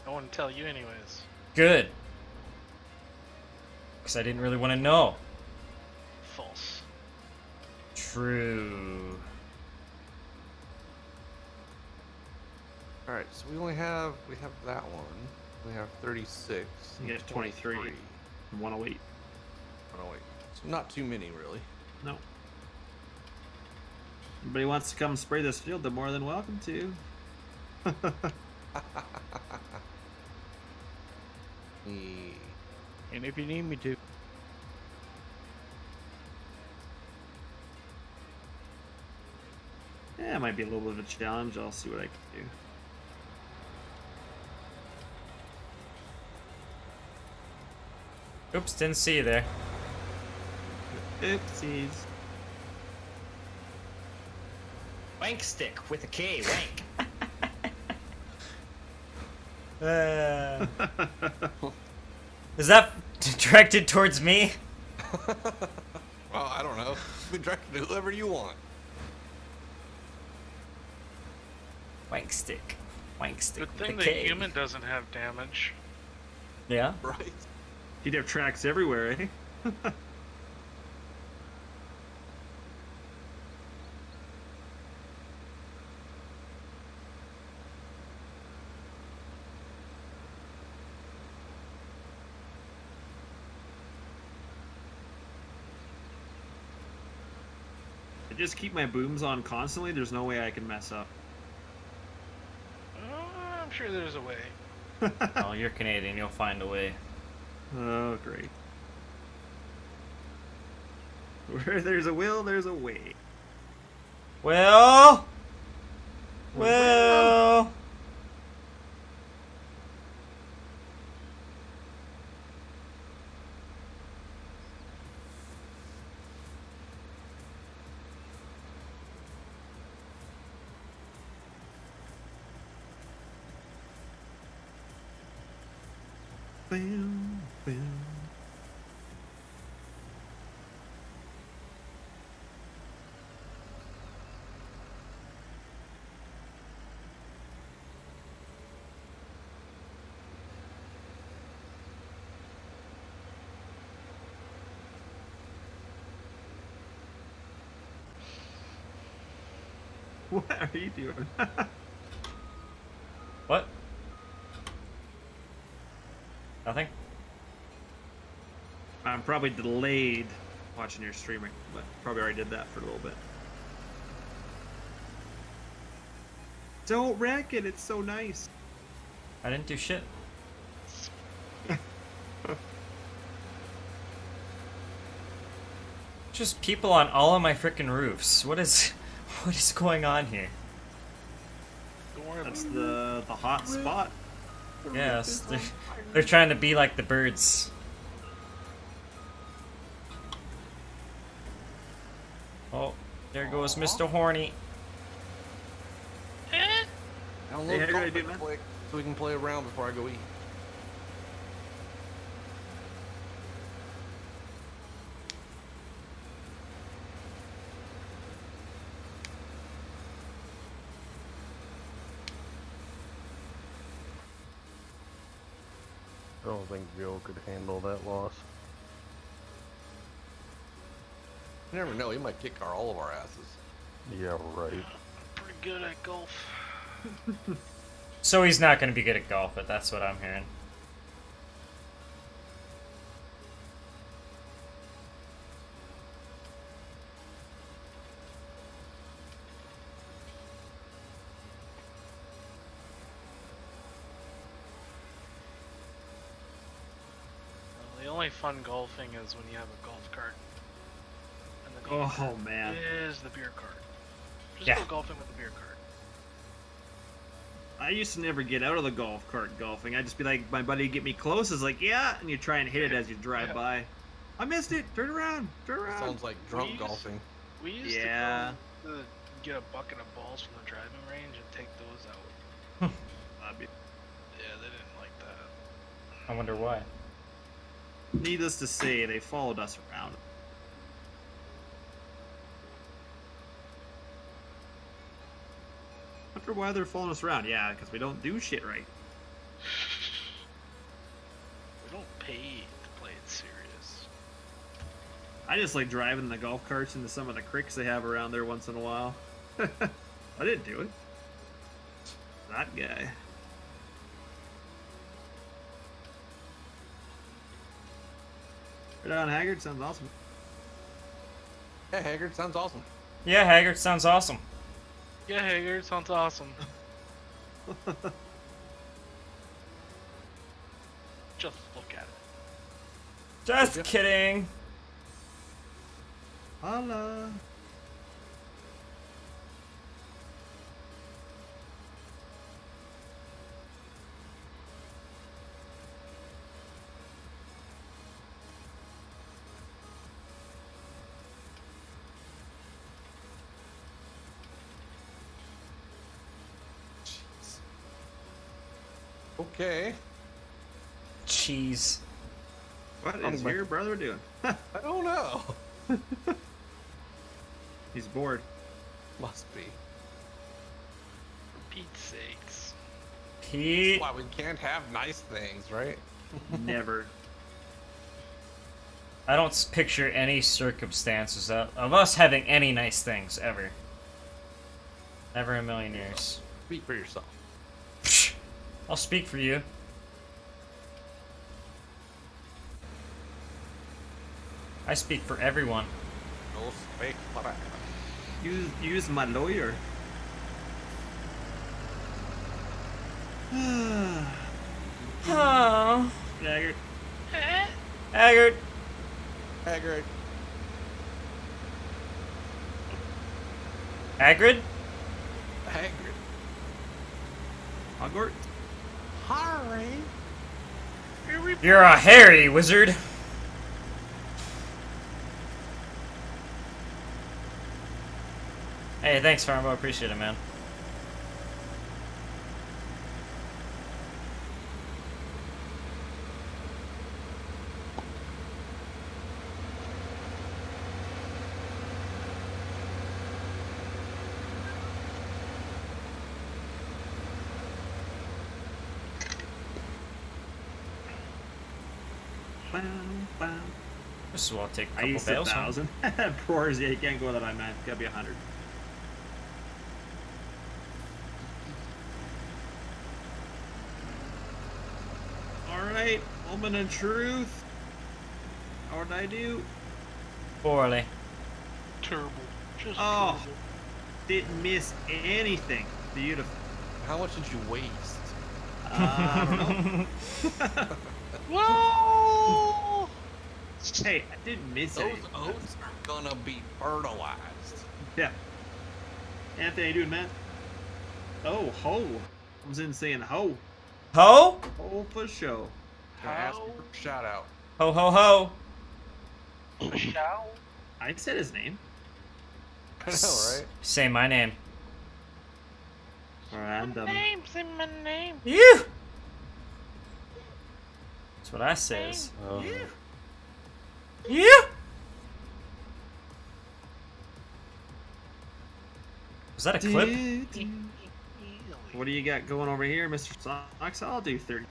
I wouldn't tell you anyways. Good. Because I didn't really want to know. False. True. All right, so we only have we have that one. We have 36. You and get 23. 108. Oh wait, oh so not too many really. No. Anybody wants to come spray this field, they're more than welcome to. Yeah. And if you need me to, Yeah, it might be a little bit of a challenge. I'll see what I can Oops, didn't see you there. Oopsies. Wank stick with a K, wank. uh, is that directed towards me? Well, I don't know. Be directed to whoever you want. Wank stick. Wank stick Good with thing a the K. human doesn't have damage. Yeah? Right. You'd have tracks everywhere, eh? I just keep my booms on constantly. There's no way I can mess up. Uh, I'm sure there's a way. Oh, you're Canadian. You'll find a way. Oh, great. Where there's a will, there's a way. Well. Well. Bam, What are you doing? What? Nothing? I'm probably delayed watching your streaming, but probably already did that for a little bit. Don't wreck it, it's so nice. I didn't do shit. Just people on all of my freaking roofs. What is what is going on here? That's the the hot spot. Yes, they're, they're trying to be like the birds. Oh, there goes Mr. Horny. it. Eh? Download Hey, how the you gonna golf do, real man? quick so we can play around before I go eat. Don't think Joe could handle that loss. You never know. He might kick our all of our asses. Yeah, right. Pretty good at golf. So he's not going to be good at golf, but that's what I'm hearing. Fun golfing is when you have a golf cart. And the golf Oh man. is the beer cart. Just Yeah. go golfing with the beer cart. I used to never get out of the golf cart golfing. I'd just be like, my buddy get me close. Is like, yeah, and you try and hit it as you drive Yeah. by. I missed it. Turn around. Turn around. Sounds like drunk Please. golfing. We used Yeah. to to get a bucket of balls from the driving range and take those out. That'd be- Yeah, they didn't like that. I wonder why. Needless to say, they followed us around. Wonder why they're following us around. Yeah, because we don't do shit right. We don't pay to play it serious. I just like driving the golf carts into some of the creeks they have around there once in a while. I didn't do it. That guy. Right on Haggard sounds awesome. Yeah, Haggard sounds awesome. Yeah, Haggard sounds awesome. Yeah, Haggard sounds awesome. Just look at it. Just kidding. Holla. Okay. Cheese. What is I'm is back. your brother doing? I don't know. He's bored. Must be. For Pete's sakes. Pete. Why we can't have nice things, right? Never. I don't picture any circumstances of, of us having any nice things ever. Never a million years. Speak for yourself. Psh, I'll speak for you. I speak for everyone. No speak for that. Use use my lawyer. Oh, Haggard. Haggard. Haggard. Hagrid? Haggard. Hogwarts. Harry. You're a hairy wizard. Hey, thanks, Farmo. Appreciate it, man. This is well take a I couple used a bales. huh? thousand. Roars, yeah, you can't go that high, man. Gotta be a hundred. Alright, moment of truth. How would I do? Poorly. Terrible. Just Oh. terrible. Didn't miss anything. Beautiful. How much did you waste? Uh, I don't know. Whoa! Hey, I didn't miss Those anything. oats are gonna be fertilized. Yeah. Anthony, how you doing, man? Oh, ho. I was in saying ho. Ho? Ho for show. Gonna How? you for a shout out. Ho ho ho. Shall? I said his name. I know, right? Say my name. Random. Name's in my name. You. That's what I says. Oh, Yeah. Was that a clip? What do you got going over here, Mr. Sockz? I'll do 30.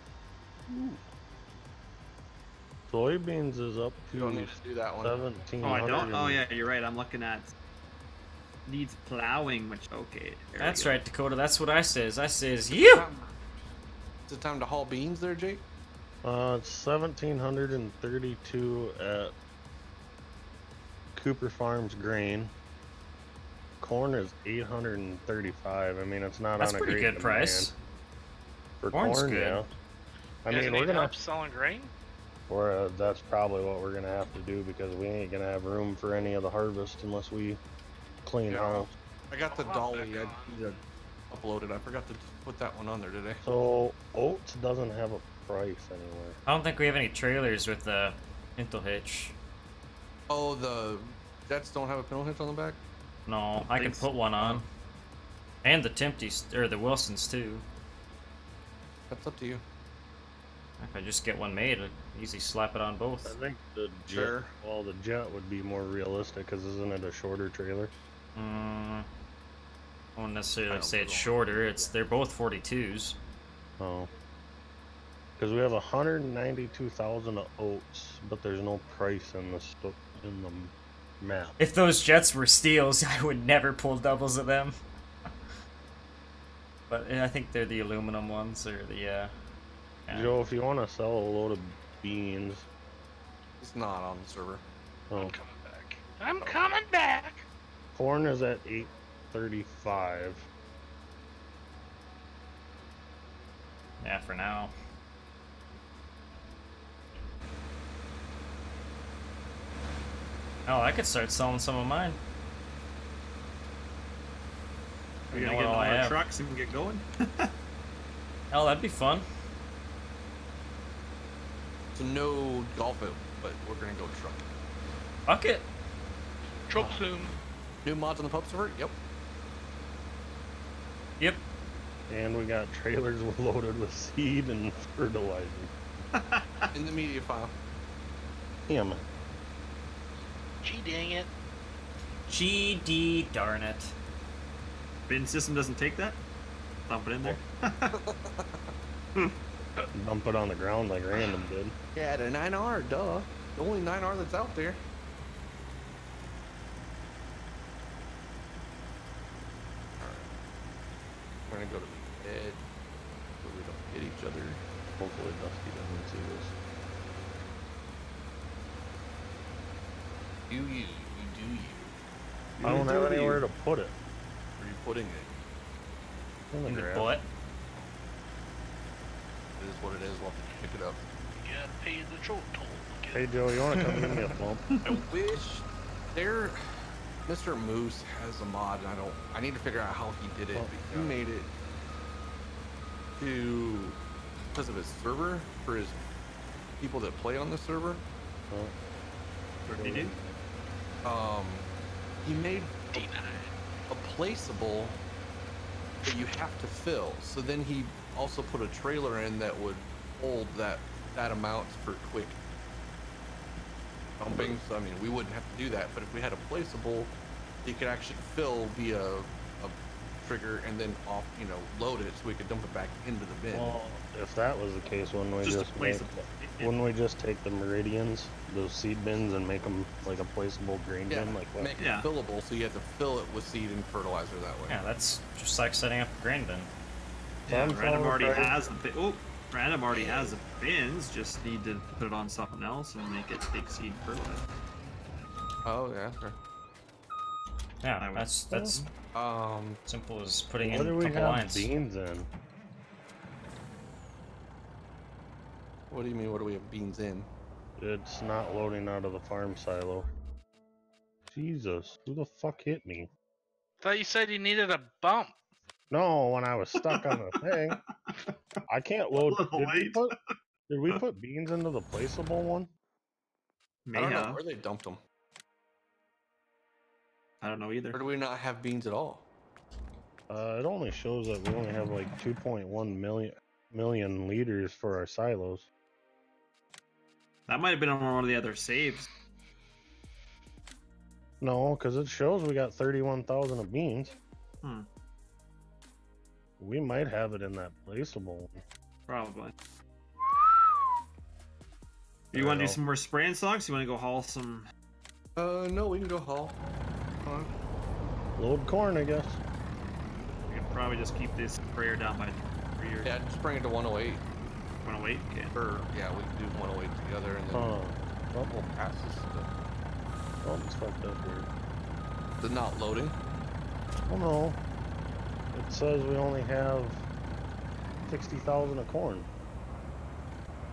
soybeans is up You don't to need to do that one. seventeen. Oh, I don't? Oh, yeah, you're right. I'm looking at needs plowing, which, okay. That's right, Dakota. That's what I says. I says you. Is it time to haul beans there, Jake? Uh, it's seventeen hundred and thirty-two at Cooper Farms grain. Corn is eight hundred and thirty-five. I mean, it's not That's on a pretty great good price. For Corn's corn, good. yeah. I mean, need we're gonna help selling grain? Or uh, that's probably what we're gonna have to do because we ain't gonna have room for any of the harvest unless we clean Yeah. house. I got the I'll dolly. back I on. need to upload it. I forgot to put that one on there today. So oats doesn't have a price anywhere. I don't think we have any trailers with the pintle hitch. Oh, the Jets don't have a pintle hitch on the back. No, I can put one on. And the Timptes, or the Wilsons too. That's up to you. If I just get one made, I'd easily slap it on both. I think the jet. Sure. Well, the jet would be more realistic because isn't it a shorter trailer? Mm, I won't necessarily don't say it's shorter. It's they're both 42s. Oh. Because we have 192,000 of oats, but there's no price in the in the map. If those jets were steels, I would never pull doubles of them. but I think they're the aluminum ones, or the uh. yeah. Joe, if you want to sell a load of beans, It's not on the server. oh, I'm coming back. I'm coming back. corn is at 835. Yeah, for now. Oh, I could start selling some of mine. We're You know gonna get what on all I our have. trucks and get going. Hell, that'd be fun. So no golf it, but we're gonna go truck. Fuck it. Truck uh, zoom. New mods on the pub server? Yep. Yep. And we got trailers loaded with seed and fertilizer. In the media file. Damn it. Gee dang it. GD darn it. Bin system doesn't take that. Dump it in there. Dump it on the ground like random did. Yeah, the 9R, duh. The only 9R that's out there. Alright. We're gonna go to the edge so we don't hit each other. Hopefully Dusty doesn't see this. You, you, you do you. I don't do have you. anywhere to put it. Where are you putting it? In the In the grass. butt. It is what it is. We'll have to pick it up. You gotta pay the troll toll. to Hey Joe, you want to come give me a bump? I wish there. Mr. Moose has a mod, and I don't. I need to figure out how he did it. Oh, but he yeah. made it to because of his server for his people that play on the server. Oh, What did he do? Um, he made Denied. a placeable that you have to fill. So then he also put a trailer in that would hold that that amount for quick dumping. So I mean, we wouldn't have to do that. But if we had a placeable, you could actually fill via a trigger and then off, you know, load it so we could dump it back into the bin. well, if that was the case, wouldn't we Just just, a make, placeable. wouldn't we just take the meridians, those seed bins, and make them like a placeable grain yeah, bin, like what? make Yeah. it fillable so you have to fill it with seed and fertilizer that way. Yeah, that's just like setting up a grain bin. Yeah, Sunflower Random already price. has the oh, Random already has the bins. Just need to put it on something else and make it take seed fertilizer. Oh yeah. Sure. Yeah, that's that's Um, simple as putting What in do a we couple have lines. beans in? What do you mean? What do we have beans in? It's not loading out of the farm silo. Jesus, who the fuck hit me? Thought you said you needed a bump. No, when I was stuck on the thing, I can't load. Did we put? Did we put beans into the placeable one? May I don't know where they dumped them. I don't know either. Or do we not have beans at all? Uh, it only shows that we only have like 2.1 million million liters for our silos. That might have been on one of the other saves. No, because it shows we got 31,000 of beans. Hmm. We might have it in that placeable one. Probably. You want to do some more spraying Sockz? You want to go haul some? Uh, no, we can go haul. Load corn, I guess. We can probably just keep this sprayer down by three or Yeah, just bring it to 108. 108? Or, yeah, we can do 108 together and then oh. well, we'll pass this stuff. Oh, fucked up here. The not loading? Oh no. It says we only have 60,000 of corn.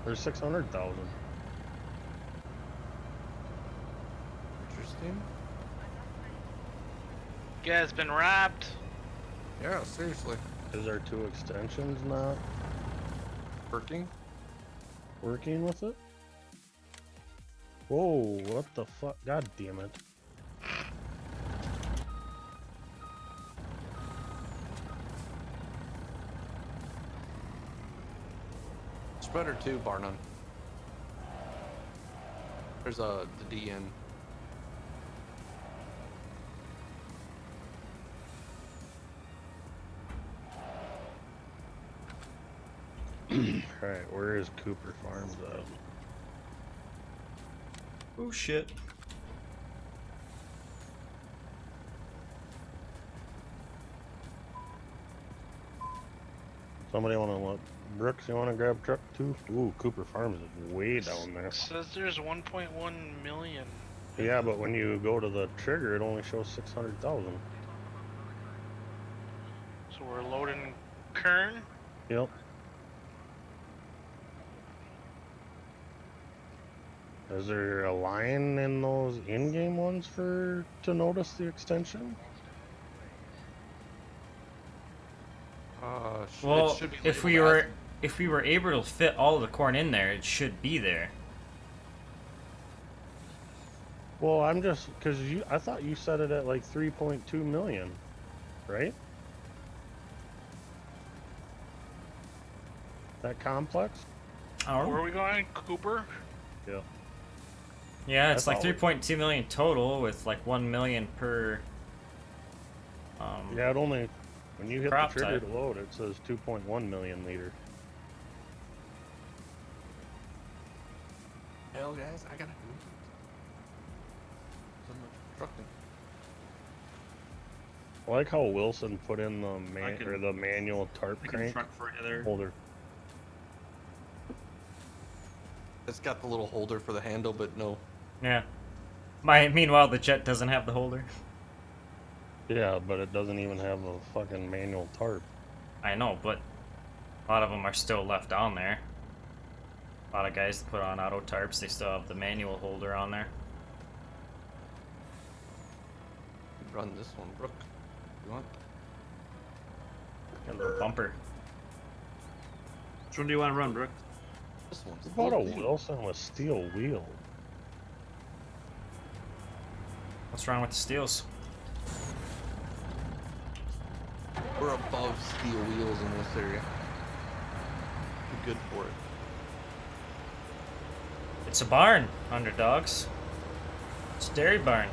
Or 600,000. Interesting. You guys been robbed? Yeah, seriously. Is there two extensions not Working? working with it? Whoa, what the fuck? God damn it. Spreader 2, bar none. There's a the DN. Alright, where is Cooper Farms at? Oh shit. Somebody wanna look? Brooks, you wanna grab truck two? Ooh, Cooper Farms is way down there. Says there's 1.1 million. Yeah, but when you go to the trigger, it only shows 600,000. So we're loading Kern. Yep. Is there a line in those in-game ones for to notice the extension? Uh, Well, if we were as- if we were able to fit all the corn in there, it should be there. Well, I'm just because you. I thought you set it at like 3.2 million, right? That complex? Oh, Where are we going? Cooper? Yeah. Yeah, it's That's like 3.2 million total with like 1 million per. Um, Yeah, it only when you hit the Crop trigger type. to load, it says 2.1 million liter. Hell, guys, I gotta do so much trucking. I like how Wilson put in the man can- or the manual tarp I can crank truck further. holder. It's got the little holder for the handle, but no. Yeah. My meanwhile, the jet doesn't have the holder. Yeah, but it doesn't even have a fucking manual tarp. I know, but a lot of them are still left on there. A lot of guys put on auto tarps, they still have the manual holder on there. Run this one, Brooke. You want? And the bumper. Which one do you want to run, Brooke? This one's What about a full. Wilson with steel wheels? What's wrong with the steels? We're above steel wheels in this area. Too good for it. It's a barn, underdogs. It's a dairy barn.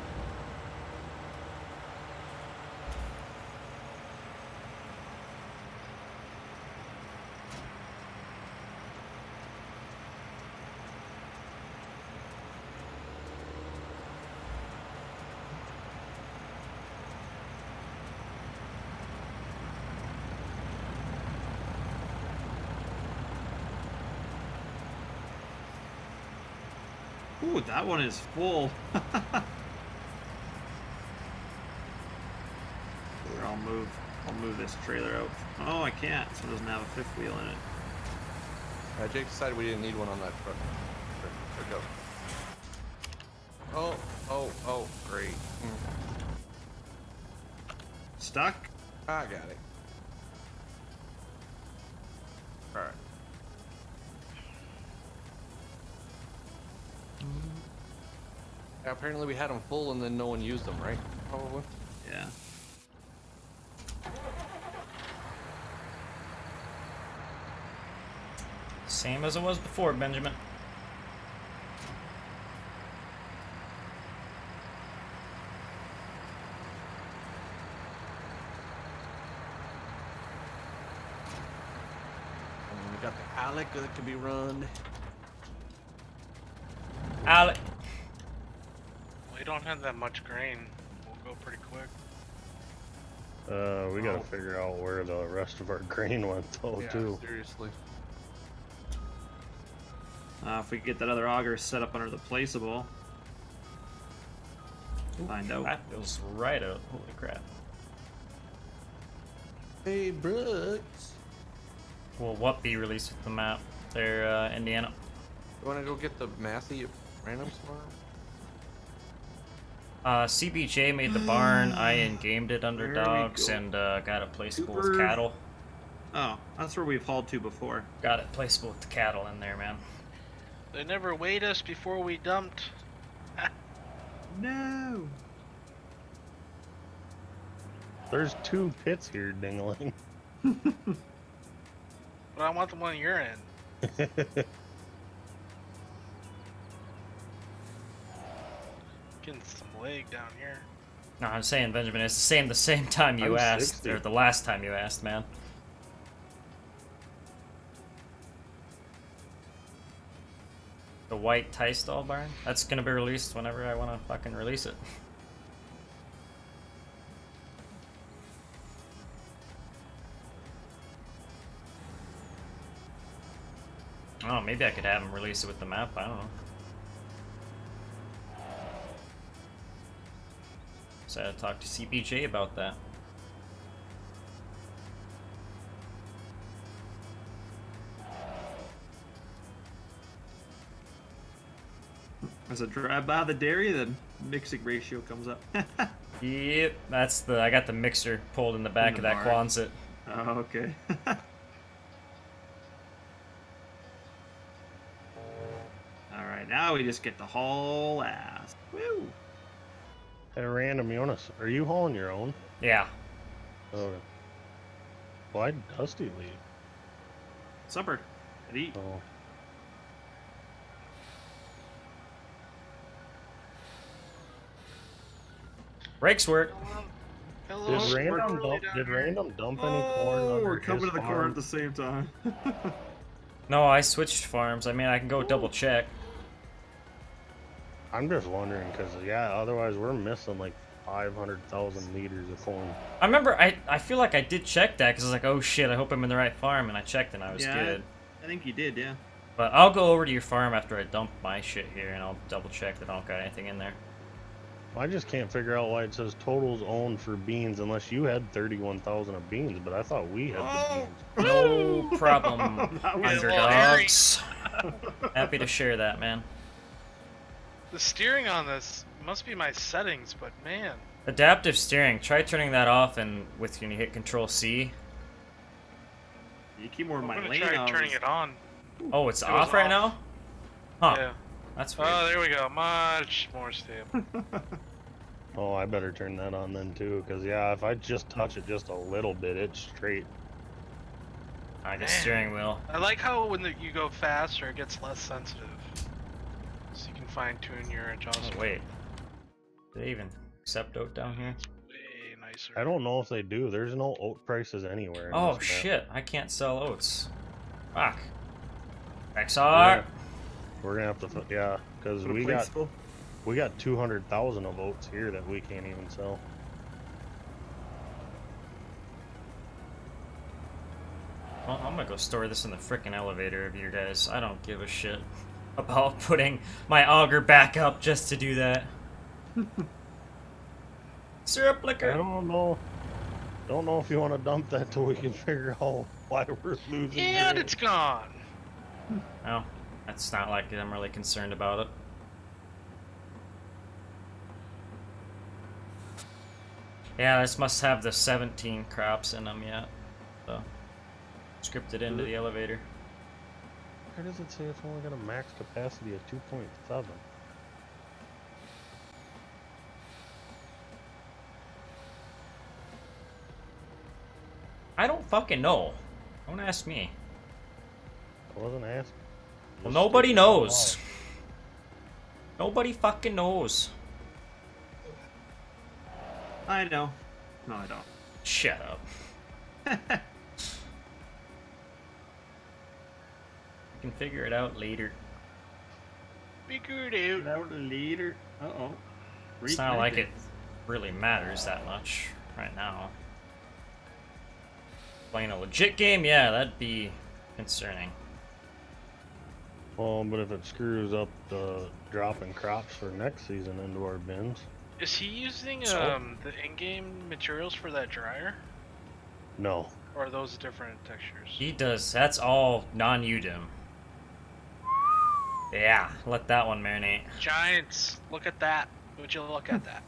Ooh, that one is full. Here, I'll move. I'll move this trailer out. Oh, I can't. So it doesn't have a fifth wheel in it. Uh, Jake decided we didn't need one on that truck. There, there we go. Oh, oh, oh, great. Mm, Stuck? I got it. Apparently we had them full and then no one used them, right? Probably. Yeah. Same as it was before, Benjamin. We got the Alec that can be run. Alec. We don't have that much grain. We'll go pretty quick. Uh, we gotta Oh. figure out where the rest of our grain went though yeah, too. seriously. Uh, if we could get that other auger set up under the placeable. Find out. That feels right out. Holy crap. Hey, Brooks. Will what be released with the map? There, uh, Indiana. You wanna go get the Massey at Randoms tomorrow? Uh, CBJ made the barn. I in-gamed it There underdogs go. and uh, got it placeable with cattle. Oh, that's where we've hauled to before. Got it placeable with the cattle in there, man. They never weighed us before we dumped. No. There's two pits here, Dingling. But I want the one you're in. leg down here. No, I'm saying Benjamin. It's the same. The same time you I'm asked, 60. or the last time you asked, man. The white tie Tystall barn. That's gonna be released whenever I want to fucking release it. Oh, maybe I could have him release it with the map. I don't know. To talk to CBJ about that. As I drive by the dairy, the mixing ratio comes up. Yep, that's the. I got the mixer pulled in the back In of that barn. Quonset. oh, okay. All right, now we just get the whole ass. Woo! At random, you are you hauling your own? Yeah. Oh. Why Dusty leave? Supper. At eat. Oh. Brakes work. Got a Did random early dump, down did here. random dump any corn Oh, we're coming to the car farm? at the same time. No, I switched farms. I mean, I can go double check. I'm just wondering, cause yeah, otherwise we're missing like 500,000 liters of corn. I remember. I I feel like I did check that because I was like, oh shit, I hope I'm in the right farm, and I checked and I was Yeah. good. I think you did, yeah. But I'll go over to your farm after I dump my shit here, and I'll double check that I don't got anything in there. I just can't figure out why it says totals owned for beans unless you had 31,000 of beans, but I thought we had Oh. the beans. No problem, underdogs. Happy to share that, man. The steering on this must be my settings, but man, Adaptive steering. Try turning that off, and with when you hit Control C. You keep more in I'm my gonna lane. try I turning was- it on. Oh, it's It off right off. now. Huh? Yeah. That's oh, weird. Oh, there we go. Much more stable. Oh, I better turn that on then too, cause yeah, if I just touch it just a little bit, it's straight. I guess Man. steering wheel. I like how when the, you go faster, it gets less sensitive. So you can fine tune your oh, adjustment. Oh, wait. Do they even accept oat down here? Way nicer. I don't know if they do. There's no oat prices anywhere. in Oh shit! I can't sell oats. Fuck. We're XR. gonna, we're gonna have to, yeah, cause we got full. we got 200,000 of oats here that we can't even sell. Well, I'm gonna go store this in the frickin' elevator of your guys. I don't give a shit about putting my auger back up just to do that. Syrup liquor. I don't know. Don't know if you want to dump that till we can figure out why we're losing. And grain. it's gone. Oh, that's not like I'm really concerned about it. Yeah, this must have the 17 crops in them yet. So, scripted into the elevator. Where does it say it's only got a max capacity of 2.7? I don't fucking know. Don't ask me. I wasn't asking. Well, nobody stating it out knows. Nobody fucking knows. I know. No, I don't. Shut up. can figure it out later. Figured out. Out later. Uh oh. It's not like it really matters that much right now. Playing a legit game, yeah, that'd be concerning. Well, but if it screws up the dropping crops for next season into our bins, Is he using So- um the in-game materials for that dryer, no. or are those different textures? He does. That's all non-Udem. Yeah, let that one marinate. Giants, look at that. Would you look at that?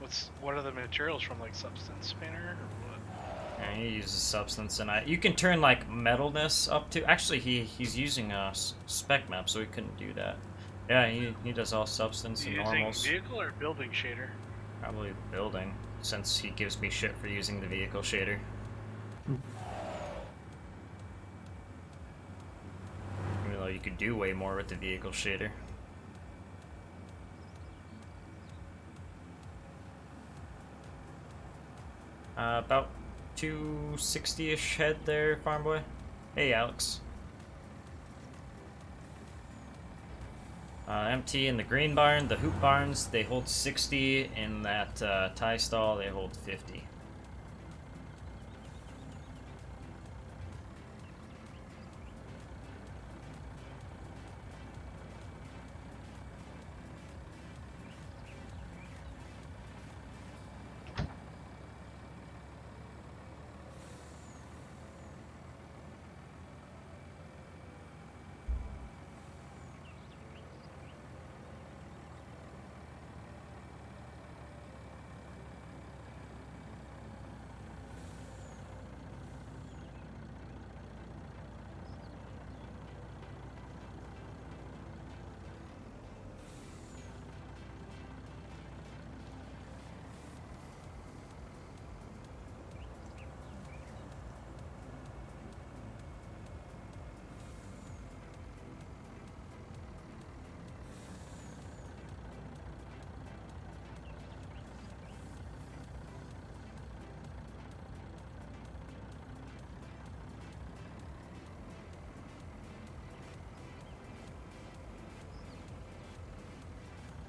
What's what are the materials from? Like Substance Painter or what? Yeah, he uses substance, and I you can turn like metalness up to. Actually, he he's using a spec map, so he couldn't do that. Yeah, he he does all substance and using vehicle or building shader? Probably building, since he gives me shit for using the vehicle shader. Do way more with the vehicle shader. Uh, about 260-ish head there, farm boy. Hey, Alex. Uh, in the green barn, the hoop barns, they hold 60. In that uh, tie stall, they hold 50.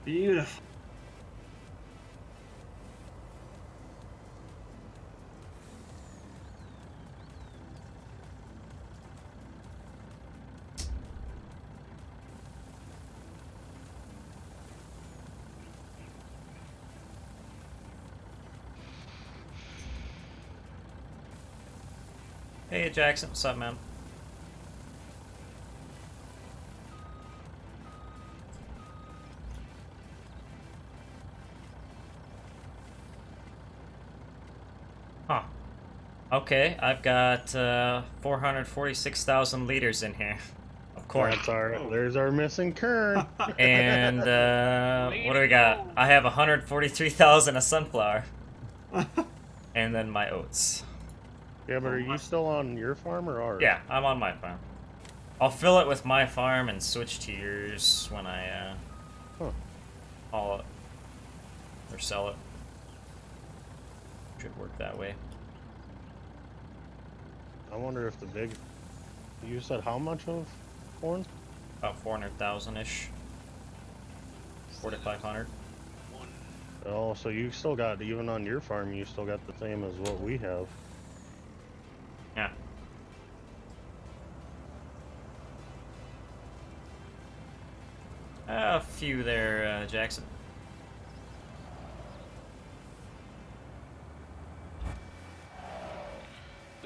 Beautiful. Hey, Jackson, what's up, man? Okay, I've got uh, 446,000 liters in here of corn. That's our. There's our missing kern. And uh, what do we got? I have 143,000 of sunflower. and then my oats. yeah, but are you still on your farm or ours? Yeah, I'm on my farm. I'll fill it with my farm and switch to yours when I uh, Huh. haul it or sell it. Should work that way. I wonder if the big. You said how much of corn? About 400,000 ish. 4,500. One. Oh, so you still got even on your farm, you still got the same as what we have. Yeah. A few there, uh, Jackson.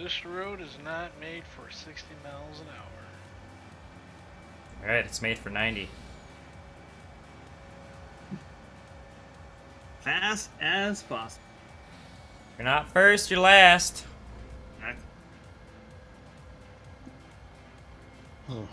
This road is not made for 60 miles an hour. Alright, it's made for 90. Fast as possible. You're not first, you're last. Right. Hey,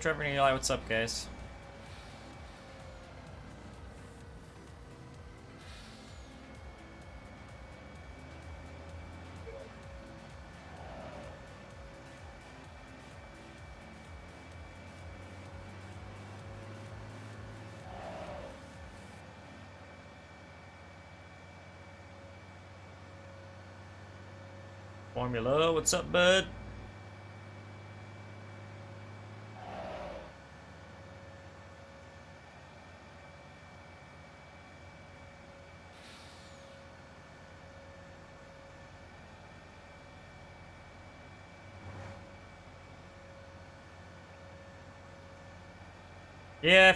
Trevor and Eli, what's up, guys? Formula, what's up, bud?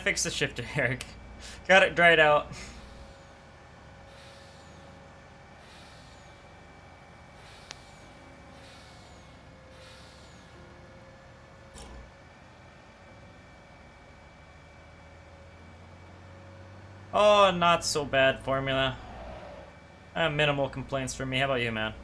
Fixed the shifter, Eric. Got it dried out. Oh, not so bad formula. Uh, minimal complaints for me. How about you, man?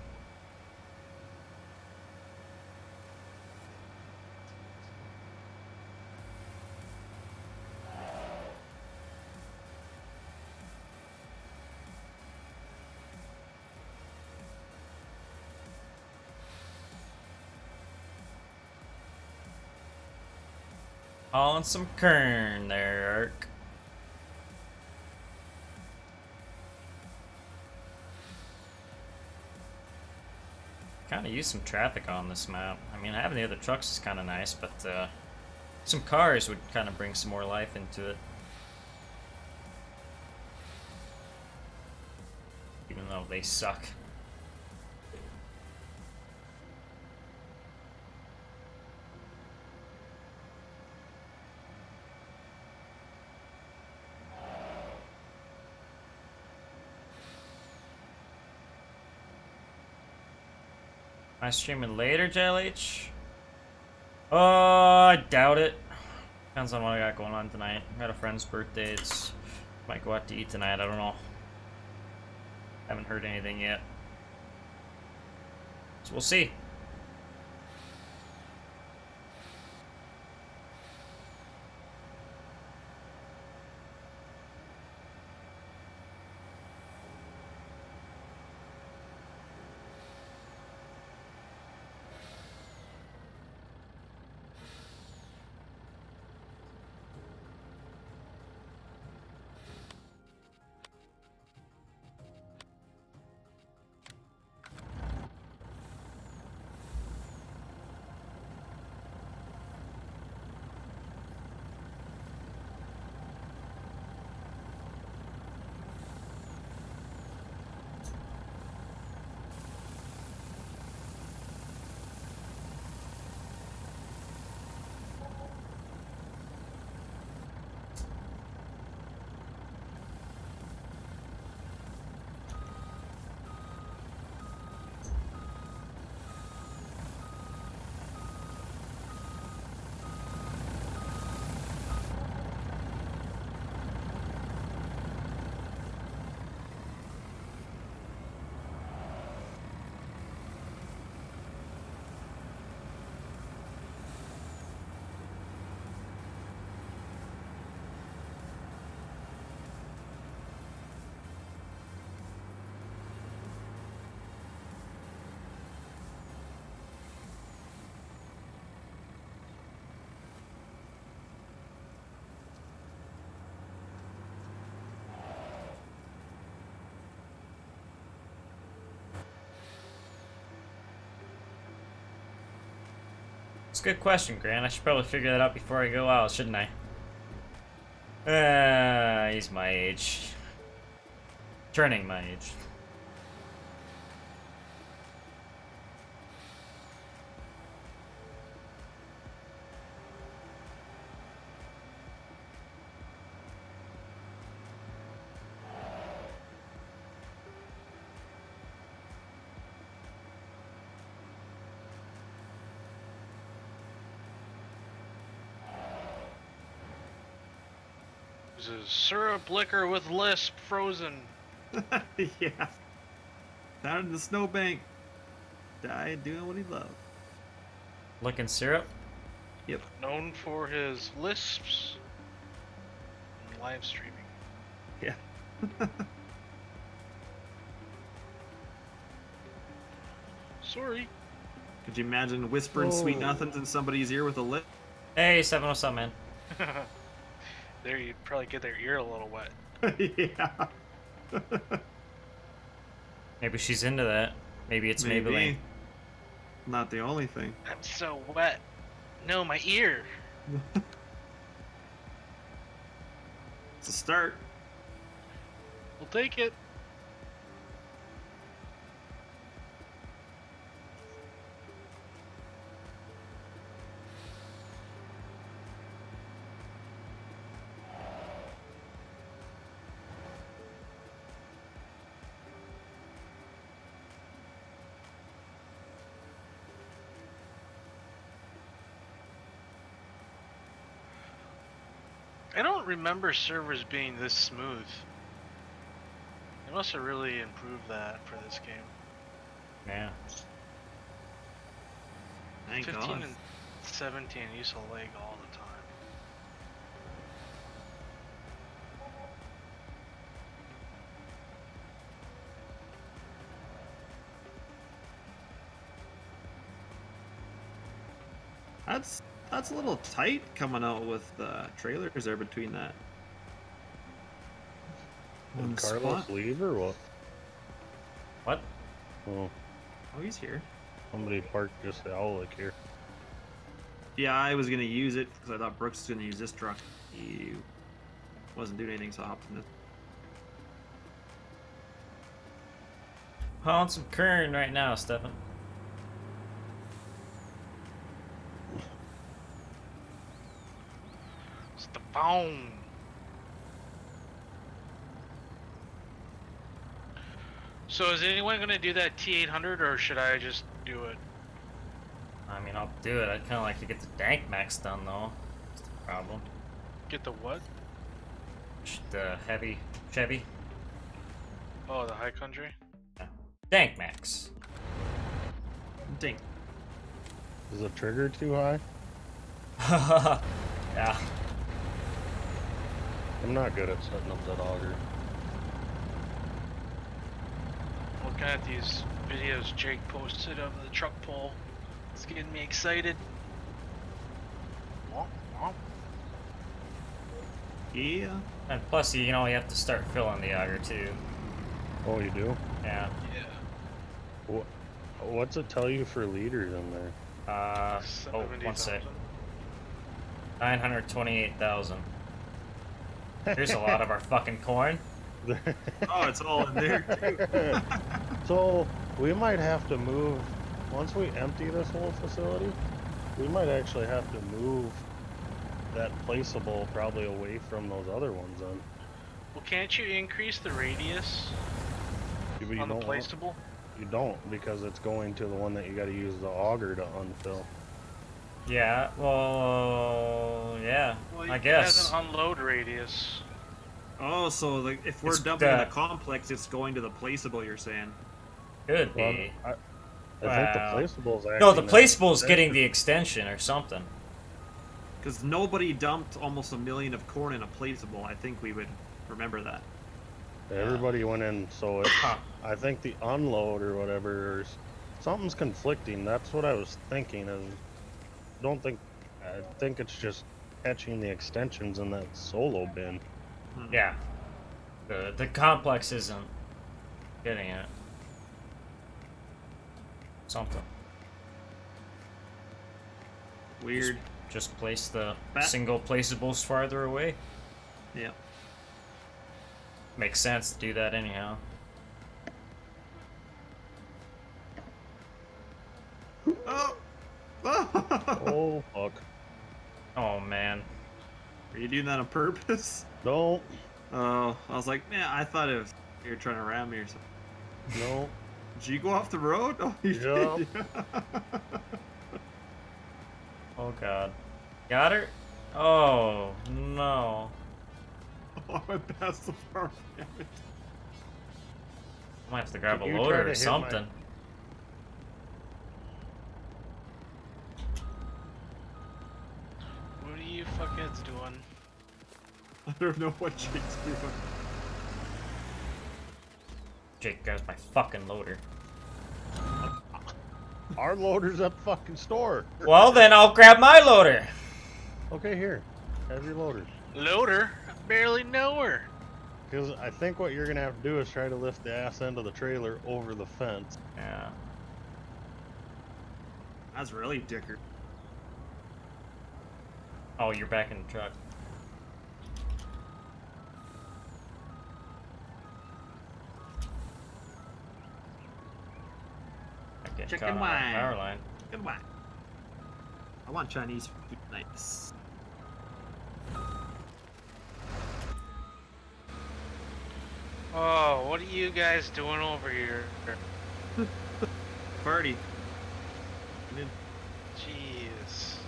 Hauling some kern there. Kind of use some traffic on this map. I mean, having the other trucks is kind of nice, but uh, some cars would kind of bring some more life into it. Even though they suck. I streaming later, JLH? Uh, I doubt it. Depends on what I got going on tonight. I got a friend's birthday. It's might go out to eat tonight. I don't know. Haven't heard anything yet. So we'll see. It's a good question, Grant. I should probably figure that out before I go out, shouldn't I? Uh, he's my age. Turning my age. Is syrup liquor with lisp frozen. yeah. Down in the snowbank. Died doing what he loved. Licking syrup? Yep. Known for his lisps and live streaming. Yeah. Sorry. Could you imagine whispering sweet nothings in somebody's ear with a lip? Hey, 707, man. there you'd probably get their ear a little wet. yeah. Maybe she's into that. Maybe it's Maybe. Maybelline. Not the only thing. I'm so wet. No, my ear. It's a start. We'll take it. I don't remember servers being this smooth. They must have really improved that for this game. Yeah. Thank 15 God. and 17 used to lag all the time. That's that's a little tight coming out with uh, trailers there between that. Did Carlos spot. leave or what? What? Oh, Oh, he's here. somebody parked just the outlet here. Yeah, I was gonna use it because I thought Brooks was gonna use this truck. He wasn't doing anything, so I hopped in this. Hauling some Kern right now, Stefan. It's the phone. So is anyone gonna do that T800 or should I just do it? I mean, I'll do it. I'd kind of like to get the Dank Max done, though. That's the problem. Get the what? The heavy Chevy. Oh, the high country. Dank Max. Ding. Is the trigger too high? yeah. I'm not good at setting up that auger. Looking at these videos Jake posted of the truck pull, it's getting me excited. Womp, womp. Yeah. And plus, you know, you have to start filling the auger, too. Oh, you do? Yeah. Yeah. What? What's it tell you for liters in there? Uh, oh, one sec. 928,000. There's a lot of our fucking corn. Oh, it's all in there too. so we might have to move once we empty this whole facility. We might actually have to move that placeable probably away from those other ones. Then Well, can't you increase the radius You- you on the don't want- You don't because it's going to the one that you got to use the auger to unfill. Yeah, well, yeah, Well, I it guess. has an unload radius. Oh, so like if we're It's dumping the- the complex, it's going to the placeable. You're saying? Could Well, be. I, I Wow. think the placeable's actually No, the not placeable's getting the extension or something. Because nobody dumped almost a million of corn in a placeable. I think we would remember that. Everybody went in, so it's. Huh. I think the unload or whatever, or something's conflicting. That's what I was thinking. Is don't think. I think it's just catching the extensions in that solo bin. Hmm. Yeah. The the complex isn't getting it. Something. Weird. Just place the Ba- single placeables farther away. Yeah. Makes sense to do that anyhow. Oh. Oh. Fuck! Oh man. Are you doing that on purpose? Don't. Oh, I was like, man, I thought it was you were trying to ram me or something. No. Did you go off the road? Oh, you Yeah. did. Oh god. Got her? Oh no. oh, I went past the farm. I. Might have to grab a loader or something. my- something. What are you fuckheads doing? I don't know what Jake's doing. Jake grabs my fucking loader. Our loader's at the fucking store. Well then I'll grab my loader. Okay, here. Have your loader. Loader? I barely know her. Because I think what you're gonna have to do is try to lift the ass end of the trailer over the fence. Yeah. That's really dicker. Oh, you're back in the truck. Chicken wine. the power line. Goodbye. I want Chinese food. Nice. Oh, what are you guys doing over here? Party. Jeez. It's-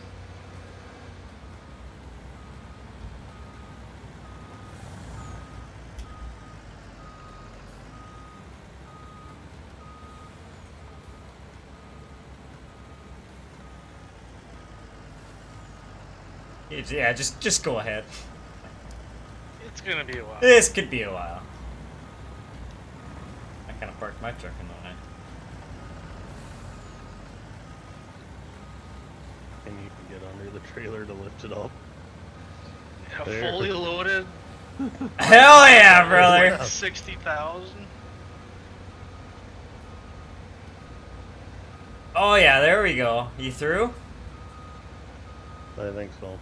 Yeah, just just go ahead. It's gonna be a while. This could be a while. I kind of parked my truck in the way. And you can get under the trailer to lift it up. Yeah, There. fully loaded, Hell yeah, brother! sixty thousand. Oh yeah, there we go. You through? I think so.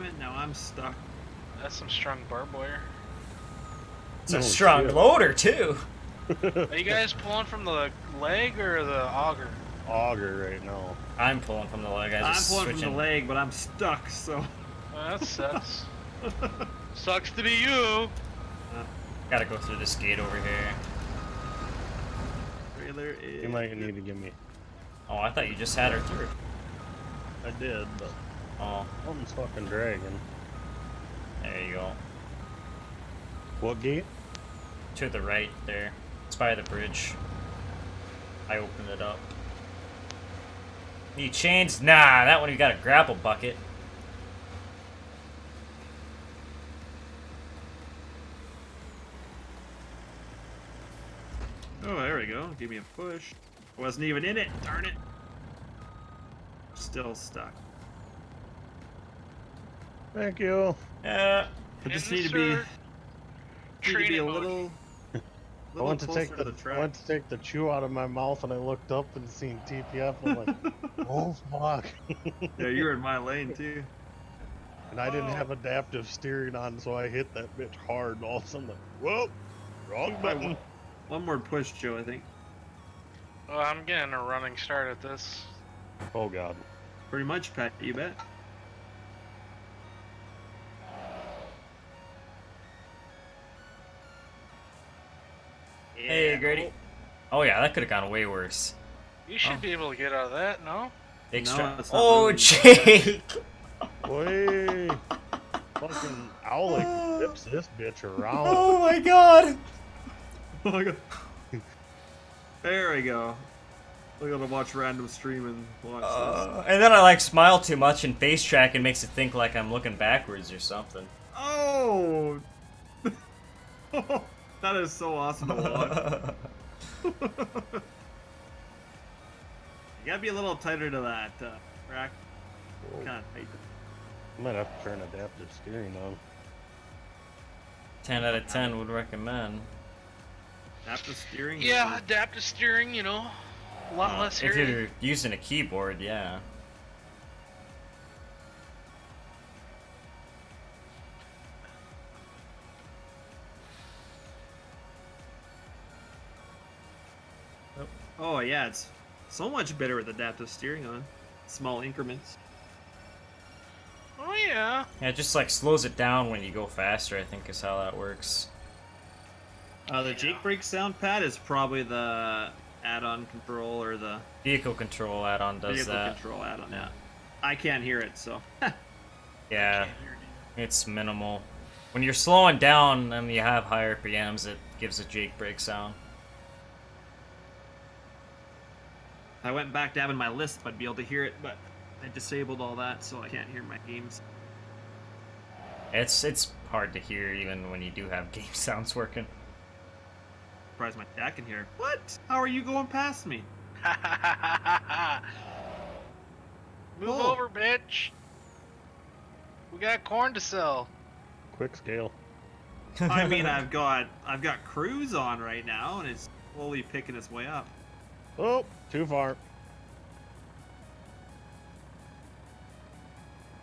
Damn it! Now I'm stuck. That's some strong barbed wire. It's a strong shit. loader too. Are you guys pulling from the leg or the auger? Auger right now. I'm pulling from the leg. I I'm pulling switching. from the leg, but I'm stuck. So Well, that sucks. Sucks to be you. Uh, gotta go through this gate over here. trailer is. You might need to give me. Oh, I thought you just had her through. I did, but Oh, something's fucking dragging. there you go. What gate? To the right there. It's by the bridge. I opened it up. Need chains? Nah, that one you got a grapple bucket. Oh, there we go. Give me a push. Wasn't even in it. Darn it. Still stuck. Thank you. Yeah. I just need to be. Insert Need to be a mode. little. I little went to take the, the I track. went to take the chew out of my mouth and I looked up and seen TPF. I'm like, oh fuck. Yeah, you were in my lane too. and I didn't oh. have adaptive steering on, so I hit that bitch hard. And all of a sudden, like, whoa, wrong button. One more push, Joe. I think. Well, I'm getting a running start at this. Oh god. Pretty much, Pat. You bet. Hey, Yeah. Grady. Oh yeah, that could have gone way worse. You should Oh. be able to get out of that, no? Big No, stra- Oh, moving. Jake! Way. fucking Owlick flips this bitch around. Oh my god! Oh my god. There we go. We're gonna watch random stream and watch Uh, and then I like smile too much and face track and makes it think like I'm looking backwards or something. Oh! that is so awesome to watch. You gotta be a little tighter to that uh, rack. Kind of tight. I might have to turn adaptive steering on. 10 out of 10 would recommend. Adaptive steering. Yeah, adaptive steering, you know, a lot Uh, less if hairy. you're using a keyboard, yeah. Oh yeah, it's so much better with adaptive steering on. Small increments. Oh yeah. Yeah, it just like slows it down when you go faster, I think is how that works. Uh, the Jake brake sound pad is probably the add-on control or the Vehicle control add-on does vehicle that. control add-on. Yeah, I can't hear it, so Yeah, it's minimal. When you're slowing down and you have higher RPMs, it gives a Jake brake sound. I went back to having my list, but I'd be able to hear it, but I disabled all that, so I can't hear my games. It's it's hard to hear even when you do have game sounds working. Surprised my dad can hear. What? How are you going past me? Move Oh. over, bitch. We got corn to sell. Quick scale. I mean, I've got I've got cruise on right now, and it's slowly picking its way up. Oh, too far.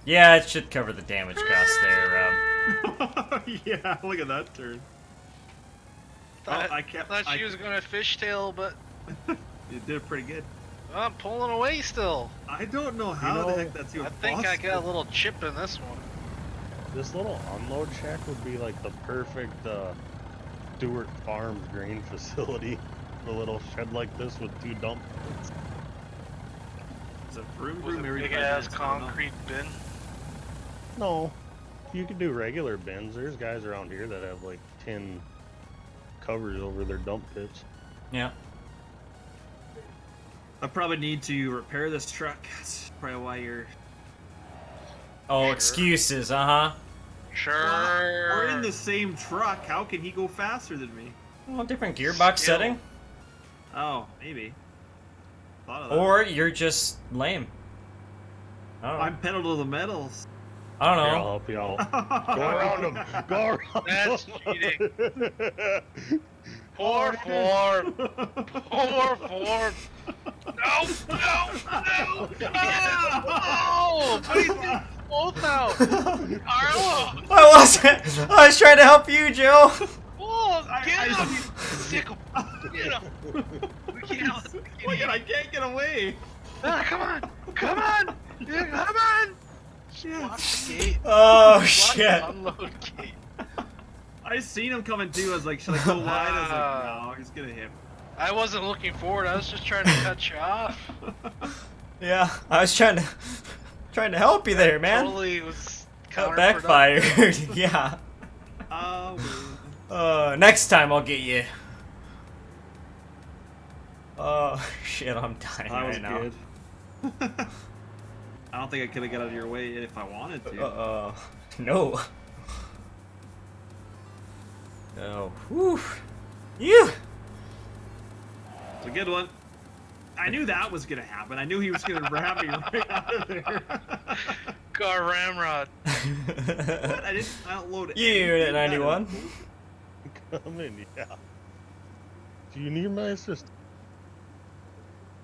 Yeah, it should cover the damage cost there, Rob. yeah, look at that turn. Well, Thought, I kept. thought I, she was gonna fishtail, but You did pretty good. I'm pulling away still. I don't know how know, the heck that's even I think I got a little chip in this one. This little unload shack would be like the perfect uh, Stewart Farms grain facility. A little shed like this with two dump pits. It's a vroom Was vroom a every big ass minutes, I don't know. concrete bin. No, you could do regular bins. There's guys around here that have like tin covers over their dump pits. Yeah. I probably need to repair this truck. That's probably why you're Oh, Sure. excuses, uh huh. Sure. We're in the same truck. How can he go faster than me? Well, different gearbox Skill. setting. Oh, maybe. Thought of that. Or you're just lame. I don't know. I'm pedal to the metals. I don't Here, I'll help you out. Go around him. Go around That's him. cheating. Poor form. Poor form. No, no, no. Oh, no. Please get both out. Arlo. I wasn't. I was trying to help you, Joe. Oh, get I- him. Sick him. Get him. We can't. Look at, I can't get away. Ah, come on. Come on. Yeah, come on. Watch the gate. Oh Watch shit. unload gate. I seen him coming too. I was like, should I go wide? I was Ah. like, no, he's gonna hit. I wasn't looking forward. I was just trying to cut you off. Yeah, I was trying to trying to help you there, man. Totally was That backfired. yeah. Oh, Uh, next time I'll get you. Oh shit, I'm dying that was right now. good. I don't think I could have got out of your way if I wanted to. Uh, uh, no. Oh, whew. You. It's a good one. I knew that was gonna happen. I knew he was gonna ram me right out of there. Car ramrod. What? I didn't. I don't load it. You unit 91. Come in, yeah. Do you need my assist?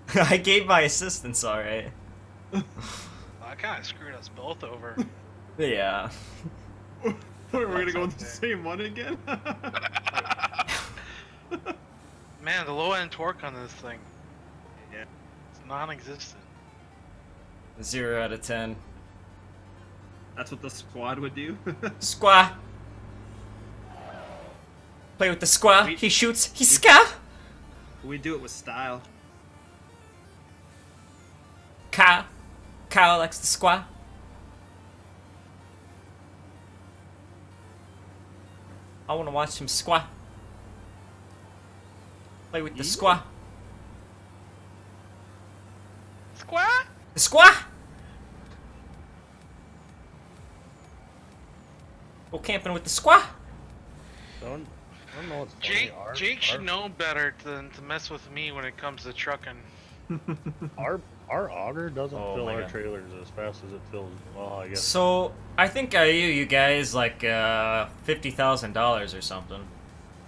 I gave my assistance, alright. I kind of screwed us both over. Yeah. We're gonna go with the same one again. Man, the low end torque on this thing. Yeah. It's non-existent. Zero out of ten. That's what the squad would do. Squaw. Play with the squaw. We- He shoots. He ska. we do it with style. Kyle. Kyle likes the squaw. I want to watch him squaw. Play with the Yeah. squaw. Squat? The squaw. Go camping with the squaw. Don't, I don't know what's. Jake, Our, Jake should our, know better than to mess with me when it comes to trucking. Our, our auger doesn't Oh fill our God. trailers as fast as it fills. Well, I guess. So I think I owe you guys like uh, fifty thousand dollars or something,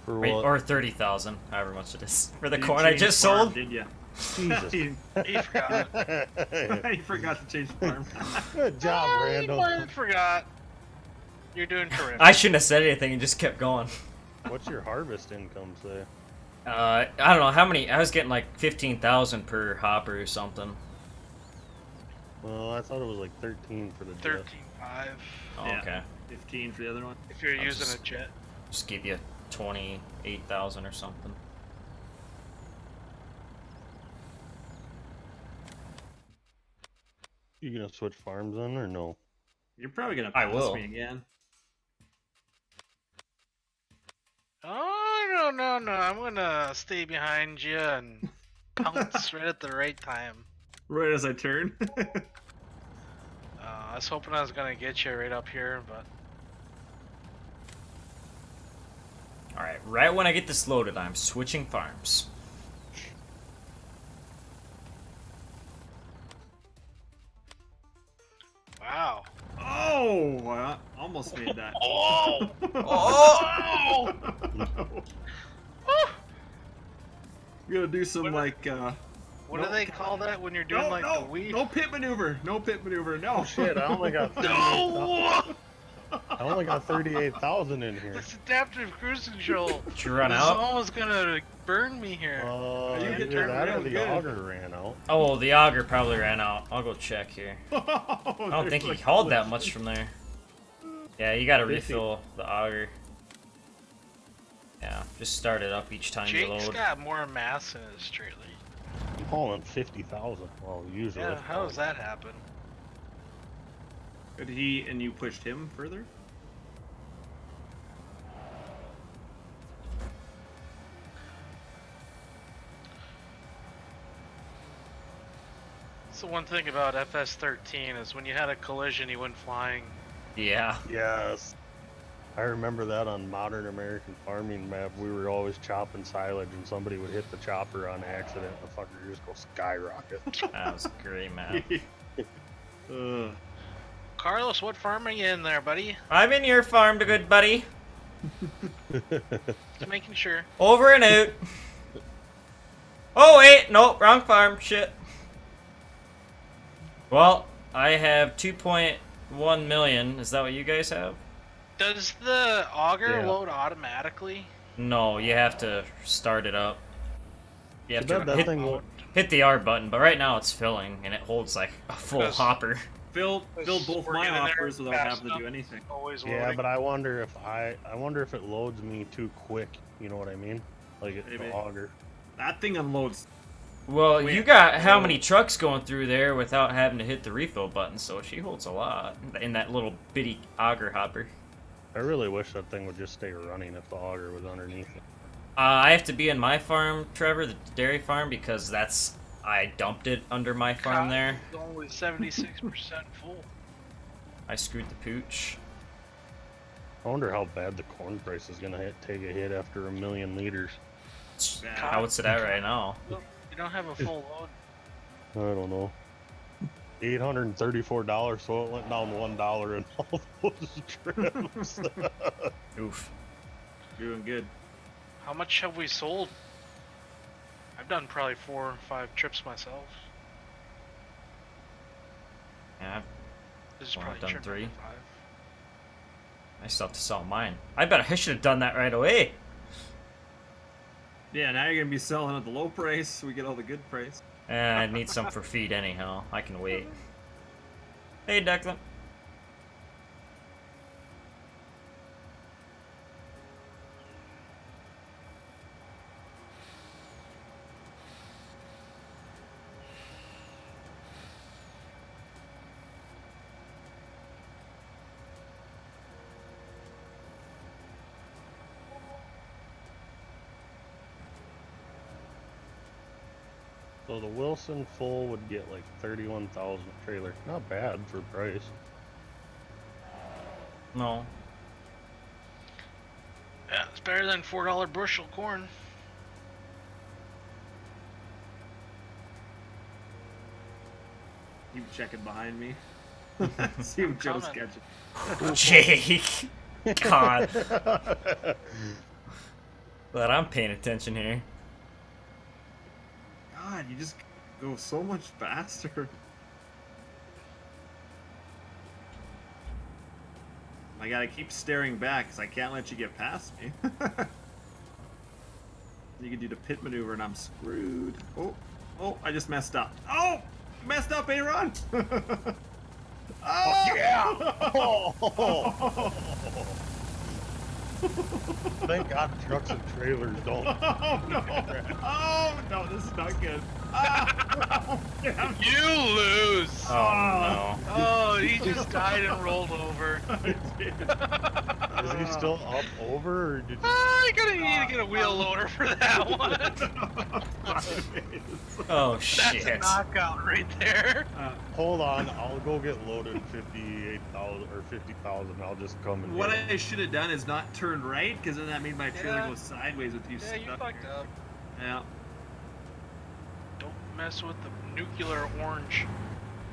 For what? or thirty thousand, however much it is for the You corn I just farm, sold. Did you? Jesus. he, He forgot. he forgot to change the farm. Good job, Oh, Randall. might have forgot. You're doing terrific. I shouldn't have said anything and just kept going. What's your harvest income say? Uh, I don't know how many. I was getting like fifteen thousand per hopper or something. Well, I thought it was like 13 for the jet. Thirteen five. Oh, Yeah. Okay, 15 for the other one. If you're I'll using just- a jet. just give you twenty eight thousand or something. You gonna switch farms then, or no? You're probably gonna I pass will. me again. Oh no no no! I'm gonna stay behind you and pounce right at the right time. Right as I turn. Uh, I was hoping I was gonna get you right up here, but All right, right when I get this loaded, I'm switching farms. wow. Oh, I almost made that. Oh! Oh! We gotta do some What- like uh What No. do they call that when you're doing no, like no, the weed? no pit maneuver, no pit maneuver, no Shit, I only got No! I only got 38,000 in here. It's adaptive cruise control. Did you run This out? almost gonna burn me here. Uh, You either that or the good. auger ran out. Oh, the auger probably ran out. I'll go check here. I I don't think he hauled that much from there. Yeah, you gotta 50. refill the auger. Yeah, just start it up each time you Jake's load. got more mass in his trailer. I'm hauling 50,000. Well, usually. Yeah, how does that happen? Did he and you pushed him further? So the one thing about FS13 is when you had a collision, he went flying. Yeah. Yes. I remember that on Modern American Farming map. We were always chopping silage, and somebody would hit the chopper on accident. and The fucker just go skyrocket. That was a great map. Ugh. Carlos, what farm are you in there, buddy? I'm in your farm, good buddy. Just making sure. Over and out. Oh wait, nope, wrong farm. Shit. Well, I have 2.1 million. Is that what you guys have? Does the auger Yeah. load automatically? No, you have to start it up. You have to that hit, thing will- hit the R button, but right now it's filling and it holds like a full hopper. Fill, fill both my it in there offers without having to do anything. Always Yeah, loading. but I wonder if I I wonder if it loads me too quick. You know what I mean? Like it, the auger. That thing unloads. Well, Wait, you got how many trucks going through there without having to hit the refill button, so she holds a lot in that little bitty auger hopper. I really wish that thing would just stay running if the auger was underneath it. Uh, I have to be in my farm, Trevor, the dairy farm, because that's I dumped it under my farm there. It's only 76% full. I screwed the pooch. I wonder how bad the corn price is gonna hit, take a hit after a million liters. How it's it at right now? You don't have a full load. I don't know. Eight hundred and thirty-four dollars, so it went down one dollar in all those trips. Oof. Doing good. How much have we sold? I've done probably four or five trips myself. Yeah, This is Well, I've probably done three. five. I still have to sell mine. I bet I should have done that right away. Yeah, now you're gonna be selling at the low price. So we get all the good price. Eh, I need some for feed anyhow. I can wait. Hey, Declan. So the Wilson full would get like thirty-one thousand trailer. Not bad for price. No. Yeah, it's better than four dollar bushel corn. Keep checking behind me. See if Joe's Coming. catching. Jake. God. But I'm paying attention here. God, you just go so much faster. I gotta keep staring back because I can't let you get past me. you can do the pit maneuver and I'm screwed. Oh, oh, I just messed up. Oh, messed up, Aaron. oh yeah! Oh. Thank God trucks and trailers don't. Oh no! Oh no! This is not good. Ah. You lose! Oh, no. Oh, he just died and rolled over. Is he still up over, or did you? Ah, you gotta, you need to get a wheel loader for that one. no. Oh, That's a knockout right there. Hold on, I'll go get loaded fifty-eight thousand or fifty thousand. I'll just come and. What get 'em. I should have done is not turned right, because then that made my trailer Yeah. go sideways with you Yeah, you fucked here. up. Yeah. Don't mess with the nuclear orange.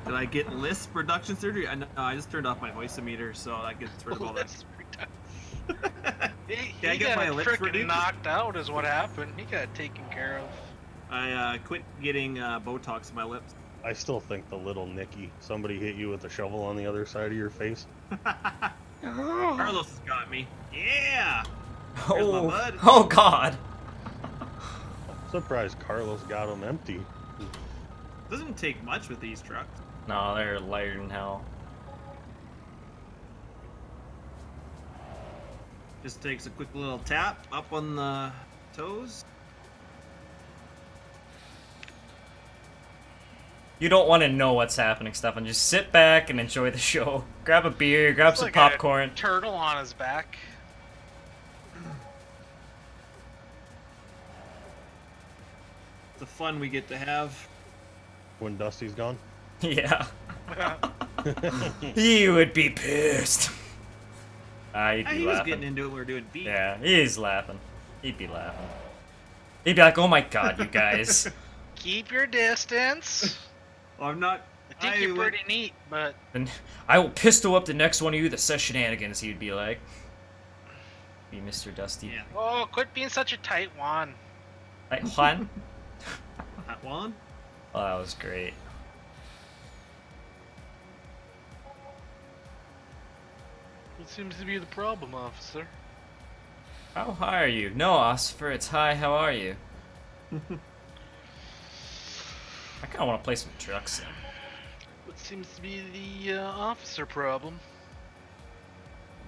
Did I get lisp reduction surgery? I, no, I just turned off my Voicemeeter, so that gets rid of all that. That's ridiculous. He, I get got my lips frickin' knocked out is what happened. He got taken care of. I uh, quit getting uh, Botox in my lips. I still think the little Nicky. Somebody hit you with a shovel on the other side of your face. Carlos has got me. Yeah! Here's my Oh, bud. oh, God. Surprised Carlos got him empty. Doesn't take much with these trucks. No, they're lighter than hell. Just takes a quick little tap up on the toes. You don't want to know what's happening, Stefan. Just sit back and enjoy the show. Grab a beer, grab It's some like popcorn. A turtle on his back. The fun we get to have. When Dusty's gone. Yeah. he would be pissed. Ah, he'd Ah, be he was getting into it. when We were doing beat. Yeah, he's laughing. He'd be laughing. He'd be like, "Oh my god, you guys!" Keep your distance. Well, I'm not. I think I you're went- pretty neat, but and I will pistol up the next one of you that says shenanigans. He'd be like, "Be Mr. Dusty." Yeah. oh, quit being such a tight one. Like, one? That one? Oh, that was great. What seems to be the problem, officer? How high are you? No, Oscar, it's high. How are you? I kind of want to play some trucks. Sim. What seems to be the uh, officer problem?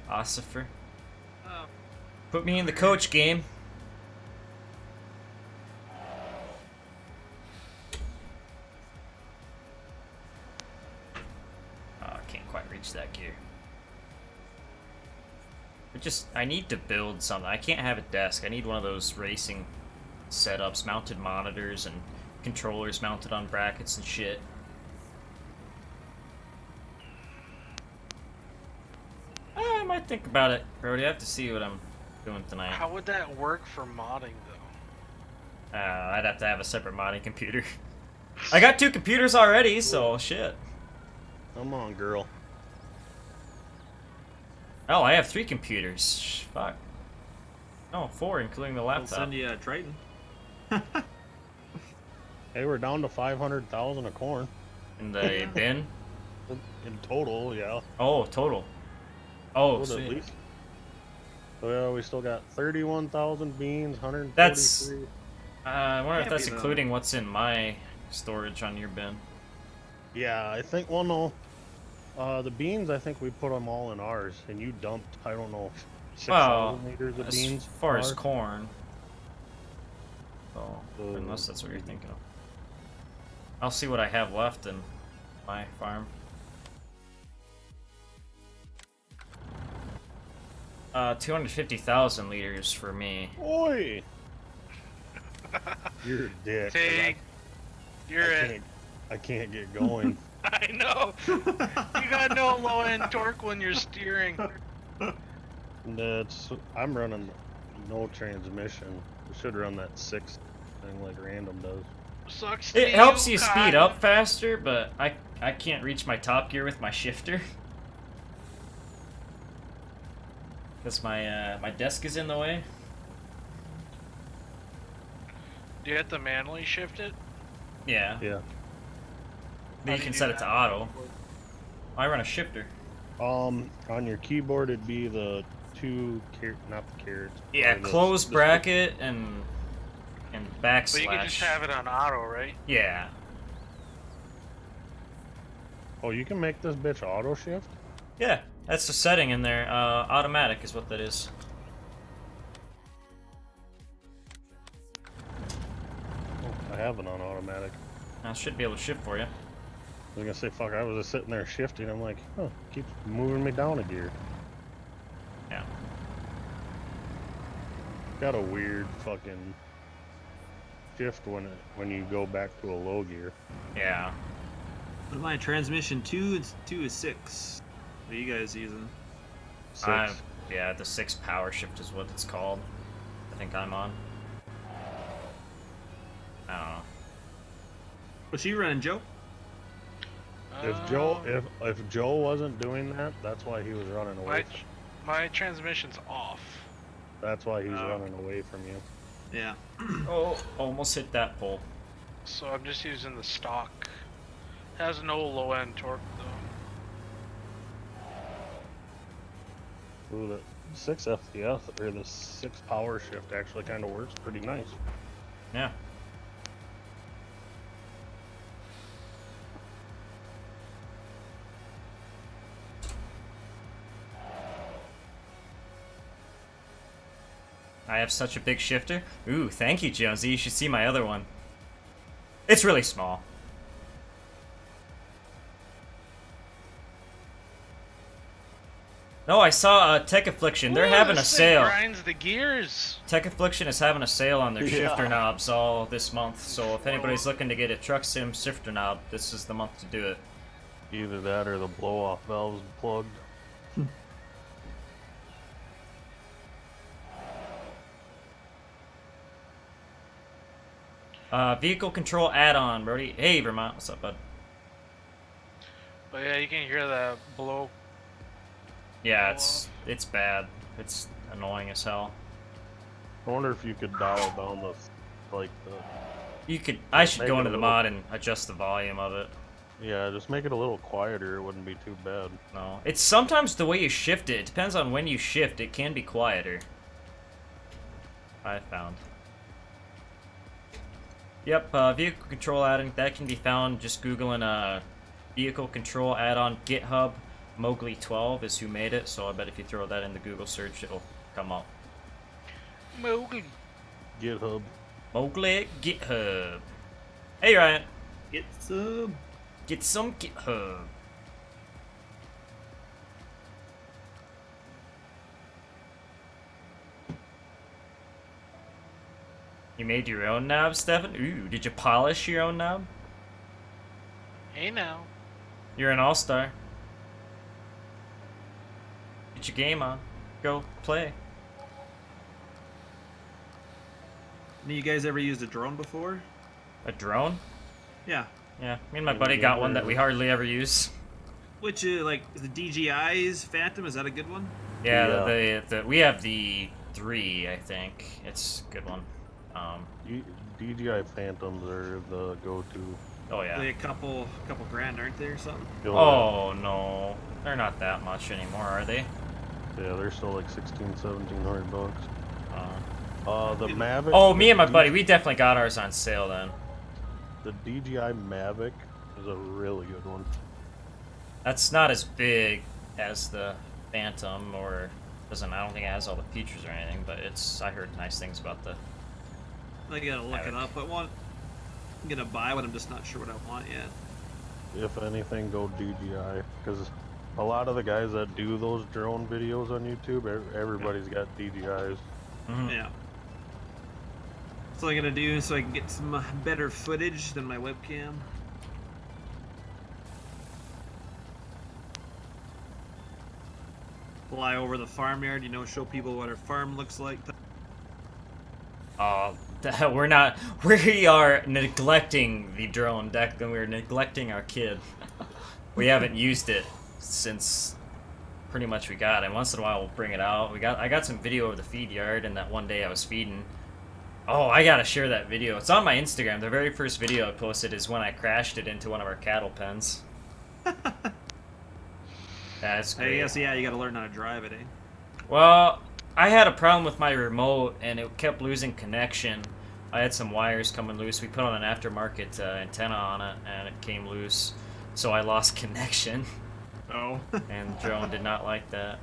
Ossifer. Oh. Put me in the coach game. But just, I need to build something. I can't have a desk. I need one of those racing setups, mounted monitors and controllers mounted on brackets and shit. Uh, I might think about it, Brody. I have to see what I'm doing tonight. How would that work for modding, though? Uh, I'd have to have a separate modding computer. I got two computers already, so shit. Come on, girl. Oh, I have three computers. Sh- Fuck. Oh, four, including the I'll laptop. send you a Triton. Hey, we're down to 500,000 of corn. In the bin. In total, yeah. Oh, total. Oh, Would at sweet. least. So yeah, we still got 31,000 beans, 143. That's- Uh, I wonder if Can't that's including what's in my storage on your bin. Yeah, I think, well, no. Uh, the beans, I think we put them all in ours, and you dumped, I don't know, 6,000 Well, liters of As beans. far as corn. Oh, Uh, unless that's what you're thinking of. I'll see what I have left in my farm. Uh, 250,000 liters for me. Oi! You're a dick. 'cause I- Take. You're I it. can't, I can't get going. I know. you got no low end torque when you're steering. That's I'm running no transmission. We should run that six thing like random does. Sucks. to It helps you, you speed up faster, but I I can't reach my top gear with my shifter. Cause my uh, my desk is in the way. Do you have to manually shift it? Yeah. Yeah. Then you can set it to auto. I run a shifter. Um, on your keyboard it'd be the two car- not the carrots. Yeah, or the- close the- bracket and and backslash. But you can just have it on auto, right? Yeah. Oh, you can make this bitch auto shift. Yeah, that's the setting in there. Uh, automatic is what that is. Oh, I have it on automatic. I should be able to shift for you. I was gonna say, fuck, I was just sitting there shifting. I'm like, oh, keeps moving me down a gear. Yeah. Got a weird fucking shift when it when you go back to a low gear. Yeah. What my transmission two? It's two is six. What are you guys using? Six. I, yeah, the six power shift is what it's called. I think I'm on. I don't know. What's you running, Joe? If Joe Um, if if Joe wasn't doing that, that's why he was running away. my my transmission's off. That's why he's Oh. running away from you. Yeah. Oh, almost hit that pole. So I'm just using the stock. Has no low end torque though. Ooh, the six FPS or the six power shift actually kind of works pretty nice. Yeah. I have such a big shifter. Ooh, thank you, Jonesy. You should see my other one. It's really small. No, I saw uh, Tech Affliction. They're Ooh, having a sale. Grinds the gears. Tech Affliction is having a sale on their Yeah. shifter knobs all this month. So if anybody's looking to get a truck sim shifter knob, this is the month to do it. Either that or the blow off valves plugged. Uh, vehicle control add-on, Brody. Hey, Vermont, what's up, bud? But yeah, you can hear that blow. Yeah, it's it's bad. It's annoying as hell. I wonder if you could dial down the like the You could. I should go into the little- mod and adjust the volume of it. yeah, just make it a little quieter. It wouldn't be too bad. No, it's sometimes the way you shift it. It depends on when you shift. It can be quieter. I found. Yep, uh, vehicle control add-on that can be found just googling uh, vehicle control add-on GitHub. Mogli12 is who made it, so I bet if you throw that in the Google search, it'll come up. Mogli. GitHub. Mogli GitHub. Hey Ryan, Get some. get some GitHub. You made your own knob, Stefan? Ooh, did you polish your own knob? Hey now. You're an all-star. Get your game on. Go play. Any of you guys ever used a drone before? A drone? Yeah. Yeah, me and my buddy got one that we hardly ever use. Which, uh, like, the DJI's Phantom, is that a good one? Yeah, Yeah. The, the, the we have the three, I think. It's a good one. Um, DJI Phantoms are the go-to. oh yeah. Like a couple, couple grand, aren't they, or something? Go Oh no, they're not that much anymore, are they? Yeah, they're still like 16, 1700 bucks. Uh, Uh, the Mavic. oh, me and my D- buddy, we definitely got ours on sale then. The DJI Mavic is a really good one. That's not as big as the Phantom, or doesn't. I don't think it has all the features or anything, but it's. I heard nice things about the. I gotta look Have it it. up. I want. I'm gonna buy one. I'm just not sure what I want yet. If anything, go DJI because a lot of the guys that do those drone videos on YouTube, everybody's got DJIs. Mhm. Yeah. That's all I gotta do so I can get some uh, better footage than my webcam. Fly over the farmyard, you know, show people what our farm looks like. Uh, we're not. We are neglecting the drone deck, and we're neglecting our kid. we haven't used it since pretty much we got it. Once in a while, we'll bring it out. We got. I got some video of the feed yard, and that one day I was feeding. Oh, I gotta share that video. It's on my Instagram. The very first video I posted is when I crashed it into one of our cattle pens. That's I great. guess, yeah, you gotta learn how to drive it, eh? Well, I had a problem with my remote and it kept losing connection. I had some wires coming loose. We put on an aftermarket uh, antenna on it and it came loose. So I lost connection Oh. and the drone did not like that.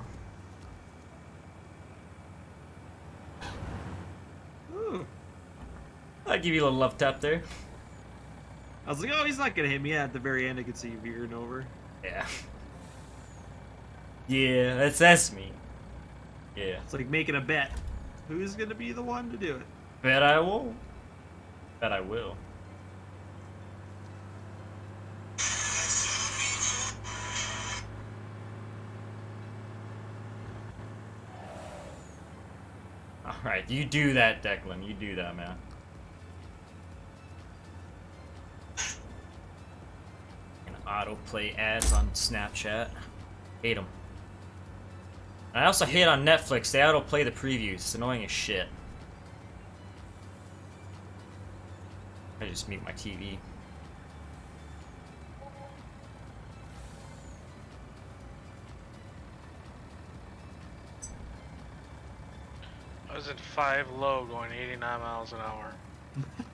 Ooh. I'll give you a little love tap there. I was like, oh, he's not gonna hit me. Yeah, at the very end, I could see you veering over. Yeah. Yeah, that's that's me. Yeah. It's like making a bet. Who's gonna be the one to do it? Bet I will. Bet I will. Alright, you do that, Declan. You do that, man. And autoplay ads on Snapchat. Hate them. I also hate on Netflix. They auto-play the previews. It's annoying as shit. I just mute my TV. I was at five low, going 89 miles an hour.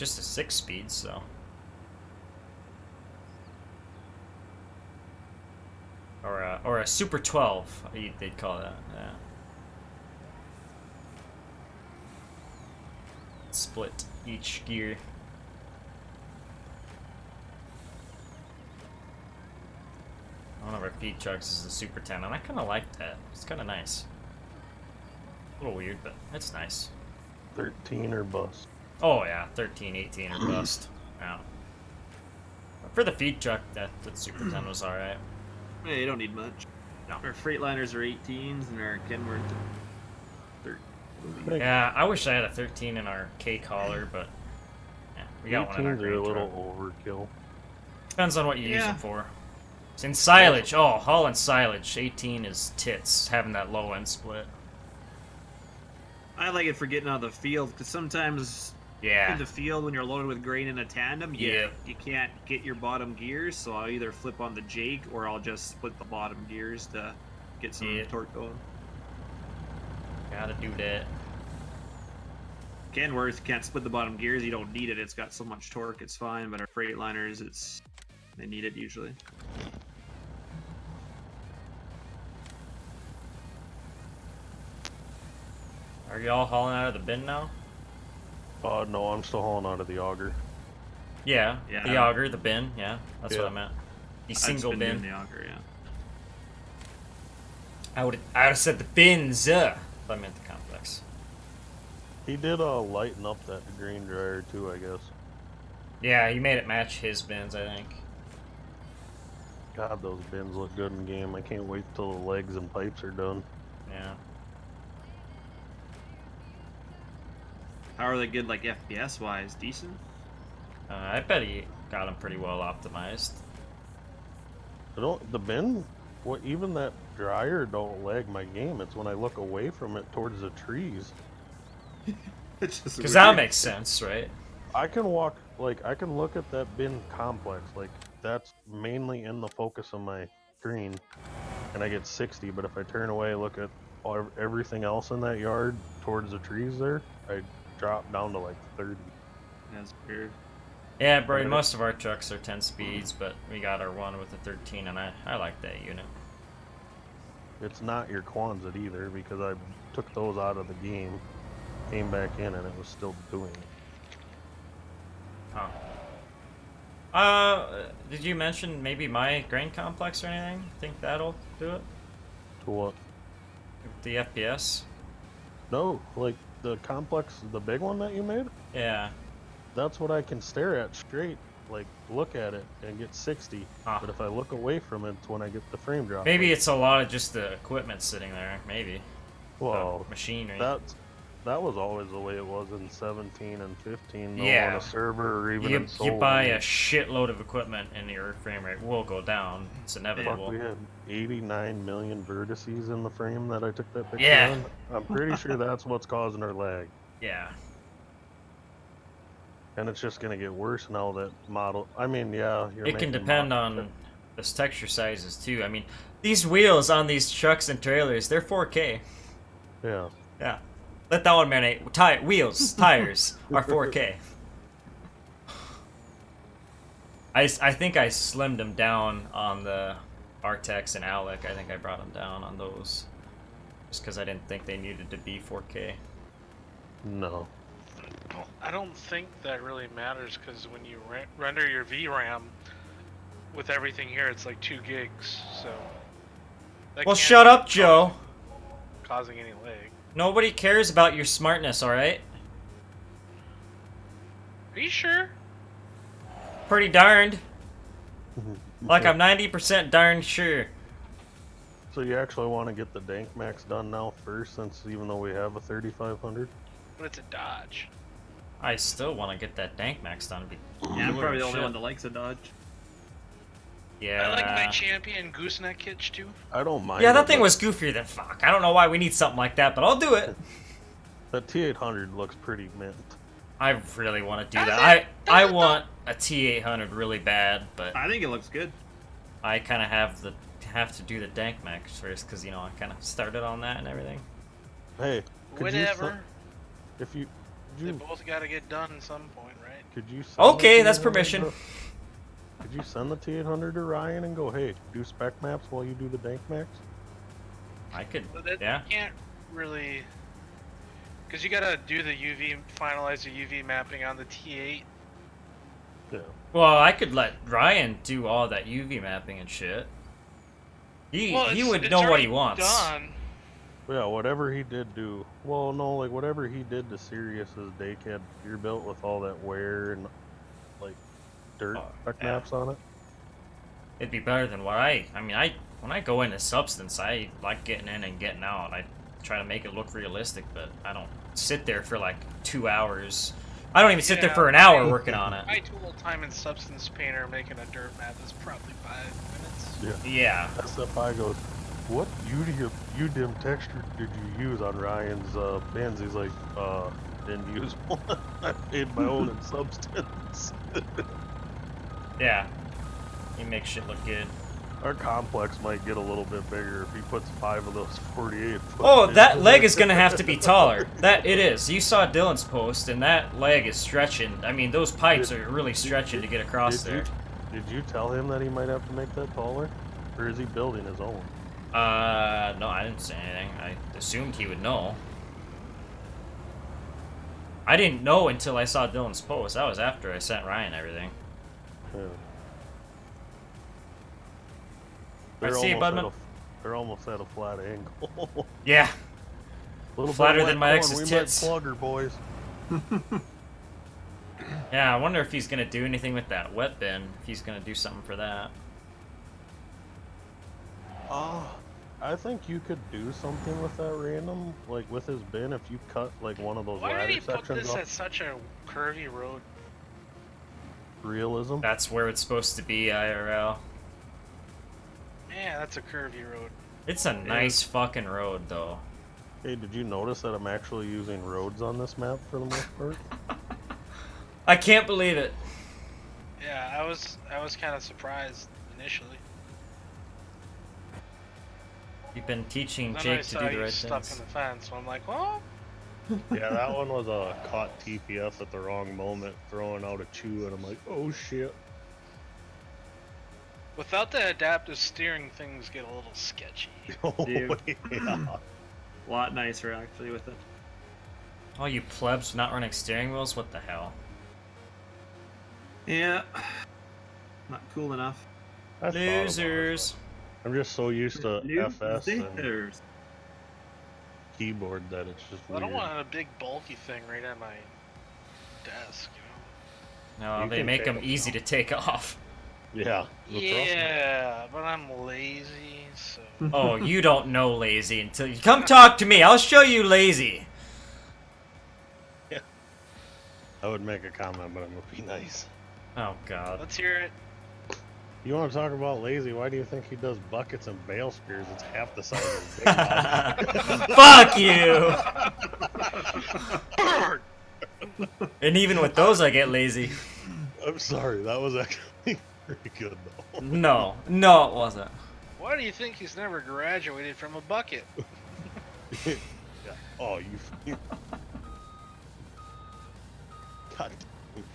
just a six speed, so. Or a, or a Super 12, they'd call that. Yeah. Split each gear. One of our feed trucks is the Super 10, and I kind of like that. It's kind of nice. A little weird, but it's nice. 13 or bust. Oh yeah, 13, 18 or bust. Yeah. For the feed truck, that, that Super 10 was alright. Yeah, you don't need much. No. Our Freightliners are 18s and our Kenworth are 13. Yeah, I wish I had a 13 in our K collar, but yeah, we got one in our 18s are green a truck. little overkill. Depends on what you use Yeah. them for. It's in silage. Oh, haul and silage. 18 is tits, having that low end split. I like it for getting out of the field because sometimes Yeah. in the field when you're loaded with grain in a tandem, you, Yeah. you can't get your bottom gears. So I'll either flip on the Jake or I'll just split the bottom gears to get some Yeah. torque going. Gotta do that. Kenworth can't split the bottom gears. You don't need it. It's got so much torque. It's fine. But our Freightliners, it's they need it usually. Are y'all hauling out of the bin now? Uh, no, I'm still hauling out of the auger. Yeah. Yeah. The auger, the bin. Yeah, that's what I meant. The single bin. the auger, yeah. I would I would have said the bins. Uh, if I meant the complex. He did uh, lighten up that green dryer too, I guess. Yeah, he made it match his bins, I think. God, those bins look good in game. I can't wait till the legs and pipes are done. Yeah. How are they good, like FPS wise? Decent. Uh, I bet he got them pretty well optimized. I don't. The bin, what? Even that dryer don't lag my game. It's when I look away from it towards the trees. It's just Because that makes sense, right? I can walk like I can look at that bin complex like that's mainly in the focus of my screen, and I get 60. But if I turn away, look at everything else in that yard towards the trees there, I drop down to like 30. That's weird. Yeah, Brody, Okay. most of our trucks are 10 speeds, but we got our one with a 13, and I, I like that unit. It's not your Quonset either because I took those out of the game, came back in, and it was still doing it. Oh. Uh, did you mention maybe my grain complex or anything? Think that'll do it? To what? The FPS? No, like the complex, the big one that you made. Yeah. That's what I can stare at straight, like look at it and get 60. Ah. But if I look away from it, it's when I get the frame drop. Maybe it's a lot of just the equipment sitting there. Maybe. well, machinery. that that was always the way it was in 17 and 15. Though, Yeah. on a server or even you, you buy a shitload of equipment and your frame rate will go down. It's Fuck, inevitable. we had 89 million vertices in the frame that I took that picture Yeah. on. I'm pretty sure that's what's causing our lag. Yeah. And it's just gonna get worse now that model. I mean, yeah, you're It can depend on the texture sizes too. I mean, these wheels on these trucks and trailers, they're 4K. Yeah. Yeah. Let that one marinate. Tire, wheels, tires are 4K. I, s- I think I slimmed them down on the Artex and Alec. I think I brought them down on those. Just because I didn't think they needed to be 4K. No. I don't think that really matters because when you re- render your VRAM with everything here, it's like two gigs. So. that Well, shut up, Joe. Causing any lag. Nobody cares about your smartness, alright? Are you sure? Pretty darned. Mm-hmm. Like I'm 90% darn sure. So you actually want to get the Dank Max done now first, since even though we have a 3500. But it's a Dodge. I still want to get that Dank Max done. Yeah, I'm probably the only shit. one that likes a Dodge. Yeah. I like my Champion gooseneck hitch too. I don't mind. Yeah, it, that thing but was goofier than fuck. I don't know why we need something like that, but I'll do it. The T800 looks pretty mint. I really want to do Does that. it? I I Does it want a T800 really bad, but I think it looks good. I kind of have the have to do the Dank Max first because you know I kind of started on that and everything. Hey, could you Whatever. if you Could They you both got to get done at some point, right? could you Okay, that's permission. to- Could you send the T800 to Ryan and go, hey, do spec maps while you do the dank max? I could. But that, Yeah. You can't really, because you gotta do the UV, finalize the UV mapping on the T8. Yeah. Well, I could let Ryan do all that UV mapping and shit. He Well, he would know what he wants. Done. Yeah, whatever he did do. Well, no, like whatever he did to Sirius's Daycad gear built with all that wear and like dirt Oh, spec yeah. maps on it. It'd be better than what I. I mean, I when I go into substance, I like getting in and getting out. I try to make it look realistic, but I don't sit there for like two hours. I don't even sit there for an hour I- working on it. My total time in Substance Painter making a dirt map is probably five minutes. Yeah. Yeah. SFI goes, what UDIM, UDIM texture did you use on Ryan's uh, bins? He's like, uh, didn't use one. I made my own in substance. Yeah. He makes shit look good. Our complex might get a little bit bigger if he puts five of those 48. Oh, that leg is gonna have to be taller. That it is. You saw Dylan's post, and that leg is stretching. I mean, those pipes Did- are really stretching to get across did there. You, did you tell him that he might have to make that taller? Or is he building his own? Uh, no, I didn't say anything. I assumed he would know. I didn't know until I saw Dylan's post. That was after I sent Ryan everything. Yeah. I see you, Budman. a- They're almost at a flat angle. Yeah. A Little Flatter than my corn, ex's we tits. might plug boys. Yeah, I wonder if he's gonna do anything with that wet bin. If he's gonna do something for that. Oh, I think you could do something with that random, like with his bin, if you cut like one of those Why did he put this off. at such a curvy road? Realism. That's where it's supposed to be, IRL. Man, that's a curvy road. It's a nice fucking road, though. Hey, did you notice that I'm actually using roads on this map for the most part? I can't believe it. Yeah, I was I was kind of surprised initially. You've been teaching Jake to do the you right stuck in the fence, so I'm like, well, yeah, that one was a caught TPS at the wrong moment, throwing out a chew, and I'm like, oh shit. without the adaptive steering, things get a little sketchy. Oh, Dude. yeah. A lot nicer actually with it. Oh, you plebs not running steering wheels? What the hell? Yeah. Not cool enough. I thought about it. Losers. I'm just so used to FS and Losers. Keyboard that it's just I weird. don't want a big bulky thing right at my desk, you know. No, You they make take them them easy to take off. Yeah. well, trust me. Yeah, but I'm lazy, so. Oh, you don't know lazy until you come talk to me. I'll show you lazy. Yeah. I would make a comment, but I'm gonna be nice. Oh God. Let's hear it. You want to talk about lazy? Why do you think he does buckets and bale spears? It's half the size of his big body. Fuck you. And even with those, I get lazy. I'm sorry, that was actually pretty good though. No, no, it wasn't. Why do you think he's never graduated from a bucket? yeah. Oh, you. God,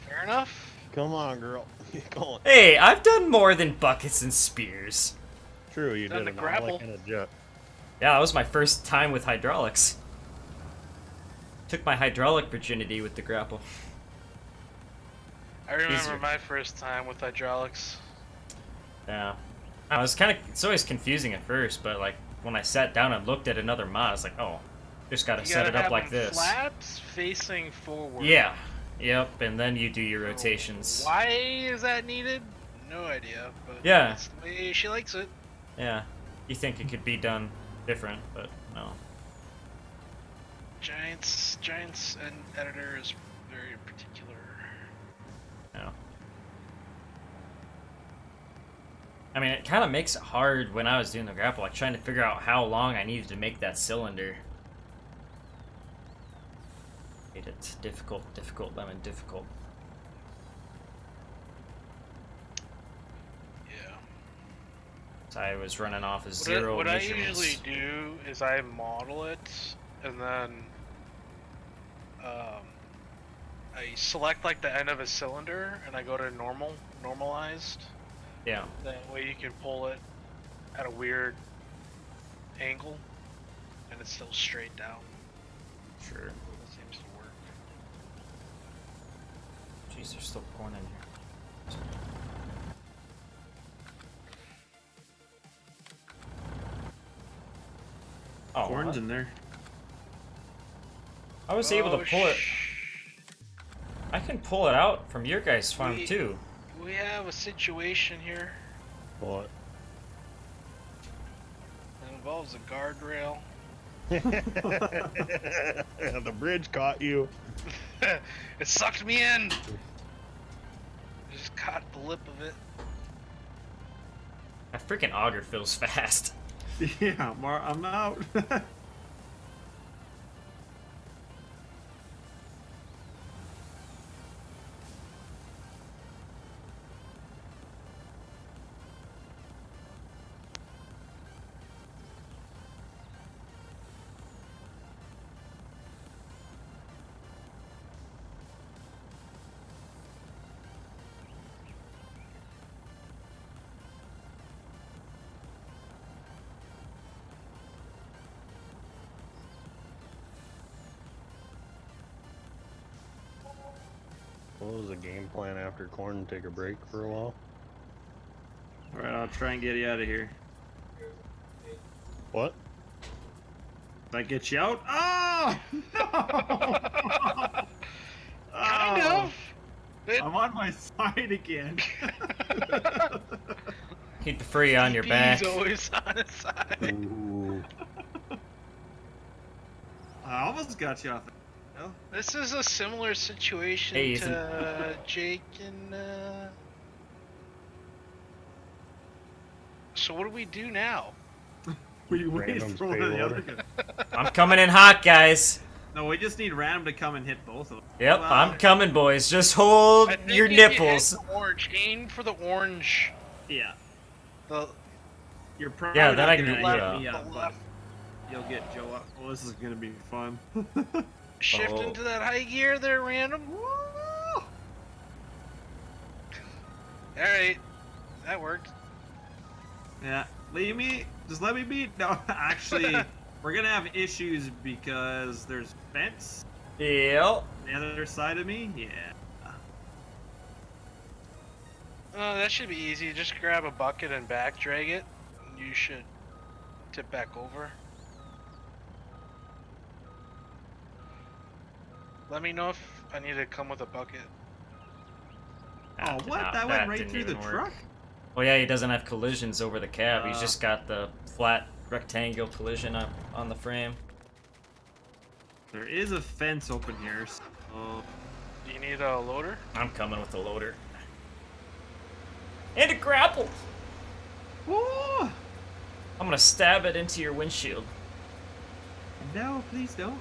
Fair enough. come on, girl. Come. Hey, I've done more than buckets and spears. True, you Done did the an grapple. like in a jet. Yeah, that was my first time with hydraulics. Took my hydraulic virginity with the grapple. I remember Easier. my first time with hydraulics. Yeah. I was kind of. It's always confusing at first, but like when I sat down and looked at another mod, I was like, oh, just gotta You set gotta it up like this. Flaps facing forward. Yeah. Yep. And then you do your rotations. Why is that needed? No idea. But Yeah. that's the way she likes it. Yeah. You think it could be done different, but no. Giants, Giants, and editor is very particular. No. I mean, it kind of makes it hard when I was doing the grapple, like trying to figure out how long I needed to make that cylinder. Made it difficult, difficult, lemon, difficult. Yeah. So I was running off of What, zero I, what I usually do is I model it and then um, I select like the end of a cylinder and I go to normal, normalized. Yeah. That way you can pull it at a weird angle, and it's still straight down. Sure. That seems to work. Jeez, there's still corn in here. Oh, Corn's what? in there. I was able to Oh, pull it. I can pull it out from your guys' farm We- too. We have a situation here What? that involves a guardrail. the bridge caught you. it sucked me in. Just caught the lip of it. That freaking auger feels fast. Yeah, Mar- I'm out. the game plan after corn? and Take a break for a while. All right, I'll try and get you out of here. What? Did I get you out? Ah! Oh! No! Kind Oh, of. It- I'm on my side again. Keep the free on your back. He's always on his side. Ooh. I almost got you off. Oh, This is a similar situation Hey, Ethan. to Jake and. Uh... So what do we do now? we wait Random's for one of the other guys. I'm coming in hot, guys. No, we just need random to come and hit both of them. Yep, Well, I'm coming, boys. Just hold I think your if you hit nipples. the orange. Aim for the orange. Yeah, The you're probably Yeah, not then I gonna can- hit yeah. me the but left. you'll get Joe up. Well, this is gonna be fun. Shift Oh. into that high gear there, random. Woo! All right, that worked. Yeah, leave me. Just let me be. No, actually, we're gonna have issues because there's fence Yep. the other side of me. Yeah. Oh, that should be easy. Just grab a bucket and back drag it. You should tip back over. Let me know if I need to come with a bucket. Oh, That did what? not- that went right through the work. truck. Well, yeah, he doesn't have collisions over the cab. He's Uh. just got the flat rectangle collision on, on the frame. There is a fence open here. So Do you need a loader? I'm coming with the loader. And a grapple! Woo! I'm gonna stab it into your windshield. No, please don't.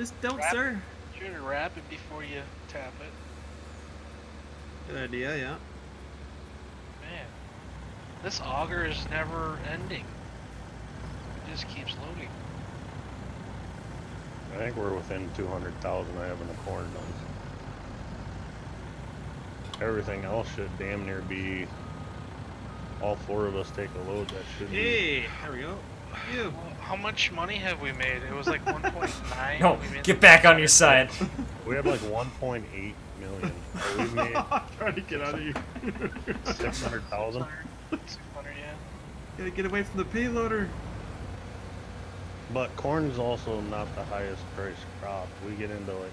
Just don't, Wrap- sir. Try to wrap it before you tap it. Good idea, yeah. Man, this auger is never ending. It just keeps loading. I think we're within 200,000 of having the corn done. Everything else should damn near be. All four of us take a load. That should be. Hey, there we go. You. Well, how much money have we made? It was like 1.9. No, get back on your side. We have like 1.8 million. So we made trying to get out of here. 600,000. 600, yeah. Gotta get away from the payloader. But corn is also not the highest priced crop. We get into like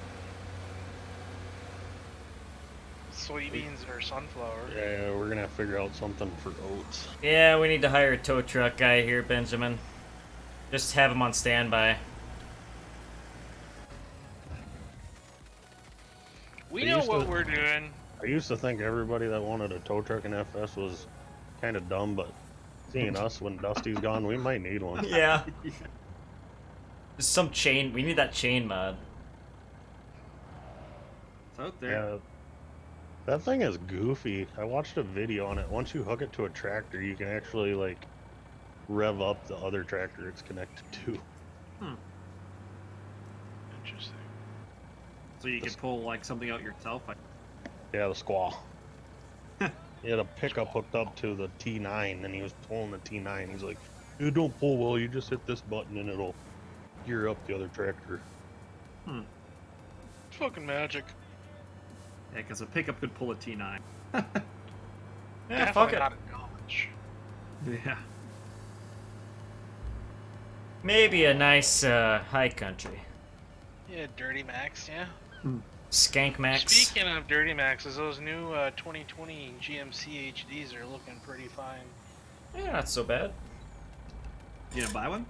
Soybeans or sunflower. yeah, we're gonna have to figure out something for oats. Yeah, we need to hire a tow truck guy here, Benjamin. Just have him on standby. We They know what to- we're doing. I used to think everybody that wanted a tow truck in FS was kind of dumb, but seeing us when Dusty's gone, we might need one. Yeah. Just some chain. We need that chain mod. It's out there. Yeah. That thing is goofy. I watched a video on it. Once you hook it to a tractor, you can actually like rev up the other tractor it's connected to. Interesting. So you could pull like something out yourself. I- Yeah, the squaw. he had a pickup hooked up to the T9, and he was pulling the T9. He's like, "You don't pull well. You just hit this button, and it'll gear up the other tractor." Hmm. It's fucking magic. Yeah, because a pickup could pull a T9. Yeah, fuck it. not in college. Yeah. Maybe a nice uh, high country. Yeah, Dirty Max, yeah. Skank Max. Speaking of Dirty Maxes, those new uh, 2020 GMC HDs are looking pretty fine. Yeah, not so bad. You gonna buy one?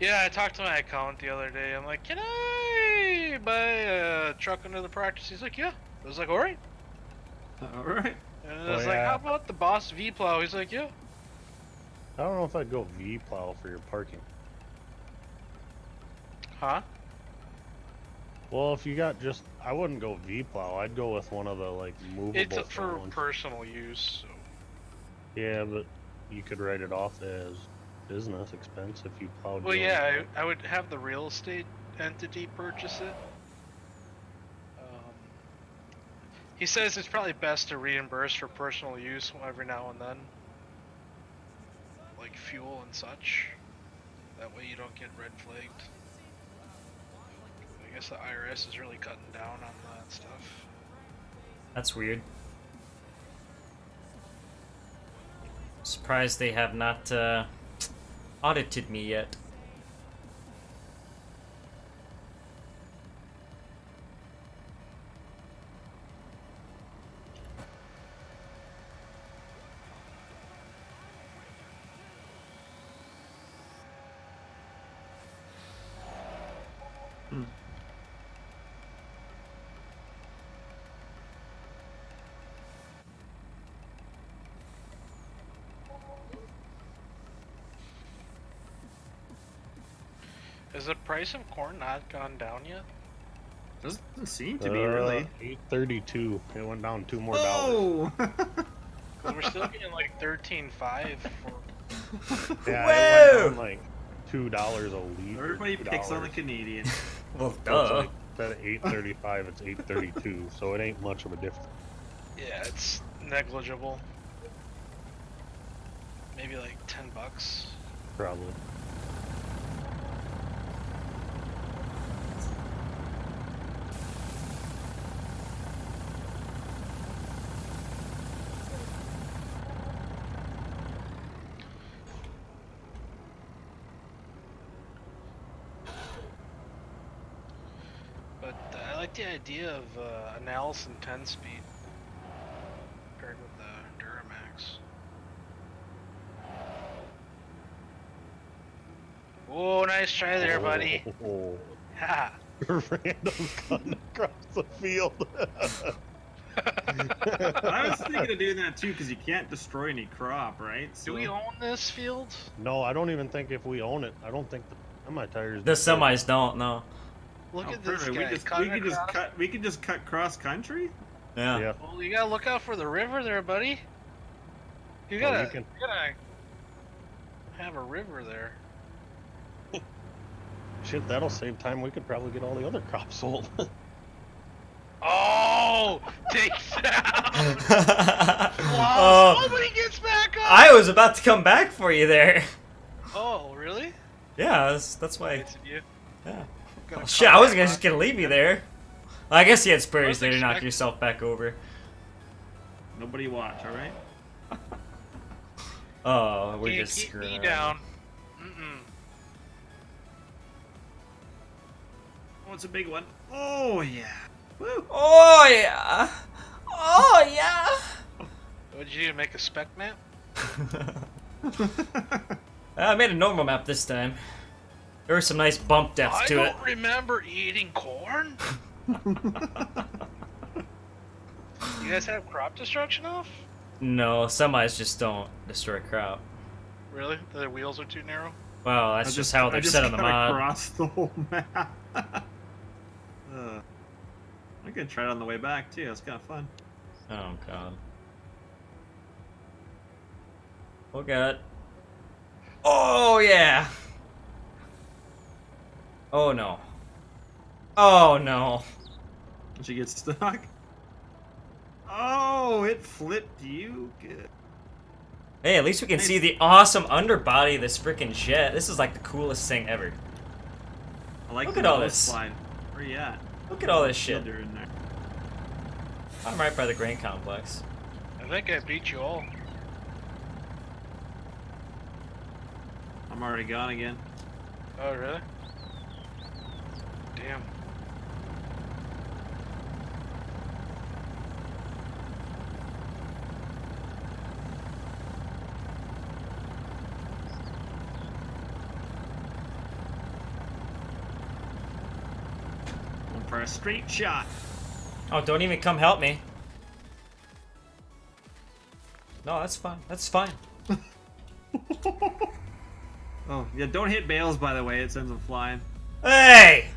Yeah, I talked to my accountant the other day. I'm like, can I buy a truck under the practice? He's like, yeah. I was like, all right. All right. And I Oh, was like, yeah. how about the Boss V plow? He's like, yeah. I don't know if I'd go V plow for your parking. Huh? Well, if you got just, I wouldn't go V plow. I'd go with one of the like movable. It's for ones. personal use. So. Yeah, but you could write it off as business expense if you plowed. Well, yeah. I, I would have the real estate entity purchase it. Um, he says it's probably best to reimburse for personal use every now and then, like fuel and such. That way you don't get red flagged. I guess the IRS is really cutting down on that stuff. That's weird. Surprised they have not uh, audited me yet. Has the price of corn not gone down yet? Doesn't seem to be uh, really. Eight thirty-two. It went down two more dollars. Oh! Because we're still getting like thirteen five for. Yeah, it went down like two dollars a liter. Everybody picks on the Canadian. Well, So duh. like, instead of eight thirty-five, it's eight thirty-two. So it ain't much of a difference. Yeah, it's negligible. Maybe like ten bucks. Probably. But uh, I like the idea of uh, an Allison 10 speed paired with the Duramax. Whoa, nice try there, buddy. Oh, Ha! Random cutting across the field. I was thinking of doing that too because you can't destroy any crop, right? Do we own this field? no, I don't even think if we own it, I don't think the semi tires. The semis don't, no. Look Oh, at this perfect. guy. We just we could just cut we could just cut cross country. Yeah. Yeah. Well, you gotta look out for the river there, buddy. You gotta, you can- you gotta have a river there. Shit, that'll save time. We could probably get all the other crops sold. Oh, take that! Wow, oh, somebody gets back up. I was about to come back for you there. Oh, really? Yeah, that's, that's why. Nice of you. Yeah. Gonna Oh, shit, I wasn't gonna just gonna leave you there. I guess you had spurs was there to knock yourself back over. Nobody watch, all right? Oh, we're Can't just keep screwing me down. Mm-mm. Oh, it's a big one. Oh yeah. Woo. Oh yeah. Oh yeah. What'd you do? Make a spec map? Uh, I made a normal map this time. There was some nice bump depth I to don't remember eating corn. you guys have crop destruction off? No, semis just don't destroy crop. Really? The wheels are too narrow? Well, that's I just, how they're just set on the cut mod. Across the whole map. uh, I'm gonna try it on the way back too. It's kind of fun. Oh god. Oh god. Oh yeah. Oh no. Oh no. Did she gets stuck. Oh, it flipped you. Good. Hey, at least we can see the awesome underbody of this freaking jet. This is like the coolest thing ever. I like Look the at all this. slide. Where you at? Look at all this shit. In there. I'm right by the grain complex. I think I beat you all. I'm already gone again. Oh, really? Damn. For a straight shot. Oh, don't even come help me. No, that's fine. That's fine. Oh, yeah, don't hit bales, by the way. It sends them flying. Hey!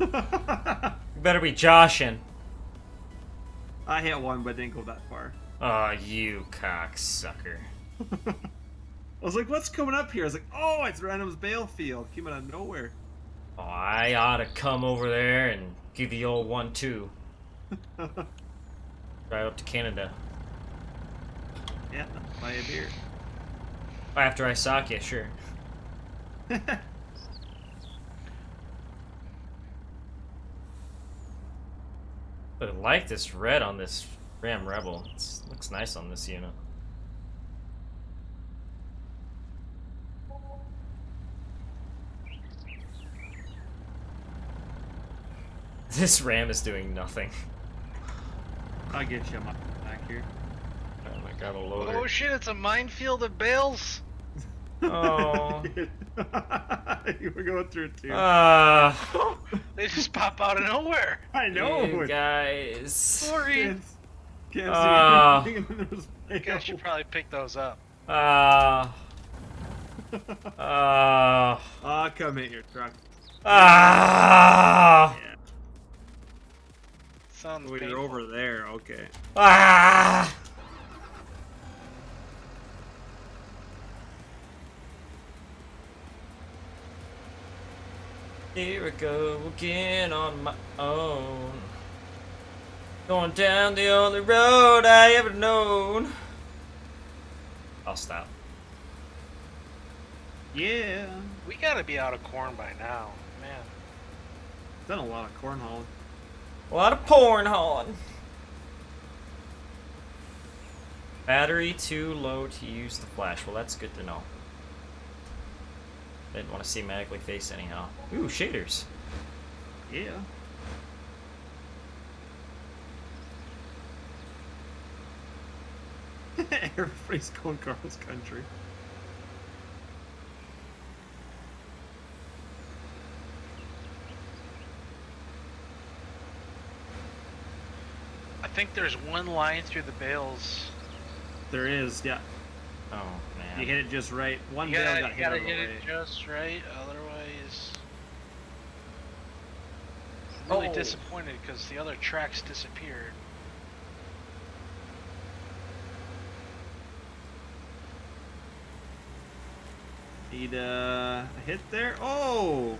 You better be joshing. I hit one, but didn't go that far. Oh, you cocksucker. I was like, what's coming up here? I was like, oh, it's Random's bale field. Came out of nowhere. Oh, I ought to come over there and give the old one too. Drive up to Canada. Yeah, buy a beer. After I sock you, sure. But I like this red on this Ram Rebel. It looks nice on this unit. This Ram is doing nothing. I'll get you my back here. Oh my god, a loader. Oh shit, it's a minefield of bales! Oh. you were going through it too. Ah, They just pop out of nowhere! I know. you guys. Sorry! Can't, can't Ah. see anything and there's You guys should probably pick those up. Ah. Ah. Ah, come hit your truck. Ah. Yeah. Sounds Oh, you're over there. Okay. Ah. Here I go again on my own. Going down the only road I ever known. I'll stop. Yeah. We gotta be out of corn by now, man. Done a lot of corn hauling. A lot of porn hauling. Battery too low to use the flash. Well, that's good to know. I didn't want to see magically face anyhow. Uh, ooh, shaders. Yeah. Everybody's going Carl's country. I think there's one line through the bales. There is, yeah. Oh man. You hit it just right. One You bale gotta, got you hit gotta out the hit way. it just right, otherwise. I'm really Oh. disappointed because the other tracks disappeared. Need uh, a hit there. Oh,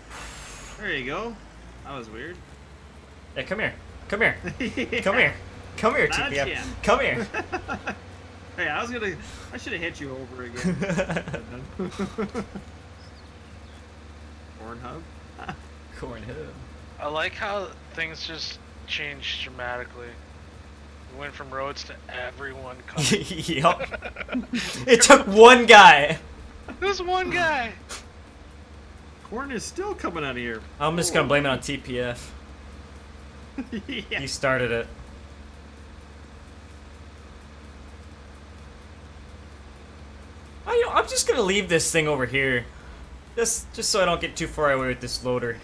there you go. That was weird. Hey, come here. Come here. Come here. Come here, Nudge TPF. Come here. hey, I was gonna. I should have hit you over again. Pornhub. Corn hood. I like how things just changed dramatically. We went from roads to everyone coming. yup. It took one guy. There's one guy. Corn is still coming out of here. I'm just gonna oh. blame it on TPF. yeah. He started it. I, you know, I'm just gonna leave this thing over here, just just so I don't get too far away with this loader.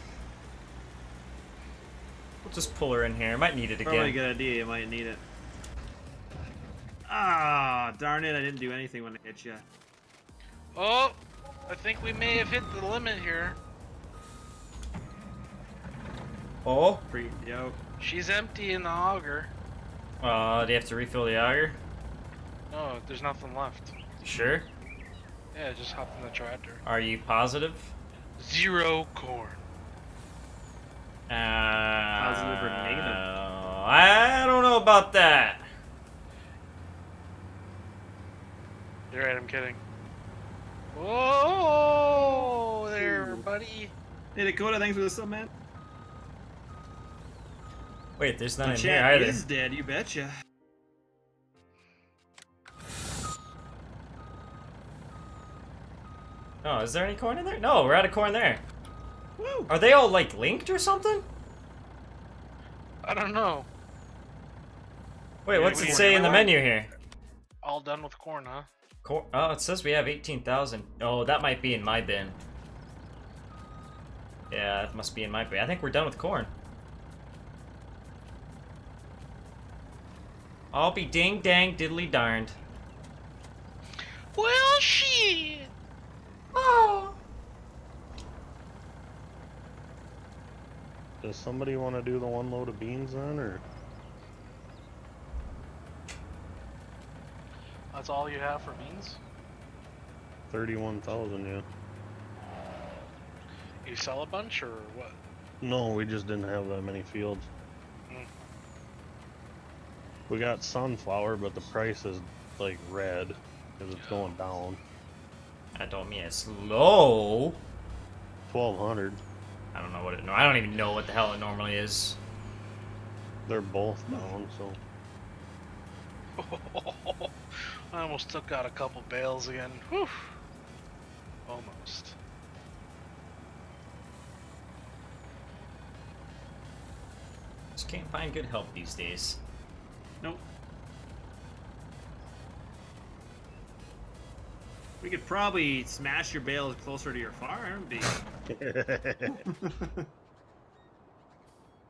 We'll just pull her in here. I might need it again. Probably a again. good idea. You might need it. Ah, darn it! I didn't do anything when I hit you. Oh, I think we may have hit the limit here. Oh, Pre yo. She's empty in the auger. uh, do you have to refill the auger? No, there's nothing left. Sure. Yeah, just hop in the tractor. Are you positive? Zero corn. Uh, Positive or negative? I I don't know about that. You're right, I'm kidding. Whoa there, buddy. Hey Dakota, thanks for the sub, man. Wait, there's The none in here chat either. is dead, you betcha. Oh, is there any corn in there? No, we're out of corn there. Woo! Are they all like linked or something? I don't know. Wait, Yeah, what's it say in the menu here? All done with corn, huh? Cor oh, it says we have 18,000. Oh, that might be in my bin. Yeah, that must be in my bin. I think we're done with corn. I'll be ding dang diddly darned. Well, shit. Oh. Does somebody want to do the one load of beans then, or That's all you have for beans? thirty-one thousand? Yeah. You sell a bunch or what? No, we just didn't have that many fields. Mm. We got sunflower, but the price is like red because it's going down. I don't mean it's low. Twelve hundred. I don't know what it. No, I don't even know what the hell it normally is. They're both down, so I almost took out a couple bales again. Whew. Almost. Just can't find good help these days. Nope. We could probably smash your bales closer to your farm. Be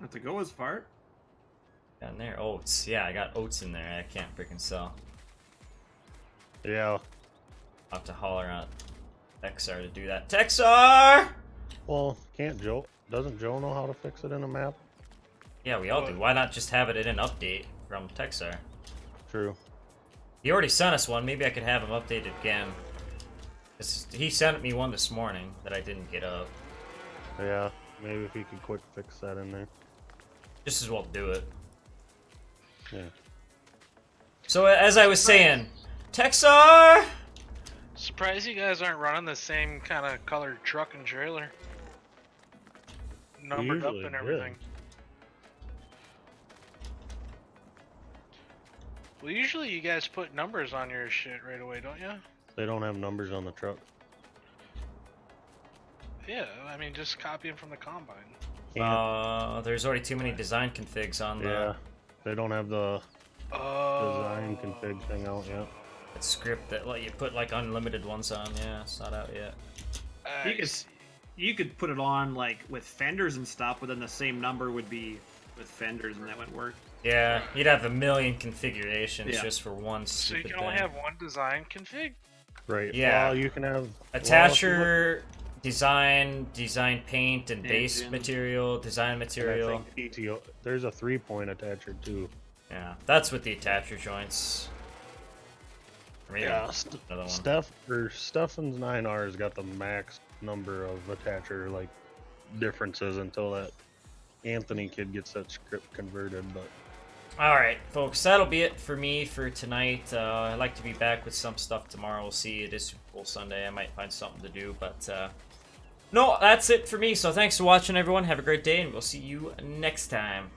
not to go as far. Down there, oats. Yeah, I got oats in there. I can't freaking sell. yeah. I'll have to holler out XR to do that. Txzar! Well, can't Joe? Doesn't Joe know how to fix it in a map? Yeah, we all do. Why not just have it in an update from Txzar? True. He already sent us one. Maybe I could have him updated again. 'Cause He sent me one this morning that I didn't get up. Yeah. Maybe if he could quick fix that in there. Just as well do it. Yeah. So as I was saying, Txzar! Surprised you guys aren't running the same kind of colored truck and trailer. Numbered up usually and did. everything. Well, usually you guys put numbers on your shit right away, don't you? They don't have numbers on the truck. Yeah, I mean, just copy them from the combine. Can't. Uh, there's already too many design configs on the yeah. They don't have the Oh. design config thing out yet. that script that let you put like unlimited ones on. Yeah, it's not out yet. You could, you could put it on like with fenders and stuff, but then the same number would be with fenders, and that wouldn't work. Yeah, you'd have a million configurations Yeah. just for one So you can only thing. have one design config? Right. Yeah. Well, you can have well, if you Attacher, design, design paint and base Engine. material, design look- and I material. think PTO. There's a three-point attacher too. Yeah, that's with the attacher joints. Or maybe St- another one. Steph or Stefan's 9R's got the max number of attacher like differences until that Anthony kid gets that script converted. But All right, folks, that'll be it for me for tonight. Uh, I'd like to be back with some stuff tomorrow. We'll see. It is Super Bowl Sunday. I might find something to do, but uh, no, that's it for me. So thanks for watching, everyone. Have a great day, and we'll see you next time.